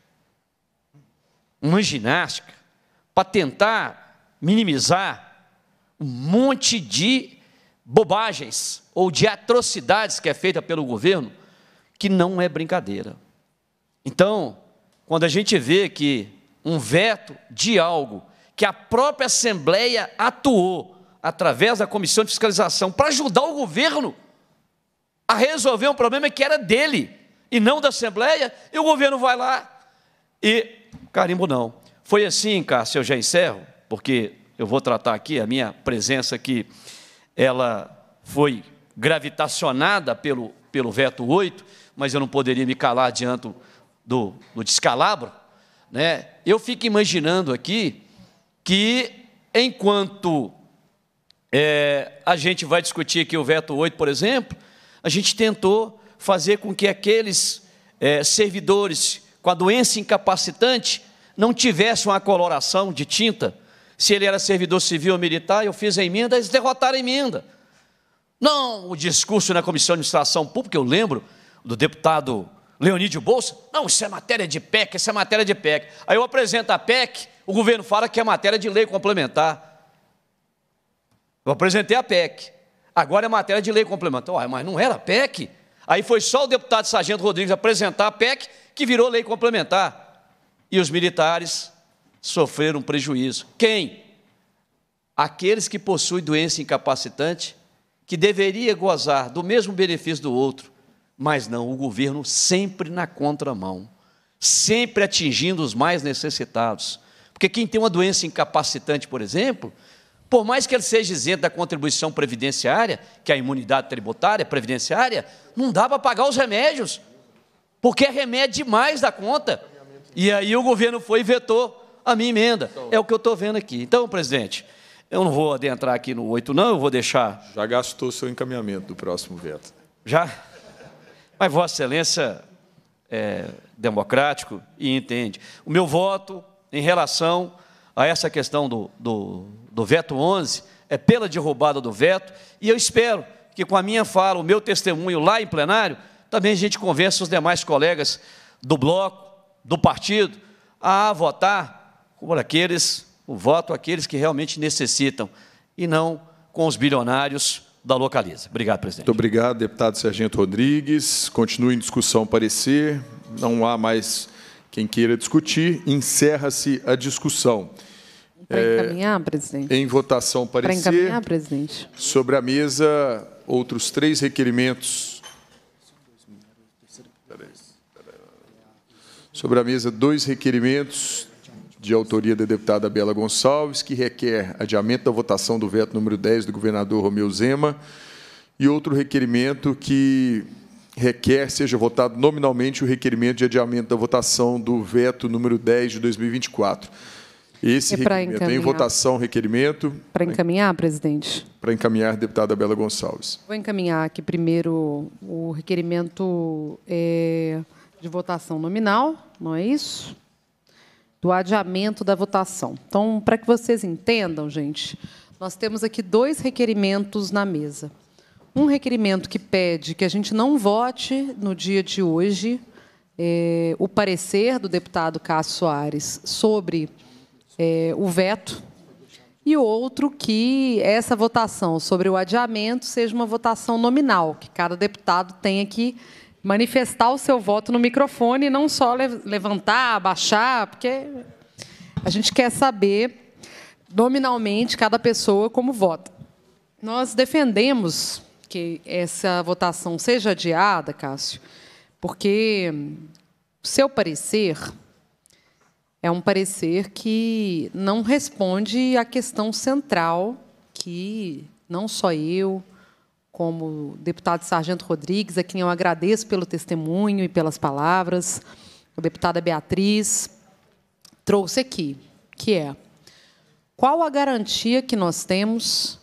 Uma ginástica para tentar minimizar um monte de bobagens ou de atrocidades que é feita pelo governo, que não é brincadeira. Então, quando a gente vê que um veto de algo que a própria Assembleia atuou através da comissão de fiscalização para ajudar o governo a resolver um problema que era dele e não da Assembleia, e o governo vai lá e carimbo não. Foi assim, Cássio, eu já encerro, porque eu vou tratar aqui, a minha presença aqui, ela foi gravitacionada pelo, pelo veto 8, mas eu não poderia me calar diante do, do descalabro, né? Eu fico imaginando aqui que, enquanto é, a gente vai discutir aqui o veto 8, por exemplo, a gente tentou fazer com que aqueles é, servidores com a doença incapacitante não tivessem uma coloração de tinta. Se ele era servidor civil ou militar, eu fiz a emenda, eles derrotaram a emenda. Não o discurso na Comissão de Administração Pública, eu lembro do deputado Leonídio Bolsa, não, isso é matéria de PEC, isso é matéria de PEC. Aí eu apresento a PEC, o governo fala que é matéria de lei complementar. Eu apresentei a PEC, agora é matéria de lei complementar. Ué, mas não era PEC? Aí foi só o deputado Sargento Rodrigues apresentar a PEC que virou lei complementar. E os militares sofreram prejuízo. Quem? Aqueles que possuem doença incapacitante, que deveria gozar do mesmo benefício do outro, mas não, o governo sempre na contramão, sempre atingindo os mais necessitados. Porque quem tem uma doença incapacitante, por exemplo, por mais que ele seja isento da contribuição previdenciária, que é a imunidade tributária, previdenciária, não dá para pagar os remédios, porque é remédio demais da conta. E aí o governo foi e vetou a minha emenda. É o que eu estou vendo aqui. Então, presidente, eu não vou adentrar aqui no 8, não, eu vou deixar. Já gastou seu encaminhamento do próximo veto. Já? Mas Vossa Excelência é democrático e entende. O meu voto em relação a essa questão do, do, do veto 11 é pela derrubada do veto, e eu espero que com a minha fala, o meu testemunho lá em plenário, também a gente convença os demais colegas do bloco, do partido, a votar por aqueles, o voto aqueles que realmente necessitam, e não com os bilionários da localiza. Obrigado, presidente. Muito obrigado, deputado Sargento Rodrigues. Continue em discussão parecer. Não há mais quem queira discutir. Encerra-se a discussão. Para encaminhar, presidente? Em votação parecer. Para encaminhar, presidente. Sobre a mesa, outros três requerimentos. Sobre a mesa, dois requerimentos de autoria da deputada Bela Gonçalves, que requer adiamento da votação do veto número 10 do governador Romeu Zema, e outro requerimento que requer seja votado nominalmente o requerimento de adiamento da votação do veto número 10 de 2024. Esse É requerimento. Em encaminhar. votação, requerimento. Para encaminhar, presidente? Para encaminhar, deputada Bela Gonçalves. Vou encaminhar aqui primeiro o requerimento é, de votação nominal, não é isso? Do adiamento da votação. Então, para que vocês entendam, gente, nós temos aqui dois requerimentos na mesa. Um requerimento que pede que a gente não vote no dia de hoje é, o parecer do deputado Cássio Soares sobre é, o veto e outro que essa votação sobre o adiamento seja uma votação nominal, que cada deputado tenha que manifestar o seu voto no microfone e não só le- levantar, abaixar, porque a gente quer saber nominalmente cada pessoa como vota. Nós defendemos que essa votação seja adiada, Cássio, porque o seu parecer é um parecer que não responde à questão central que não só eu, como deputado Sargento Rodrigues, a quem eu agradeço pelo testemunho e pelas palavras, a deputada Beatriz, trouxe aqui, que é qual a garantia que nós temos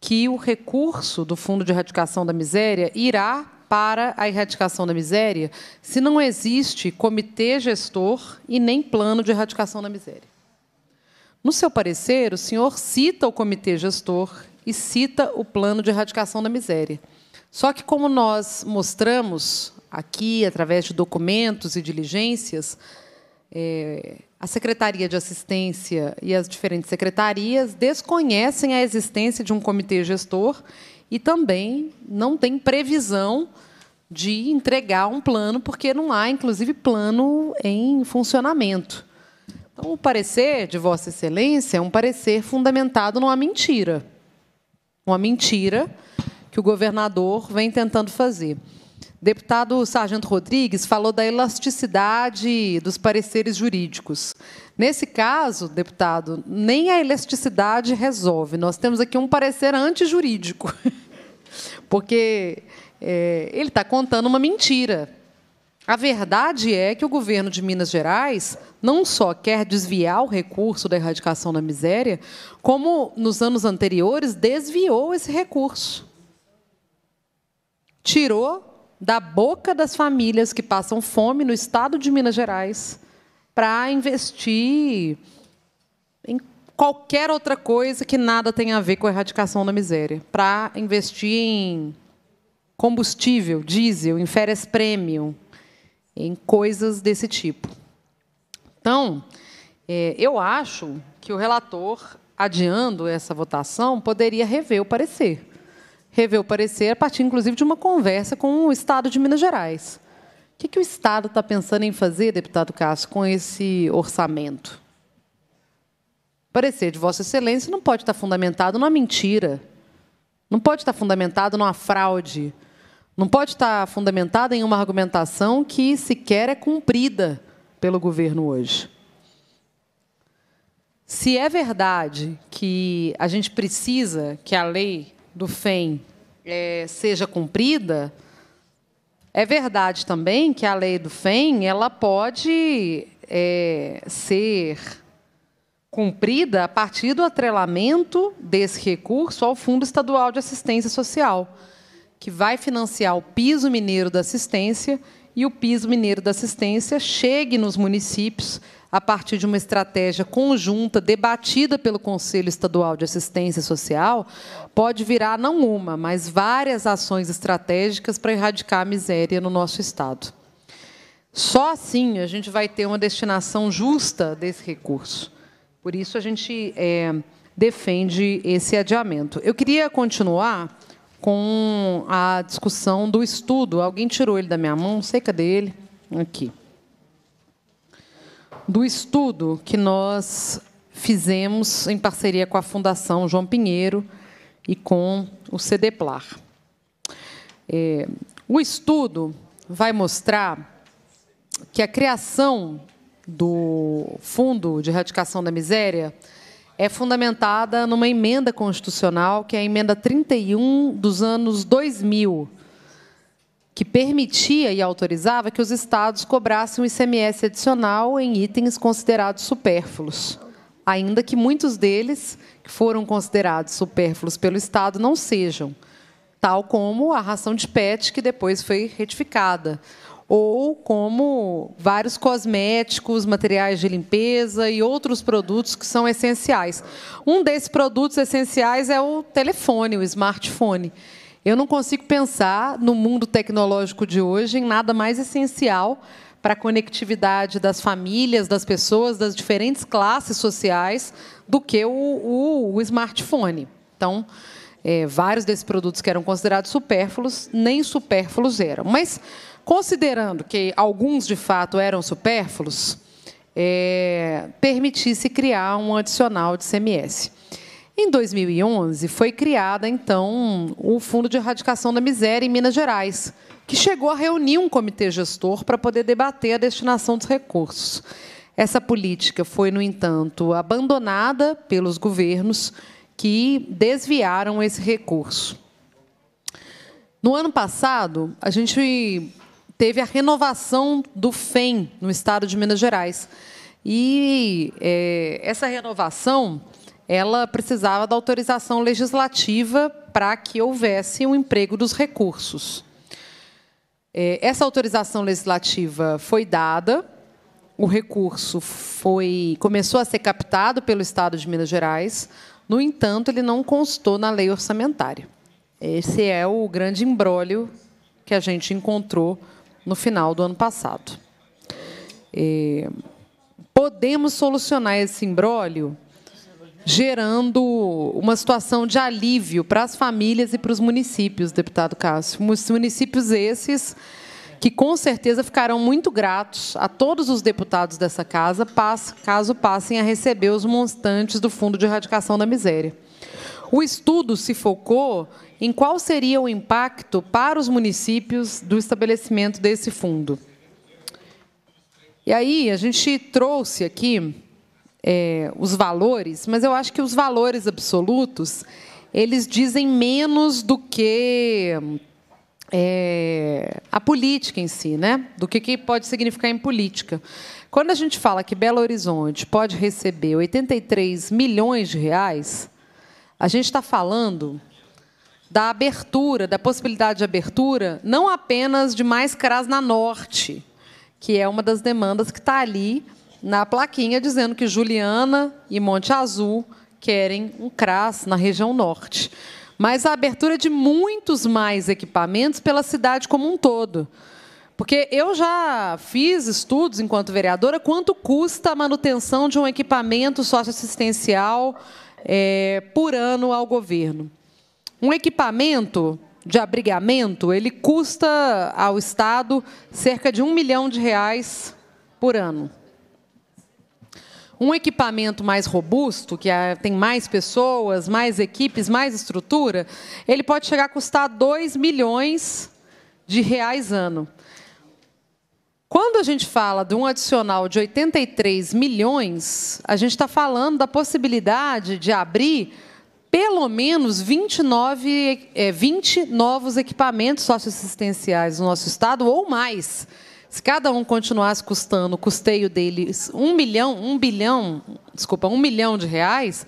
que o recurso do Fundo de Erradicação da Miséria irá para a erradicação da miséria se não existe comitê gestor e nem plano de erradicação da miséria? No seu parecer, o senhor cita o comitê gestor e cita o plano de erradicação da miséria. Só que, como nós mostramos aqui, através de documentos e diligências, é, a Secretaria de Assistência e as diferentes secretarias desconhecem a existência de um comitê gestor e também não tem previsão de entregar um plano, porque não há, inclusive, plano em funcionamento. Então, o parecer de Vossa Excelência é um parecer fundamentado numa mentira. Uma mentira que o governador vem tentando fazer. Deputado Sargento Rodrigues falou da elasticidade dos pareceres jurídicos. Nesse caso, deputado, nem a elasticidade resolve. Nós temos aqui um parecer antijurídico, porque é, ele está contando uma mentira. A verdade é que o governo de Minas Gerais não só quer desviar o recurso da erradicação da miséria, como nos anos anteriores desviou esse recurso. Tirou da boca das famílias que passam fome no estado de Minas Gerais para investir em qualquer outra coisa que nada tenha a ver com a erradicação da miséria, para investir em combustível, diesel, em férias premium, em coisas desse tipo. Então, é, eu acho que o relator, adiando essa votação, poderia rever o parecer. Rever o parecer a partir, inclusive, de uma conversa com o Estado de Minas Gerais. O que, que o Estado está pensando em fazer, deputado Cássio, com esse orçamento? O parecer de Vossa Excelência não pode estar fundamentado numa mentira, não pode estar fundamentado numa fraude, não pode estar fundamentado em uma argumentação que sequer é cumprida pelo governo hoje. Se é verdade que a gente precisa que a lei do FEM eh, seja cumprida, é verdade também que a lei do FEM ela pode eh, ser cumprida a partir do atrelamento desse recurso ao Fundo Estadual de Assistência Social, que vai financiar o piso mineiro da assistência e o piso mineiro da assistência chegue nos municípios a partir de uma estratégia conjunta debatida pelo Conselho Estadual de Assistência Social, pode virar não uma, mas várias ações estratégicas para erradicar a miséria no nosso estado. Só assim a gente vai ter uma destinação justa desse recurso. Por isso a gente é, defende esse adiamento. Eu queria continuar com a discussão do estudo. Alguém tirou ele da minha mão? Não sei cadê ele. Aqui. Do estudo que nós fizemos em parceria com a Fundação João Pinheiro e com o CDPLAR. É, o estudo vai mostrar que a criação do Fundo de Erradicação da Miséria é fundamentada numa emenda constitucional, que é a emenda 31 dos anos 2000, que permitia e autorizava que os estados cobrassem um ICMS adicional em itens considerados supérfluos, ainda que muitos deles, que foram considerados supérfluos pelo Estado, não sejam, tal como a ração de PET, que depois foi retificada, ou como vários cosméticos, materiais de limpeza e outros produtos que são essenciais. Um desses produtos essenciais é o telefone, o smartphone. Eu não consigo pensar no mundo tecnológico de hoje em nada mais essencial para a conectividade das famílias, das pessoas, das diferentes classes sociais, do que o, o, o smartphone. Então, é, vários desses produtos que eram considerados supérfluos, nem supérfluos eram. Mas, considerando que alguns de fato eram supérfluos, é, permitisse criar um adicional de CMS. Em 2011, foi criada, então, o Fundo de Erradicação da Miséria em Minas Gerais, que chegou a reunir um comitê gestor para poder debater a destinação dos recursos. Essa política foi, no entanto, abandonada pelos governos que desviaram esse recurso. No ano passado, a gente teve a renovação do FEM no estado de Minas Gerais. E é, essa renovação ela precisava da autorização legislativa para que houvesse um emprego dos recursos. É, essa autorização legislativa foi dada, o recurso foi começou a ser captado pelo Estado de Minas Gerais, no entanto, ele não constou na lei orçamentária. Esse é o grande embrólio que a gente encontrou no final do ano passado. É, podemos solucionar esse embrólio gerando uma situação de alívio para as famílias e para os municípios, deputado Cássio. Municípios esses que com certeza ficarão muito gratos a todos os deputados dessa casa, caso passem a receber os montantes do Fundo de Erradicação da Miséria. O estudo se focou em qual seria o impacto para os municípios do estabelecimento desse fundo. E aí, a gente trouxe aqui é, os valores, mas eu acho que os valores absolutos eles dizem menos do que é, a política em si, né? Do que, que pode significar em política. Quando a gente fala que Belo Horizonte pode receber 83 milhões de reais, a gente está falando da abertura, da possibilidade de abertura, não apenas de mais CRAS na Norte, que é uma das demandas que está ali na plaquinha dizendo que Juliana e Monte Azul querem um CRAS na região norte. Mas a abertura de muitos mais equipamentos pela cidade como um todo. Porque eu já fiz estudos, enquanto vereadora, quanto custa a manutenção de um equipamento socioassistencial é, por ano ao governo. Um equipamento de abrigamento, ele custa ao Estado cerca de um milhão de reais por ano. Um equipamento mais robusto, que tem mais pessoas, mais equipes, mais estrutura, ele pode chegar a custar 2 milhões de reais ano. Quando a gente fala de um adicional de 83 milhões, a gente está falando da possibilidade de abrir pelo menos 29, é, 20 novos equipamentos socioassistenciais no nosso estado ou mais. Se cada um continuasse custando o custeio deles um milhão, um bilhão, desculpa, um milhão de reais,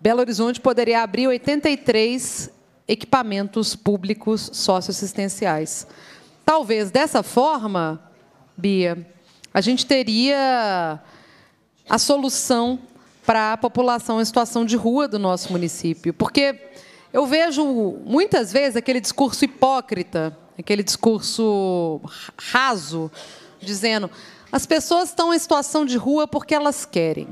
Belo Horizonte poderia abrir 83 equipamentos públicos socioassistenciais. Talvez dessa forma, Bia, a gente teria a solução para a população em situação de rua do nosso município. Porque eu vejo muitas vezes aquele discurso hipócrita aquele discurso raso, dizendo: as pessoas estão em situação de rua porque elas querem.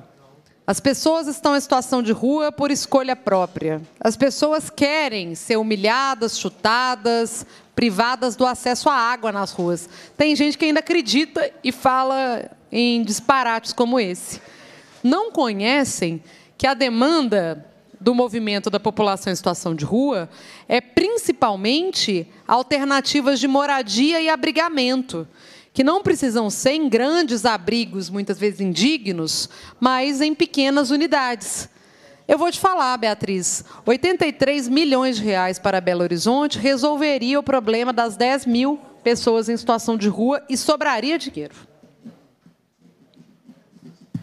As pessoas estão em situação de rua por escolha própria. As pessoas querem ser humilhadas, chutadas, privadas do acesso à água nas ruas. Tem gente que ainda acredita e fala em disparates como esse. Não conhecem que a demanda do movimento da população em situação de rua é principalmente alternativas de moradia e abrigamento, que não precisam ser em grandes abrigos, muitas vezes indignos, mas em pequenas unidades. Eu vou te falar, Beatriz, 83 milhões de reais para Belo Horizonte resolveria o problema das 10 mil pessoas em situação de rua e sobraria dinheiro.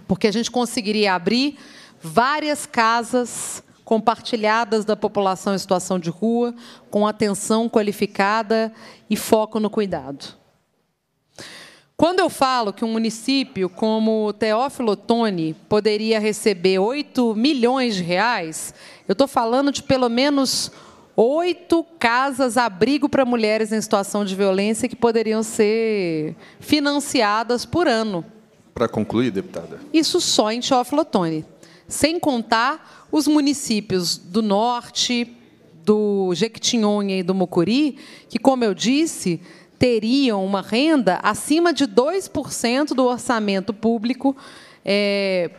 Porque a gente conseguiria abrir várias casas compartilhadas da população em situação de rua, com atenção qualificada e foco no cuidado. Quando eu falo que um município como Teófilo Otoni poderia receber 8 milhões de reais, eu estou falando de pelo menos oito casas abrigo para mulheres em situação de violência que poderiam ser financiadas por ano. Para concluir, deputada. Isso só em Teófilo Otoni. Sem contar os municípios do norte, do Jequitinhonha e do Mucuri, que, como eu disse, teriam uma renda acima de 2% do orçamento público é,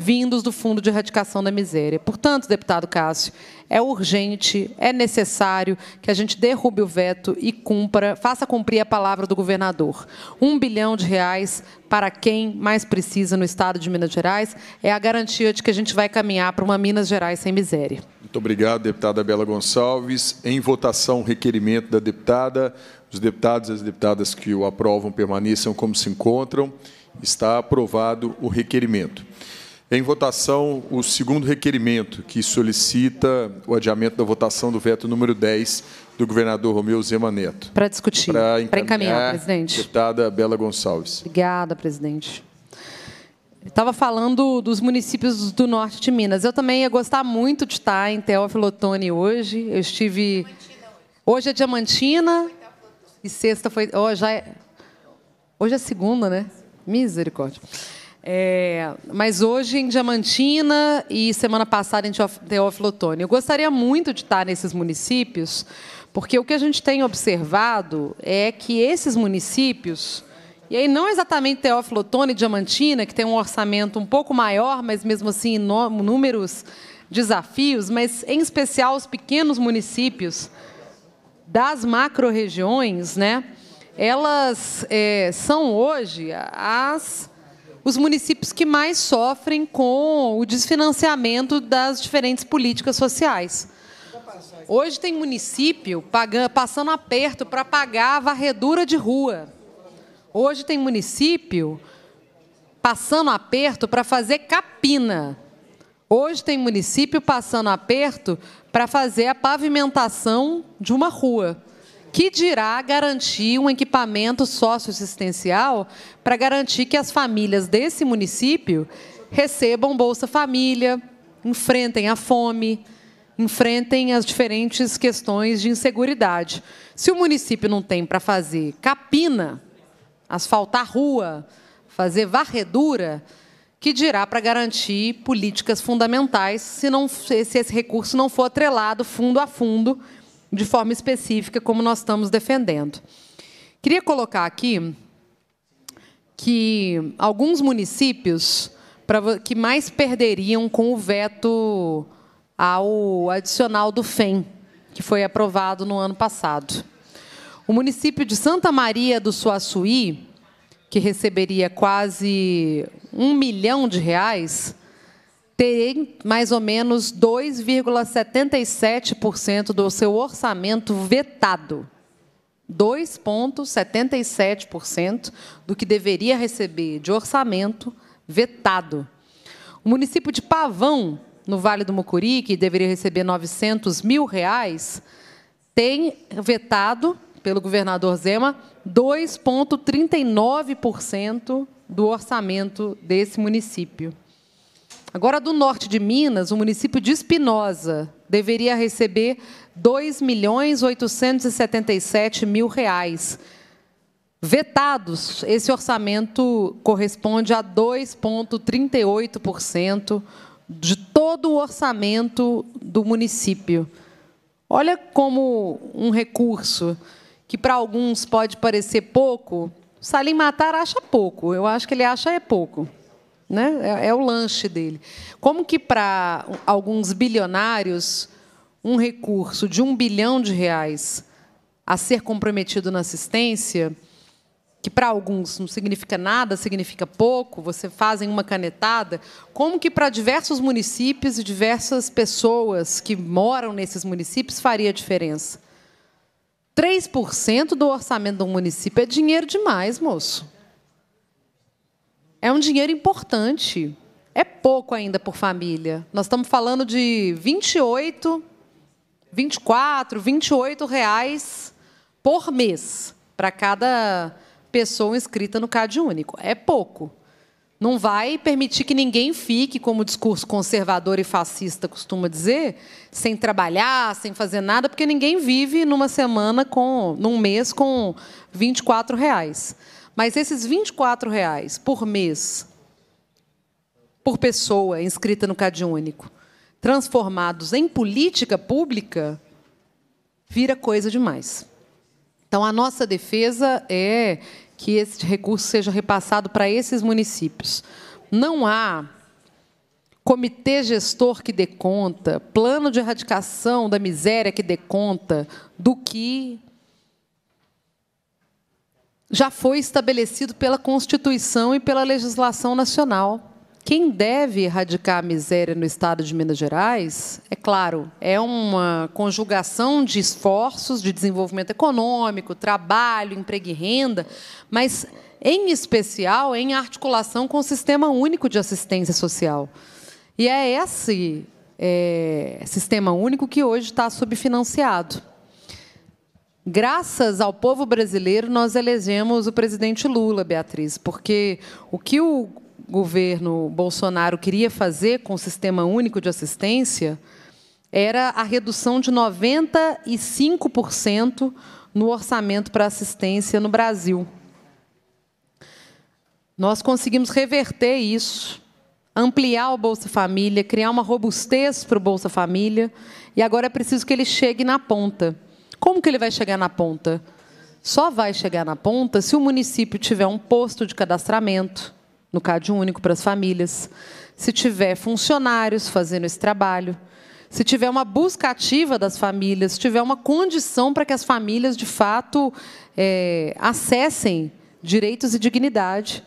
vindos do Fundo de Erradicação da Miséria. Portanto, deputado Cássio, é urgente, é necessário que a gente derrube o veto e cumpra, faça cumprir a palavra do governador. Um bilhão de reais para quem mais precisa no estado de Minas Gerais é a garantia de que a gente vai caminhar para uma Minas Gerais sem miséria. Muito obrigado, deputada Bela Gonçalves. Em votação, requerimento da deputada. Os deputados e as deputadas que o aprovam permaneçam como se encontram. Está aprovado o requerimento. Em votação, o segundo requerimento, que solicita o adiamento da votação do veto número 10 do governador Romeu Zema Neto. Para discutir, para encaminhar, encaminhar, presidente. Deputada Bela Gonçalves. Obrigada, presidente. Estava falando dos municípios do norte de Minas. Eu também ia gostar muito de estar em Teófilo Otoni hoje. Eu estive. Hoje é Diamantina e sexta foi. Oh, já é... Hoje é segunda, né? Misericórdia. É, mas hoje em Diamantina e semana passada em Teófilo Otoni. Eu gostaria muito de estar nesses municípios, porque o que a gente tem observado é que esses municípios, e aí não exatamente Teófilo Otoni e Diamantina, que tem um orçamento um pouco maior, mas mesmo assim inúmeros desafios, mas em especial os pequenos municípios das macro-regiões, né, elas é, são hoje as os municípios que mais sofrem com o desfinanciamento das diferentes políticas sociais. Hoje tem município pagando, passando aperto para pagar a varredura de rua. Hoje tem município passando aperto para fazer capina. Hoje tem município passando aperto para fazer a pavimentação de uma rua que dirá garantir um equipamento socioassistencial para garantir que as famílias desse município recebam Bolsa Família, enfrentem a fome, enfrentem as diferentes questões de inseguridade. Se o município não tem para fazer capina, asfaltar rua, fazer varredura, que dirá para garantir políticas fundamentais se, não, se esse recurso não for atrelado fundo a fundo de forma específica, como nós estamos defendendo. Queria colocar aqui que alguns municípios que mais perderiam com o veto ao adicional do FEM, que foi aprovado no ano passado. O município de Santa Maria do Suaçuí, que receberia quase um milhão de reais, tem mais ou menos 2,77% do seu orçamento vetado. 2,77% do que deveria receber de orçamento vetado. O município de Pavão, no Vale do Mucuri, que deveria receber 900 mil reais, tem vetado pelo governador Zema 2,39% do orçamento desse município. Agora, do norte de Minas, o município de Espinosa deveria receber 2 milhões 877 mil reais. Vetados, esse orçamento corresponde a 2,38% de todo o orçamento do município. Olha como um recurso que para alguns pode parecer pouco, Salim Matar acha pouco, eu acho que ele acha é pouco. Né? É, é o lanche dele. Como que para alguns bilionários um recurso de um bilhão de reais a ser comprometido na assistência, que para alguns não significa nada, significa pouco, você fazem uma canetada, como que para diversos municípios e diversas pessoas que moram nesses municípios faria diferença? 3% do orçamento do município é dinheiro demais, moço. É um dinheiro importante. é pouco ainda por família. Nós estamos falando de 28, 24, 28 reais por mês para cada pessoa inscrita no CAD único. É pouco. Não vai permitir que ninguém fique, como o discurso conservador e fascista costuma dizer, sem trabalhar, sem fazer nada, porque ninguém vive numa semana com, num mês com 24 reais. Mas esses 24 reais por mês, por pessoa inscrita no CAD único, transformados em política pública, vira coisa demais. Então, a nossa defesa é que esse recurso seja repassado para esses municípios. Não há comitê gestor que dê conta, plano de erradicação da miséria que dê conta do que já foi estabelecido pela Constituição e pela legislação nacional. Quem deve erradicar a miséria no estado de Minas Gerais, é claro, é uma conjugação de esforços de desenvolvimento econômico, trabalho, emprego e renda, mas, em especial, em articulação com o Sistema Único de Assistência Social. E é esse é, Sistema Único que hoje está subfinanciado. Graças ao povo brasileiro, nós elegemos o presidente Lula, Beatriz, porque o que o governo Bolsonaro queria fazer com o Sistema Único de Assistência era a redução de 95% no orçamento para assistência no Brasil. Nós conseguimos reverter isso, ampliar o Bolsa Família, criar uma robustez para o Bolsa Família, e agora é preciso que ele chegue na ponta. Como que ele vai chegar na ponta? Só vai chegar na ponta se o município tiver um posto de cadastramento, no CAD único para as famílias, se tiver funcionários fazendo esse trabalho, se tiver uma busca ativa das famílias, se tiver uma condição para que as famílias, de fato, é, acessem direitos e dignidade.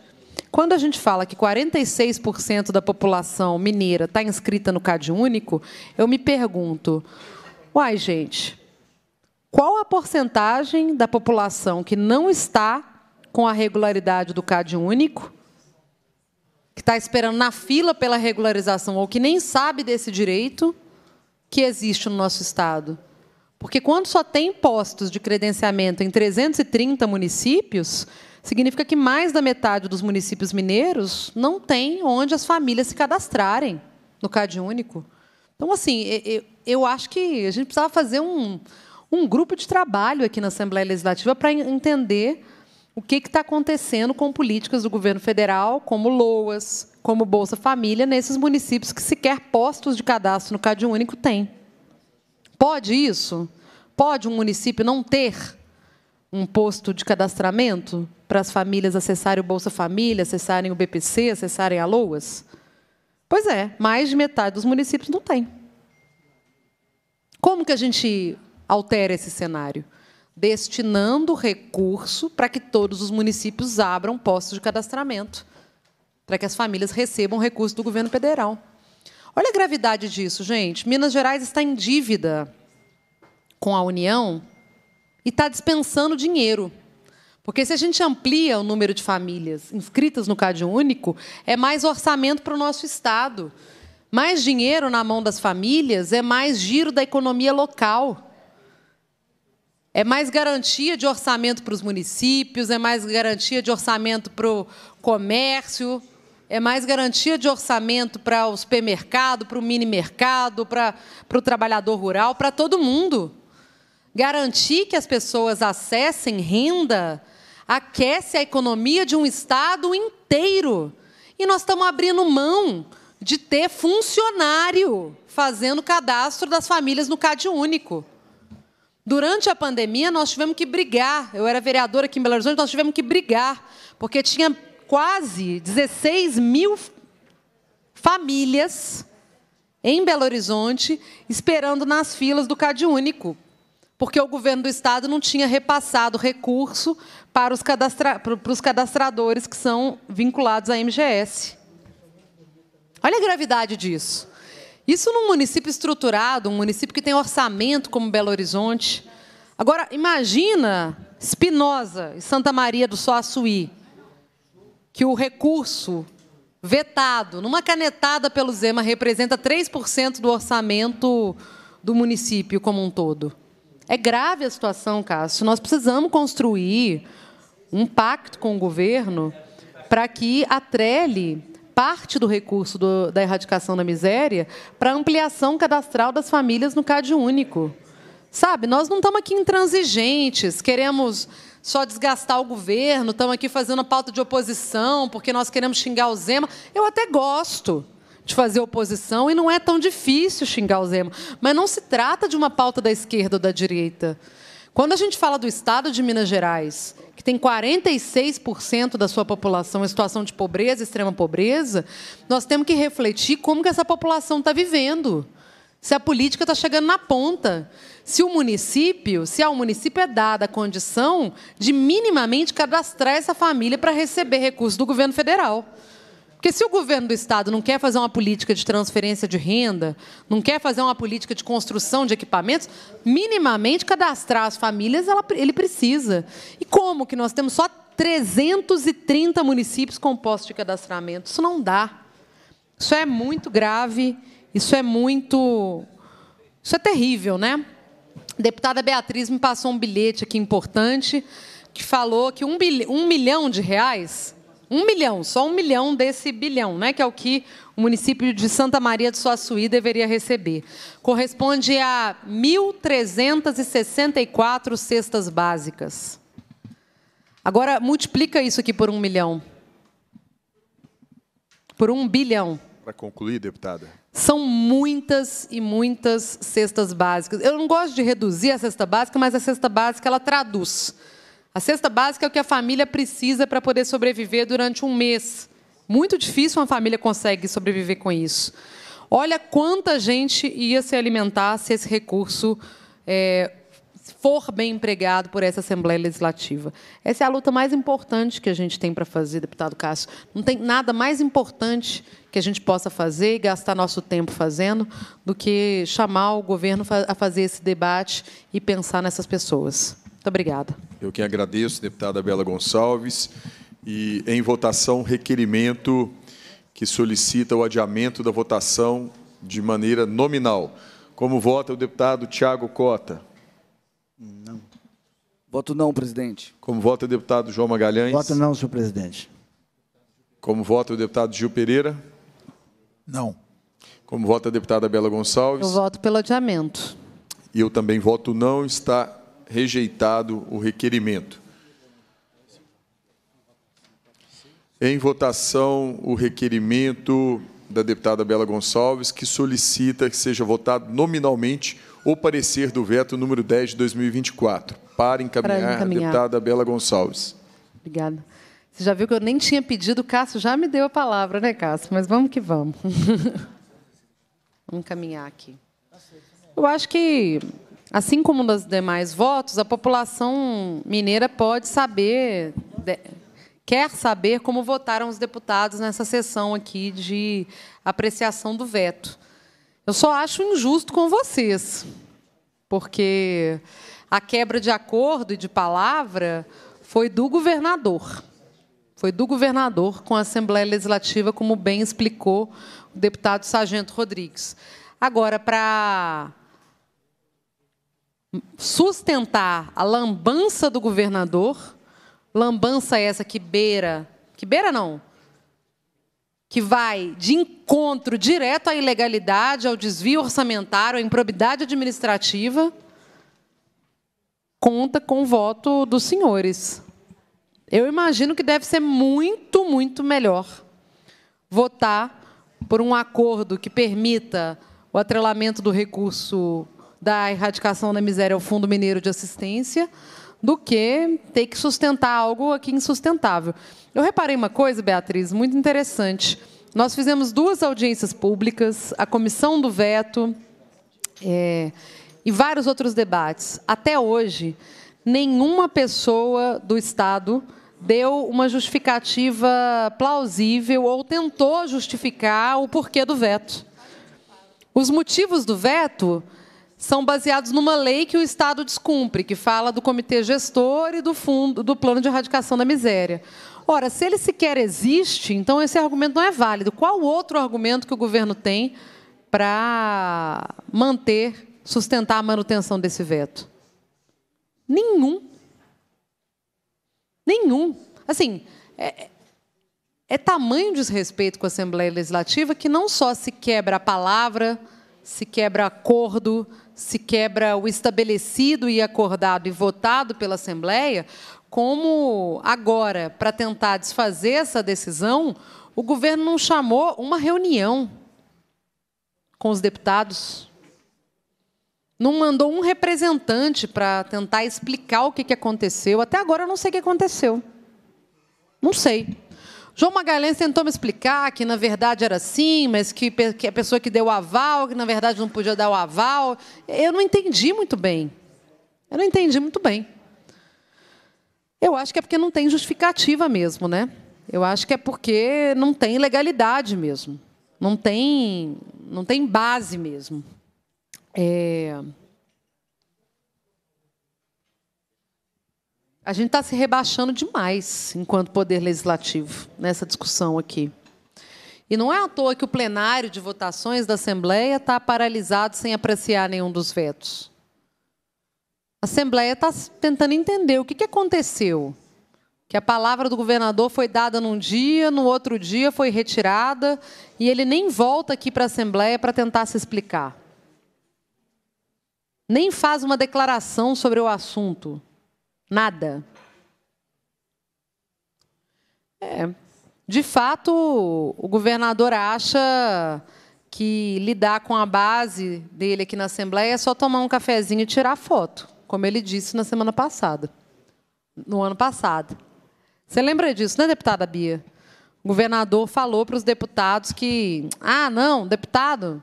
Quando a gente fala que 46% da população mineira está inscrita no CAD único, eu me pergunto, uai, gente, qual a porcentagem da população que não está com a regularidade do CAD único que está esperando na fila pela regularização ou que nem sabe desse direito que existe no nosso Estado. Porque quando só tem postos de credenciamento em 330 municípios, significa que mais da metade dos municípios mineiros não tem onde as famílias se cadastrarem no CAD único. Então, assim, eu acho que a gente precisava fazer um, um grupo de trabalho aqui na Assembleia Legislativa para entender o que está acontecendo com políticas do governo federal, como LOAS, como Bolsa Família, nesses municípios que sequer postos de cadastro no Cade Único têm. Pode isso? Pode um município não ter um posto de cadastramento para as famílias acessarem o Bolsa Família, acessarem o BPC, acessarem a LOAS? Pois é, mais de metade dos municípios não tem. Como que a gente altera esse cenário? destinando recurso para que todos os municípios abram postos de cadastramento, para que as famílias recebam recurso do governo federal. Olha a gravidade disso, gente. Minas Gerais está em dívida com a União e está dispensando dinheiro. Porque se a gente amplia o número de famílias inscritas no Cade Único, é mais orçamento para o nosso Estado. Mais dinheiro na mão das famílias é mais giro da economia local. É mais garantia de orçamento para os municípios, é mais garantia de orçamento para o comércio, é mais garantia de orçamento para o supermercado, para o mini mercado, para, para o trabalhador rural, para todo mundo. Garantir que as pessoas acessem renda aquece a economia de um estado inteiro. E nós estamos abrindo mão de ter funcionário fazendo cadastro das famílias no CAD único. Durante a pandemia, nós tivemos que brigar. Eu era vereadora aqui em Belo Horizonte, nós tivemos que brigar, porque tinha quase 16 mil famílias em Belo Horizonte esperando nas filas do Cade Único, porque o governo do estado não tinha repassado recurso para os, cadastra... para os cadastradores que são vinculados à MGS. Olha a gravidade disso. Isso num município estruturado, um município que tem orçamento como Belo Horizonte. Agora, imagina Espinosa e Santa Maria do Suaçuí, que o recurso vetado, numa canetada pelo Zema, representa 3% do orçamento do município como um todo. É grave a situação, Cássio. Nós precisamos construir um pacto com o governo para que atrele parte do recurso do, da erradicação da miséria para ampliação cadastral das famílias no CAD único. Sabe, nós não estamos aqui intransigentes, queremos só desgastar o governo, estamos aqui fazendo pauta de oposição porque nós queremos xingar o Zema. Eu até gosto de fazer oposição e não é tão difícil xingar o Zema, mas não se trata de uma pauta da esquerda ou da direita. Quando a gente fala do estado de Minas Gerais, que tem 46% da sua população em situação de pobreza, extrema pobreza, nós temos que refletir como que essa população está vivendo. Se a política está chegando na ponta. Se o município, se ao município é dada a condição de minimamente cadastrar essa família para receber recursos do governo federal. Porque se o governo do estado não quer fazer uma política de transferência de renda, não quer fazer uma política de construção de equipamentos, minimamente cadastrar as famílias ela, ele precisa. E como que nós temos só 330 municípios com posto de cadastramento? Isso não dá. Isso é muito grave, isso é muito. Isso é terrível, né? A deputada Beatriz me passou um bilhete aqui importante que falou que um, bilhão, um milhão de reais um milhão, só um milhão desse bilhão, né, que é o que o município de Santa Maria do Suaçuí deveria receber. Corresponde a 1.364 cestas básicas. Agora, multiplica isso aqui por um milhão. Por um bilhão. Para concluir, deputada. São muitas e muitas cestas básicas. Eu não gosto de reduzir a cesta básica, mas a cesta básica ela traduz a cesta básica é o que a família precisa para poder sobreviver durante um mês. Muito difícil uma família consegue sobreviver com isso. Olha quanta gente ia se alimentar se esse recurso é, for bem empregado por essa Assembleia Legislativa. Essa é a luta mais importante que a gente tem para fazer, deputado Cássio. Não tem nada mais importante que a gente possa fazer e gastar nosso tempo fazendo do que chamar o governo a fazer esse debate e pensar nessas pessoas. Muito obrigada. Eu que agradeço, deputada Bela Gonçalves. E em votação, requerimento que solicita o adiamento da votação de maneira nominal. Como vota o deputado Tiago Cota? Não. Voto não, presidente. Como vota o deputado João Magalhães? Voto não, senhor presidente. Como vota o deputado Gil Pereira? Não. Como vota a deputada Bela Gonçalves? Eu voto pelo adiamento. E eu também voto não. Está rejeitado o requerimento. Em votação, o requerimento da deputada Bela Gonçalves, que solicita que seja votado nominalmente o parecer do veto número 10 de 2024. Para encaminhar, Para encaminhar. a deputada Bela Gonçalves. Obrigada. Você já viu que eu nem tinha pedido, o Cássio já me deu a palavra, né, Cássio? Mas vamos que vamos. vamos caminhar aqui. Eu acho que Assim como nos demais votos, a população mineira pode saber, quer saber como votaram os deputados nessa sessão aqui de apreciação do veto. Eu só acho injusto com vocês, porque a quebra de acordo e de palavra foi do governador. Foi do governador com a Assembleia Legislativa, como bem explicou o deputado Sargento Rodrigues. Agora, para sustentar a lambança do governador, lambança essa que beira, que beira não, que vai de encontro direto à ilegalidade, ao desvio orçamentário, à improbidade administrativa, conta com o voto dos senhores. Eu imagino que deve ser muito, muito melhor votar por um acordo que permita o atrelamento do recurso da erradicação da miséria ao Fundo Mineiro de Assistência do que ter que sustentar algo aqui insustentável. Eu reparei uma coisa, Beatriz, muito interessante. Nós fizemos duas audiências públicas, a comissão do veto é, e vários outros debates. Até hoje, nenhuma pessoa do Estado deu uma justificativa plausível ou tentou justificar o porquê do veto. Os motivos do veto são baseados numa lei que o Estado descumpre, que fala do comitê gestor e do fundo do plano de erradicação da miséria. Ora, se ele sequer existe, então esse argumento não é válido. Qual outro argumento que o governo tem para manter, sustentar a manutenção desse veto? Nenhum. Nenhum. Assim, é, é tamanho desrespeito com a Assembleia Legislativa que não só se quebra a palavra, se quebra acordo, se quebra o estabelecido e acordado e votado pela Assembleia, como agora, para tentar desfazer essa decisão, o governo não chamou uma reunião com os deputados, não mandou um representante para tentar explicar o que, aconteceu. Até agora eu não sei o que aconteceu. Não sei. João Magalhães tentou me explicar que na verdade era assim, mas que, que a pessoa que deu o aval, que na verdade não podia dar o aval. Eu não entendi muito bem. Eu não entendi muito bem. Eu acho que é porque não tem justificativa mesmo, né? Eu acho que é porque não tem legalidade mesmo. Não tem, não tem base mesmo. É... A gente está se rebaixando demais enquanto poder legislativo nessa discussão aqui. E não é à toa que o plenário de votações da Assembleia está paralisado sem apreciar nenhum dos vetos. A Assembleia está tentando entender o que, que aconteceu. Que a palavra do governador foi dada num dia, no outro dia foi retirada, e ele nem volta aqui para a Assembleia para tentar se explicar. Nem faz uma declaração sobre o assunto. Nada. É, de fato, o governador acha que lidar com a base dele aqui na Assembleia é só tomar um cafezinho e tirar foto, como ele disse na semana passada, no ano passado. Você lembra disso, né, deputada Bia? O governador falou para os deputados que, ah, não, deputado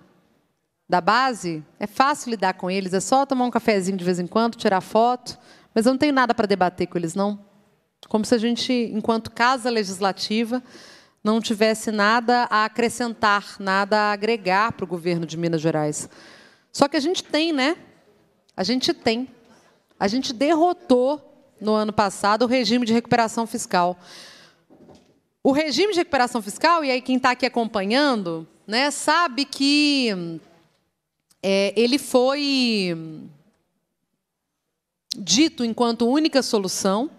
da base, é fácil lidar com eles, é só tomar um cafezinho de vez em quando, tirar foto. Mas eu não tenho nada para debater com eles, não. Como se a gente, enquanto casa legislativa, não tivesse nada a acrescentar, nada a agregar para o governo de Minas Gerais. Só que a gente tem, né? A gente tem. A gente derrotou no ano passado o regime de recuperação fiscal. O regime de recuperação fiscal, e aí quem está aqui acompanhando, né, sabe que é, ele foi dito enquanto única solução.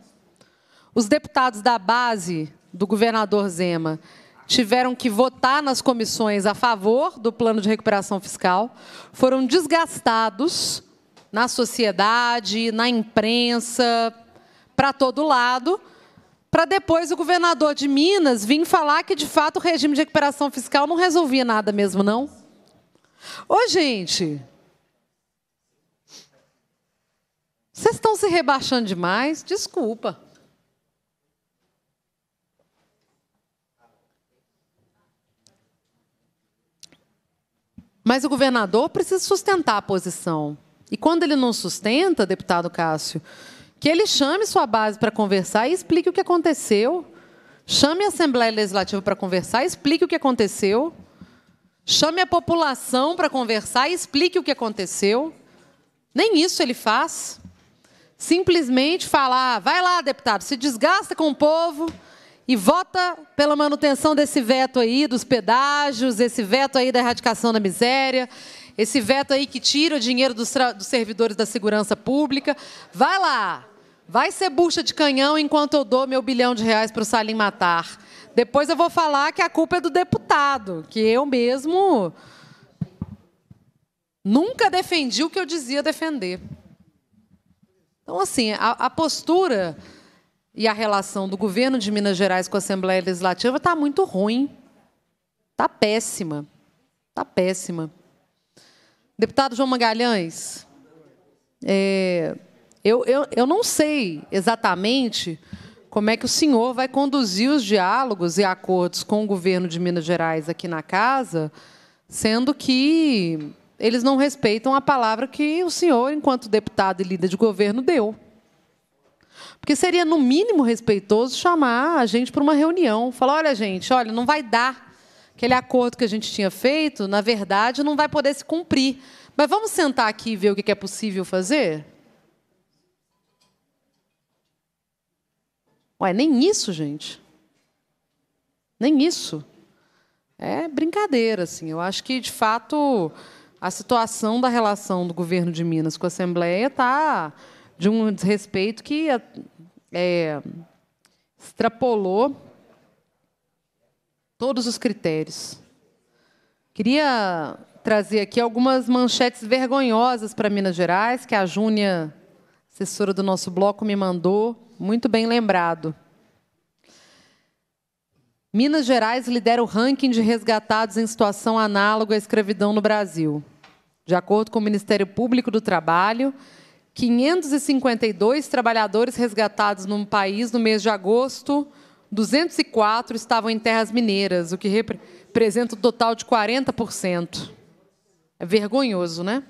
Os deputados da base do governador Zema tiveram que votar nas comissões a favor do plano de recuperação fiscal, foram desgastados na sociedade, na imprensa, para todo lado, para depois o governador de Minas vir falar que de fato o regime de recuperação fiscal não resolvia nada mesmo, não. Ô, gente, Vocês estão se rebaixando demais? Desculpa. Mas o governador precisa sustentar a posição. E quando ele não sustenta, deputado Cássio, que ele chame sua base para conversar e explique o que aconteceu. Chame a Assembleia Legislativa para conversar e explique o que aconteceu. Chame a população para conversar e explique o que aconteceu. Nem isso ele faz simplesmente falar: vai lá, deputado, se desgasta com o povo e vota pela manutenção desse veto aí dos pedágios, esse veto aí da erradicação da miséria, esse veto aí que tira o dinheiro dos, dos servidores da segurança pública. Vai lá, vai ser bucha de canhão enquanto eu dou meu bilhão de reais para o Salim matar. Depois eu vou falar que a culpa é do deputado, que eu mesmo nunca defendi o que eu dizia defender. Então, assim, a, a postura e a relação do governo de Minas Gerais com a Assembleia Legislativa está muito ruim. Está péssima. Está péssima. Deputado João Magalhães, é, eu, eu, eu não sei exatamente como é que o senhor vai conduzir os diálogos e acordos com o governo de Minas Gerais aqui na casa, sendo que eles não respeitam a palavra que o senhor, enquanto deputado e líder de governo, deu. Porque seria, no mínimo, respeitoso chamar a gente para uma reunião. Falar: olha, gente, olha, não vai dar. Aquele acordo que a gente tinha feito, na verdade, não vai poder se cumprir. Mas vamos sentar aqui e ver o que é possível fazer? Ué, nem isso, gente. Nem isso. É brincadeira, assim. Eu acho que, de fato, a situação da relação do governo de Minas com a Assembleia está de um desrespeito que é, extrapolou todos os critérios. Queria trazer aqui algumas manchetes vergonhosas para Minas Gerais, que a Júnia, assessora do nosso bloco, me mandou, muito bem lembrado. Minas Gerais lidera o ranking de resgatados em situação análoga à escravidão no Brasil. De acordo com o Ministério Público do Trabalho, 552 trabalhadores resgatados no país no mês de agosto, 204 estavam em terras mineiras, o que representa um total de 40%. É vergonhoso, né?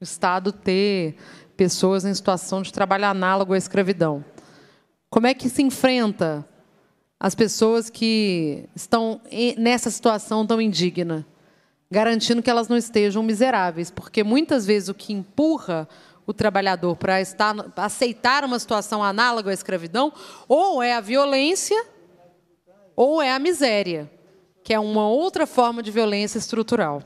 O Estado ter pessoas em situação de trabalho análogo à escravidão. Como é que se enfrenta as pessoas que estão nessa situação tão indigna? Garantindo que elas não estejam miseráveis, porque muitas vezes o que empurra o trabalhador para estar, aceitar uma situação análoga à escravidão, ou é a violência, ou é a miséria, que é uma outra forma de violência estrutural.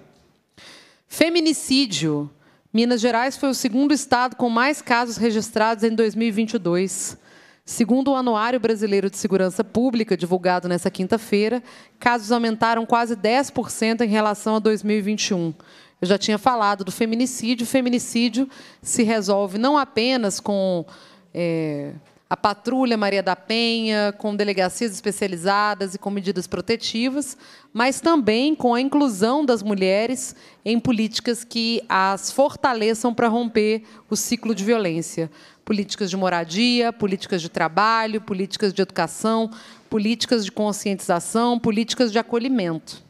Feminicídio. Minas Gerais foi o segundo estado com mais casos registrados em 2022. Segundo o Anuário Brasileiro de Segurança Pública, divulgado nesta quinta-feira, casos aumentaram quase 10% em relação a 2021. Eu já tinha falado do feminicídio. O feminicídio se resolve não apenas com é, a patrulha Maria da Penha, com delegacias especializadas e com medidas protetivas, mas também com a inclusão das mulheres em políticas que as fortaleçam para romper o ciclo de violência. Políticas de moradia, políticas de trabalho, políticas de educação, políticas de conscientização, políticas de acolhimento.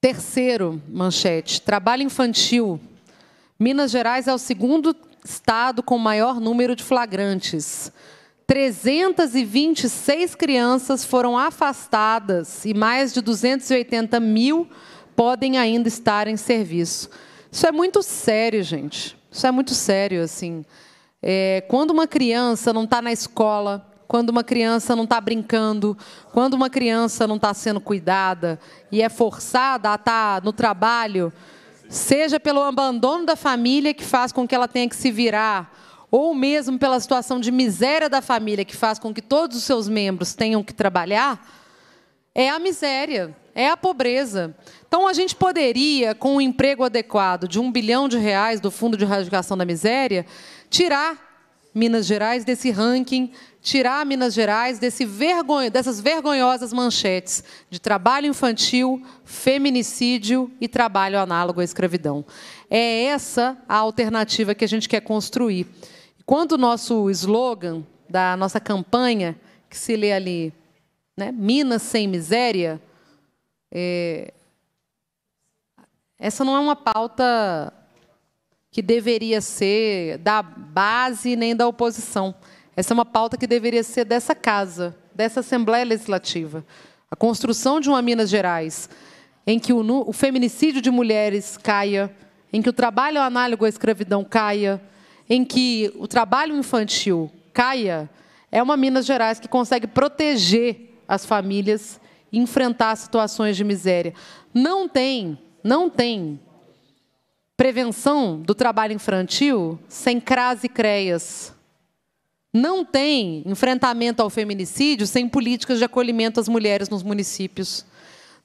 Terceiro, manchete: trabalho infantil. Minas Gerais é o segundo estado com maior número de flagrantes. 326 crianças foram afastadas e mais de 280 mil podem ainda estar em serviço. Isso é muito sério, gente. Isso é muito sério, assim. É, quando uma criança não está na escola, quando uma criança não está brincando, quando uma criança não está sendo cuidada e é forçada a estar tá no trabalho, seja pelo abandono da família que faz com que ela tenha que se virar, ou mesmo pela situação de miséria da família que faz com que todos os seus membros tenham que trabalhar, é a miséria, é a pobreza. Então, a gente poderia, com um emprego adequado de um bilhão de reais do Fundo de Erradicação da Miséria, tirar Minas Gerais desse ranking tirar Minas Gerais desse vergonho, dessas vergonhosas manchetes de trabalho infantil, feminicídio e trabalho análogo à escravidão. É essa a alternativa que a gente quer construir. Quando o nosso slogan da nossa campanha, que se lê ali, né, Minas sem miséria, é, essa não é uma pauta que deveria ser da base nem da oposição. Essa é uma pauta que deveria ser dessa casa, dessa Assembleia Legislativa. A construção de uma Minas Gerais em que o, o feminicídio de mulheres caia, em que o trabalho análogo à escravidão caia, em que o trabalho infantil caia, é uma Minas Gerais que consegue proteger as famílias e enfrentar situações de miséria. Não tem, não tem prevenção do trabalho infantil sem CRAS e CREAS. Não tem enfrentamento ao feminicídio sem políticas de acolhimento às mulheres nos municípios.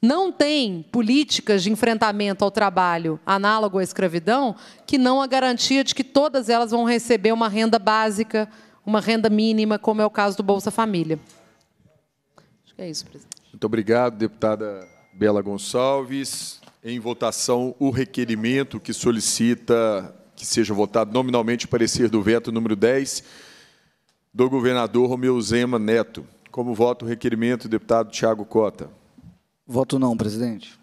Não tem políticas de enfrentamento ao trabalho análogo à escravidão que não a garantia de que todas elas vão receber uma renda básica, uma renda mínima, como é o caso do Bolsa Família. Acho que é isso, presidente. Muito obrigado, deputada Bela Gonçalves. Em votação, o requerimento que solicita que seja votado nominalmente o parecer do veto número 10 do governador Romeu Zema Neto. Como voto o requerimento, deputado Tiago Cota. Voto não, presidente.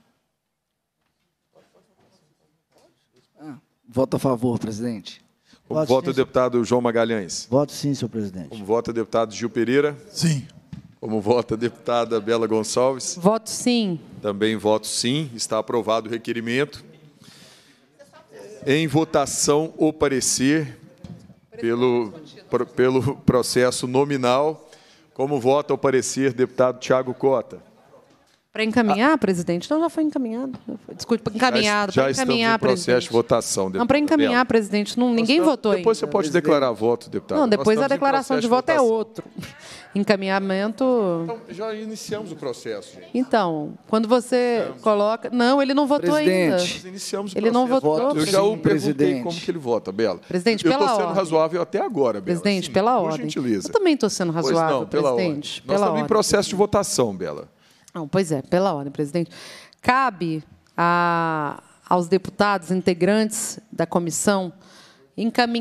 Ah, voto a favor, presidente. Como voto, voto o deputado João Magalhães. Voto sim, senhor presidente. Como voto o deputado Gil Pereira. Sim. Como vota a deputada Bela Gonçalves. Voto sim. Também voto sim. Está aprovado o requerimento. Em votação, o parecer pelo, pelo processo nominal, Como vota o parecer, deputado Tiago Cota? Para encaminhar, ah. presidente? Não, já foi encaminhado. Desculpa, encaminhado. Já, já estamos em processo presidente. de votação, deputado. Não, para encaminhar, presidente. Não, ninguém estamos, votou Depois ainda, você pode presidente. declarar voto, deputado. Não, depois a declaração de voto de é outro. Encaminhamento... Então, já iniciamos o processo, gente. Então, quando você iniciamos. coloca... Não, ele não votou presidente. ainda. Nós iniciamos o ele processo. não votou. Eu já o perguntei presidente. como que ele vota, Bela. Presidente, eu pela estou sendo ordem. razoável até agora, Bela. Presidente, Sim, pela ordem. gentileza. Eu também estou sendo razoável, pois não, pela presidente. Ordem. Nós estamos em processo de votação, Bela. Não, pois é, pela ordem, presidente. Cabe a, aos deputados integrantes da comissão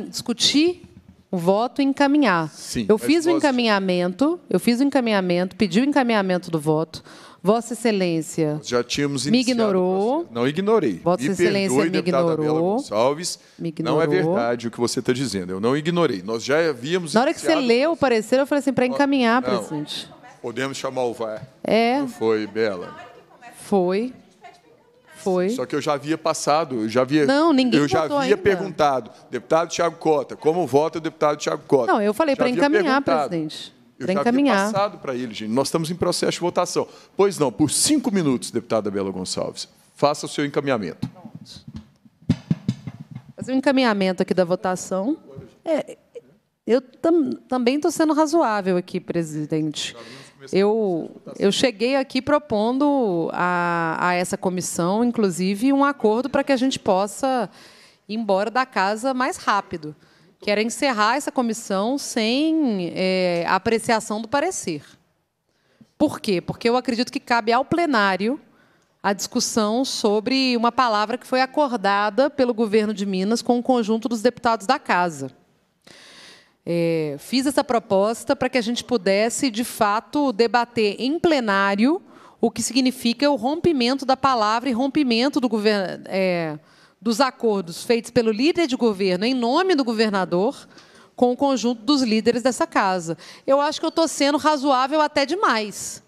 discutir o voto e encaminhar. Sim, eu fiz o encaminhamento, eu fiz o encaminhamento, pedi o encaminhamento do voto. Vossa Excelência já tínhamos me ignorou. Não ignorei. Vossa me Excelência perdoe, me ignorou. Gonçalves. Me ignorou. Não é verdade o que você está dizendo. Eu não ignorei. Nós já havíamos. Na hora que você leu o parecer, eu falei assim para encaminhar, não. presidente. Podemos chamar o VAR. É. Não foi, Bela. Foi. Foi. Só que eu já havia passado, já havia, não, ninguém eu já havia ainda. perguntado, deputado Tiago Cota, como vota o deputado Tiago Cota? Não, eu falei para encaminhar, presidente. Para encaminhar. Havia passado para ele, gente. Nós estamos em processo de votação. Pois não, por cinco minutos, deputada Bela Gonçalves. Faça o seu encaminhamento. Fazer o um encaminhamento aqui da votação. É, eu tam, também estou sendo razoável aqui, presidente. Eu, eu cheguei aqui propondo a, a essa comissão, inclusive, um acordo para que a gente possa ir embora da casa mais rápido, que era encerrar essa comissão sem é, apreciação do parecer. Por quê? Porque eu acredito que cabe ao plenário a discussão sobre uma palavra que foi acordada pelo governo de Minas com o conjunto dos deputados da casa. É, fiz essa proposta para que a gente pudesse, de fato, debater em plenário o que significa o rompimento da palavra e rompimento do é, dos acordos feitos pelo líder de governo em nome do governador com o conjunto dos líderes dessa casa. Eu acho que eu estou sendo razoável até demais.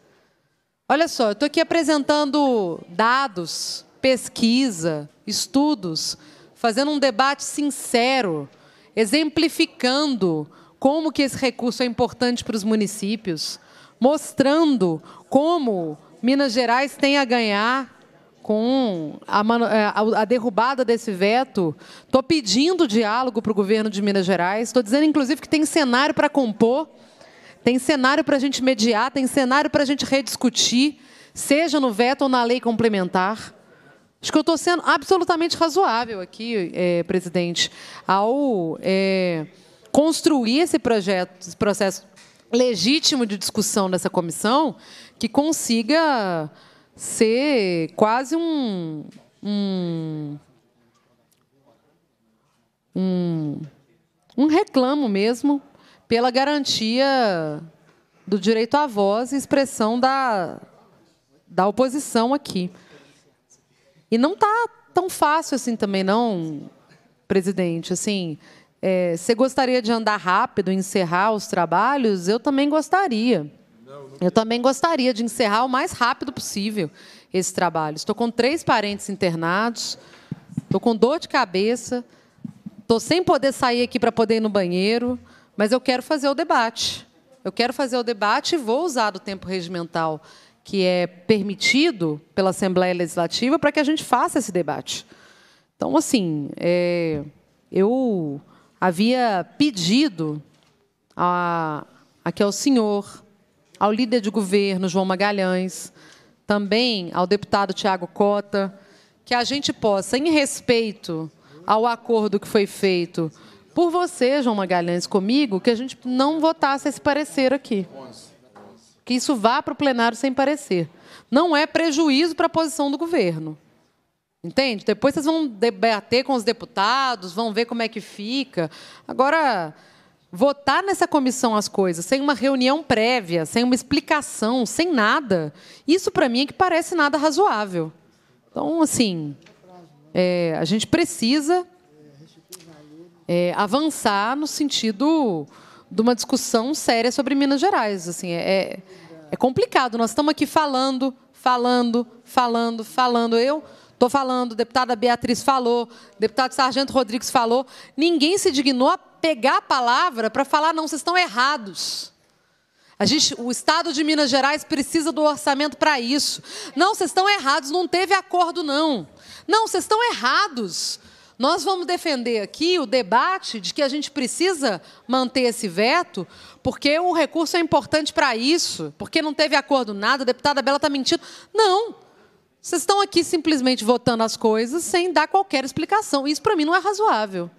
Olha só, eu estou aqui apresentando dados, pesquisa, estudos, fazendo um debate sincero exemplificando como que esse recurso é importante para os municípios, mostrando como Minas Gerais tem a ganhar com a, é, a, a derrubada desse veto. Estou pedindo diálogo para o governo de Minas Gerais. Estou dizendo, inclusive, que tem cenário para compor, tem cenário para a gente mediar, tem cenário para a gente rediscutir, seja no veto ou na lei complementar. Acho que eu estou sendo absolutamente razoável aqui, é, presidente, ao é, construir esse projeto, esse processo legítimo de discussão dessa comissão, que consiga ser quase um, um, um, um reclamo mesmo pela garantia do direito à voz e expressão da, da oposição aqui. E não está tão fácil assim também, não, presidente. Assim, é, você gostaria de andar rápido, encerrar os trabalhos? Eu também gostaria. Eu também gostaria de encerrar o mais rápido possível esse trabalho. Estou com três parentes internados, estou com dor de cabeça, estou sem poder sair aqui para poder ir no banheiro, mas eu quero fazer o debate. Eu quero fazer o debate e vou usar do tempo regimental que é permitido pela Assembleia Legislativa para que a gente faça esse debate. Então, assim, é, eu havia pedido a, aqui ao senhor, ao líder de governo, João Magalhães, também ao deputado Tiago Cota, que a gente possa, em respeito ao acordo que foi feito por você, João Magalhães, comigo, que a gente não votasse esse parecer aqui que isso vá para o plenário sem parecer. Não é prejuízo para a posição do governo. Entende? Depois vocês vão debater com os deputados, vão ver como é que fica. Agora, votar nessa comissão as coisas sem uma reunião prévia, sem uma explicação, sem nada, isso para mim é que parece nada razoável. Então, assim, é, a gente precisa é, avançar no sentido de uma discussão séria sobre Minas Gerais. Assim, é, é complicado. Nós estamos aqui falando, falando, falando, falando. Eu estou falando, deputada Beatriz falou, deputado Sargento Rodrigues falou. Ninguém se dignou a pegar a palavra para falar, não, vocês estão errados. A gente, o Estado de Minas Gerais precisa do orçamento para isso. Não, vocês estão errados, não teve acordo, não. Não, vocês estão errados. Nós vamos defender aqui o debate de que a gente precisa manter esse veto, porque o recurso é importante para isso, porque não teve acordo nada, a deputada Bela está mentindo. Não. Vocês estão aqui simplesmente votando as coisas sem dar qualquer explicação. Isso, para mim, não é razoável.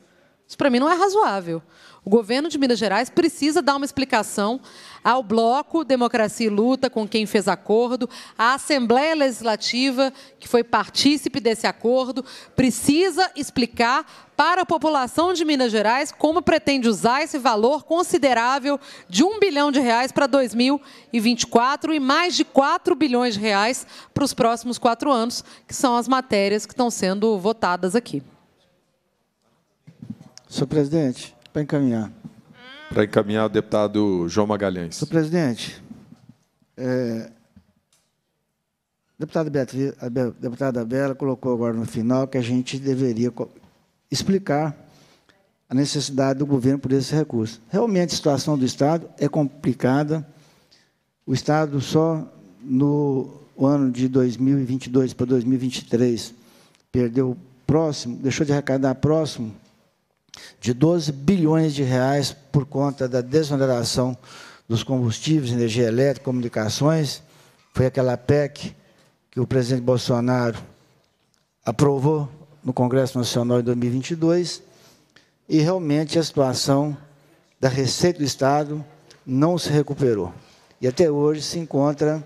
Isso, para mim, não é razoável. O governo de Minas Gerais precisa dar uma explicação ao Bloco Democracia e Luta, com quem fez acordo, à Assembleia Legislativa, que foi partícipe desse acordo, precisa explicar para a população de Minas Gerais como pretende usar esse valor considerável de um bilhão de reais para 2024 e mais de 4 bilhões de reais para os próximos quatro anos, que são as matérias que estão sendo votadas aqui. Senhor presidente, para encaminhar. Para encaminhar o deputado João Magalhães. Senhor presidente, é, a deputada, Beatriz, a deputada Bela colocou agora no final que a gente deveria explicar a necessidade do governo por esse recurso. Realmente, a situação do Estado é complicada. O Estado só no ano de 2022 para 2023 perdeu próximo, deixou de arrecadar próximo de 12 bilhões de reais por conta da desoneração dos combustíveis, energia elétrica, comunicações. Foi aquela PEC que o presidente Bolsonaro aprovou no Congresso Nacional em 2022. E realmente a situação da Receita do Estado não se recuperou. E até hoje se encontra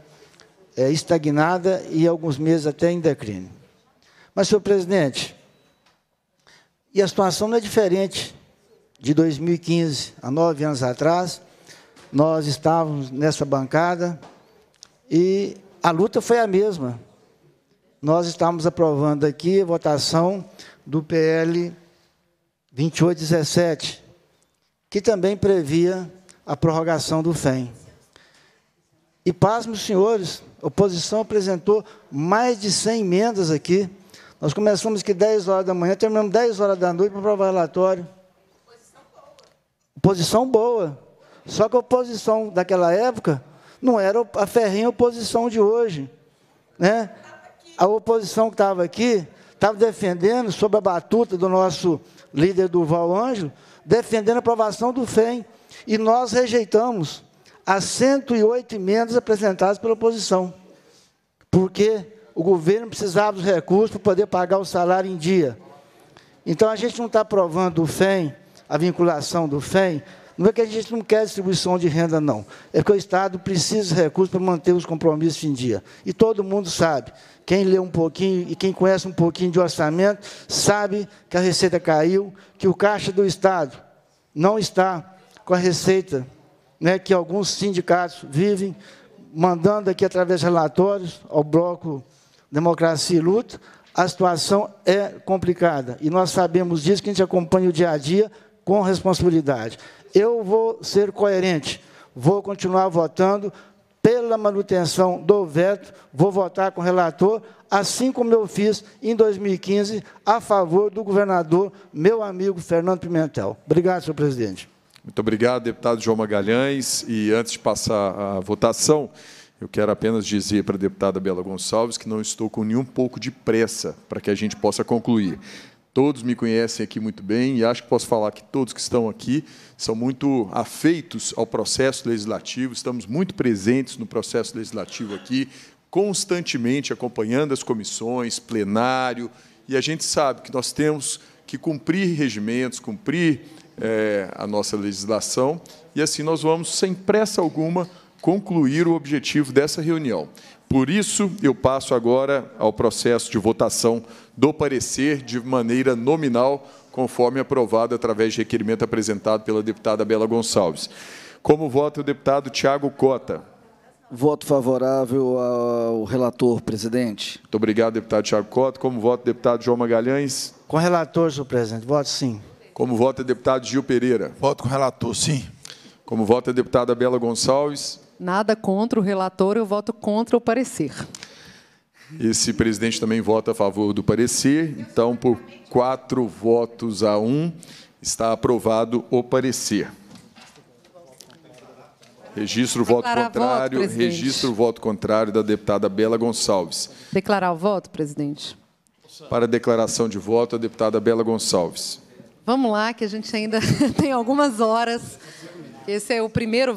é, estagnada e alguns meses até em declínio. Mas, senhor presidente, e a situação não é diferente de 2015, há nove anos atrás. Nós estávamos nessa bancada e a luta foi a mesma. Nós estávamos aprovando aqui a votação do PL 2817, que também previa a prorrogação do FEM. E pasmem os senhores, a oposição apresentou mais de 100 emendas aqui nós começamos aqui 10 horas da manhã, terminamos 10 horas da noite para provar relatório. Posição boa. Posição boa. Só que a oposição daquela época não era a ferrinha oposição de hoje. Né? A oposição que estava aqui estava defendendo, sob a batuta do nosso líder Durval Ângelo, defendendo a aprovação do FEM. E nós rejeitamos as 108 emendas apresentadas pela oposição. Porque o governo precisava dos recursos para poder pagar o salário em dia. Então, a gente não está aprovando o FEM, a vinculação do FEM, não é que a gente não quer distribuição de renda, não. É que o Estado precisa de recursos para manter os compromissos em dia. E todo mundo sabe. Quem lê um pouquinho e quem conhece um pouquinho de orçamento, sabe que a receita caiu, que o caixa do Estado não está com a receita né, que alguns sindicatos vivem, mandando aqui através de relatórios ao bloco democracia e luta, a situação é complicada. E nós sabemos disso, que a gente acompanha o dia a dia com responsabilidade. Eu vou ser coerente, vou continuar votando pela manutenção do veto, vou votar com o relator, assim como eu fiz em 2015, a favor do governador, meu amigo Fernando Pimentel. Obrigado, senhor presidente. Muito obrigado, deputado João Magalhães. E antes de passar a votação, eu quero apenas dizer para a deputada Bela Gonçalves que não estou com nenhum pouco de pressa para que a gente possa concluir. Todos me conhecem aqui muito bem e acho que posso falar que todos que estão aqui são muito afeitos ao processo legislativo, estamos muito presentes no processo legislativo aqui, constantemente acompanhando as comissões, plenário, e a gente sabe que nós temos que cumprir regimentos, cumprir é, a nossa legislação, e assim nós vamos, sem pressa alguma, concluir o objetivo dessa reunião. Por isso, eu passo agora ao processo de votação do parecer de maneira nominal, conforme aprovado através de requerimento apresentado pela deputada Bela Gonçalves. Como vota o deputado Tiago Cota? Voto favorável ao relator, presidente. Muito obrigado, deputado Tiago Cota. Como vota o deputado João Magalhães? Com relator, senhor presidente. Voto sim. Como vota o deputado Gil Pereira? Voto com relator, sim. Como vota a deputada Bela Gonçalves? Nada contra o relator, eu voto contra o parecer. Esse presidente também vota a favor do parecer, então, por quatro votos a um, está aprovado o parecer. Registro o voto contrário. Voto, registro o voto contrário da deputada Bela Gonçalves. Declarar o voto, presidente. Para declaração de voto, a deputada Bela Gonçalves. Vamos lá, que a gente ainda tem algumas horas. Esse é o primeiro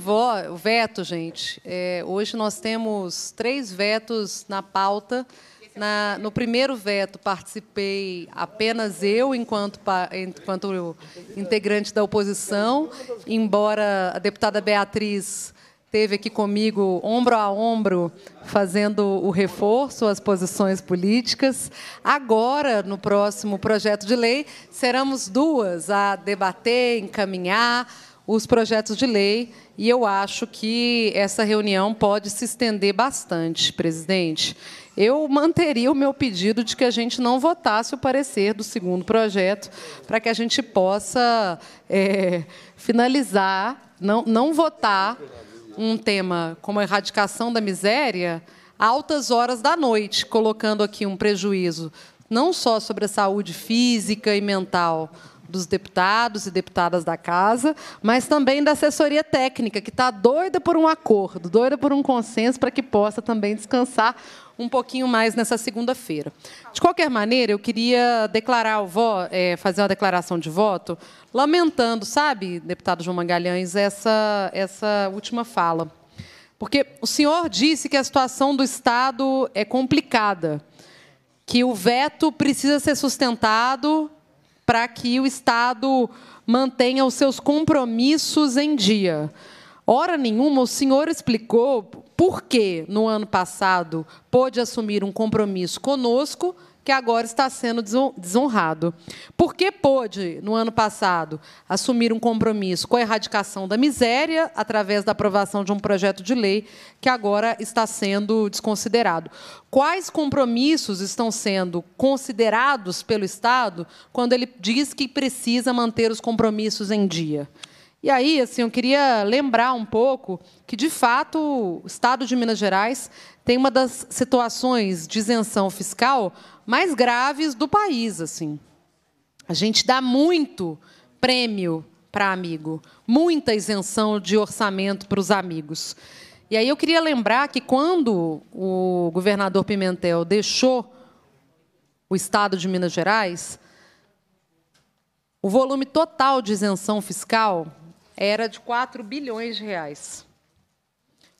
veto, gente. É, hoje nós temos três vetos na pauta. Na, no primeiro veto participei apenas eu, enquanto, enquanto integrante da oposição, embora a deputada Beatriz esteve aqui comigo ombro a ombro fazendo o reforço às posições políticas. Agora, no próximo projeto de lei, seremos duas a debater, encaminhar os projetos de lei, e eu acho que essa reunião pode se estender bastante, presidente. Eu manteria o meu pedido de que a gente não votasse o parecer do segundo projeto, para que a gente possa é, finalizar, não, não votar um tema como a erradicação da miséria altas horas da noite, colocando aqui um prejuízo não só sobre a saúde física e mental dos deputados e deputadas da casa, mas também da assessoria técnica, que está doida por um acordo, doida por um consenso para que possa também descansar um pouquinho mais nessa segunda-feira. De qualquer maneira, eu queria declarar o voto, é, fazer uma declaração de voto, lamentando, sabe, deputado João Magalhães, essa, essa última fala. Porque o senhor disse que a situação do Estado é complicada, que o veto precisa ser sustentado para que o Estado mantenha os seus compromissos em dia. Hora nenhuma o senhor explicou por que, no ano passado, pôde assumir um compromisso conosco que agora está sendo desonrado. Por que pôde, no ano passado, assumir um compromisso com a erradicação da miséria através da aprovação de um projeto de lei que agora está sendo desconsiderado? Quais compromissos estão sendo considerados pelo Estado quando ele diz que precisa manter os compromissos em dia? E aí, assim, eu queria lembrar um pouco que, de fato, o Estado de Minas Gerais tem uma das situações de isenção fiscal mais graves do país, assim. A gente dá muito prêmio para amigo, muita isenção de orçamento para os amigos. E aí eu queria lembrar que quando o governador Pimentel deixou o estado de Minas Gerais, o volume total de isenção fiscal era de 4 bilhões de reais.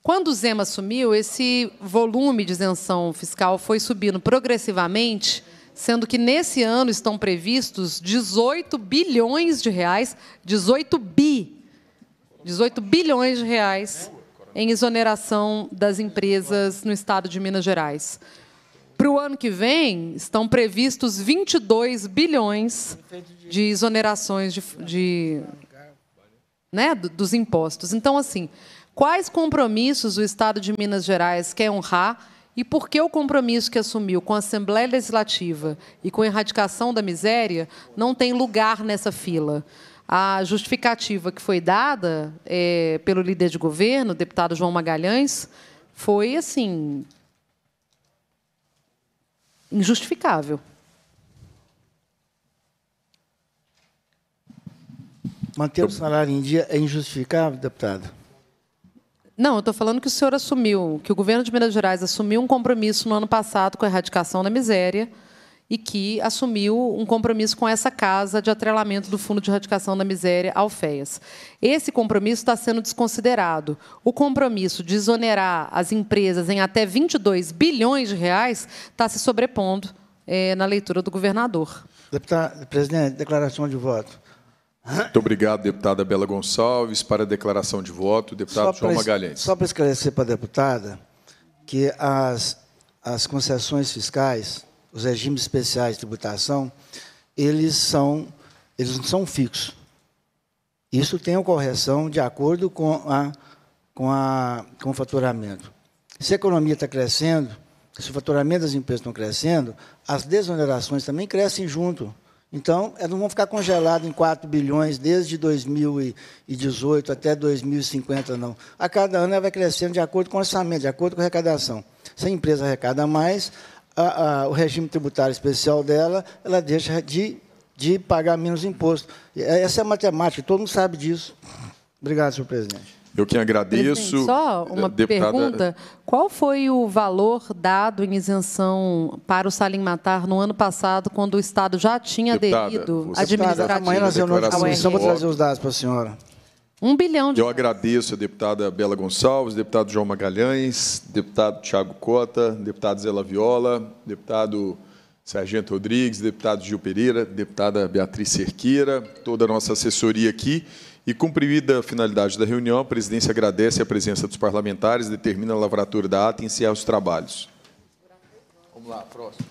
Quando o Zema assumiu, esse volume de isenção fiscal foi subindo progressivamente, sendo que nesse ano estão previstos 18 bilhões de reais, 18 bi, 18 bilhões de reais em exoneração das empresas no estado de Minas Gerais. Para o ano que vem, estão previstos 22 bilhões de exonerações de, de né, dos impostos. Então, assim, quais compromissos o Estado de Minas Gerais quer honrar e por que o compromisso que assumiu com a Assembleia Legislativa e com a erradicação da miséria não tem lugar nessa fila? A justificativa que foi dada é, pelo líder de governo, o deputado João Magalhães, foi assim injustificável. Manter o salário em dia é injustificável, deputado? Não, eu estou falando que o senhor assumiu, que o governo de Minas Gerais assumiu um compromisso no ano passado com a erradicação da miséria e que assumiu um compromisso com essa casa de atrelamento do Fundo de Erradicação da Miséria ao FEAS. Esse compromisso está sendo desconsiderado. O compromisso de exonerar as empresas em até 22 bilhões de reais está se sobrepondo é, na leitura do governador. Deputado, presidente, declaração de voto. Muito obrigado, deputada Bela Gonçalves. Para a declaração de voto, deputado João Magalhães. Só para esclarecer para a deputada que as, as concessões fiscais, os regimes especiais de tributação, eles são eles não são fixos. Isso tem uma correção de acordo com, a, com, a, com o faturamento. Se a economia está crescendo, se o faturamento das empresas estão crescendo, as desonerações também crescem junto. Então, elas não vão ficar congeladas em 4 bilhões desde 2018 até 2050, não. A cada ano ela vai crescendo de acordo com o orçamento, de acordo com a arrecadação. Se a empresa arrecada mais, a, a, o regime tributário especial dela, ela deixa de, de pagar menos imposto. Essa é a matemática, todo mundo sabe disso. Obrigado, senhor presidente. Eu que agradeço. Presidente, só uma deputada- pergunta. Qual foi o valor dado em isenção para o Salim Matar no ano passado, quando o Estado já tinha Deputada, aderido Deputada, amanhã nós Declaração comissão, vou de trazer os dados para a senhora. Um bilhão de Eu agradeço a deputada Bela Gonçalves, deputado João Magalhães, deputado Tiago Cota, deputado Zé Laviola, deputado Sargento Rodrigues, deputado Gil Pereira, deputada Beatriz Cerqueira, toda a nossa assessoria aqui. E cumprida a finalidade da reunião, a presidência agradece a presença dos parlamentares, determina a lavratura da ata e encerra os trabalhos. Vamos lá, próximo.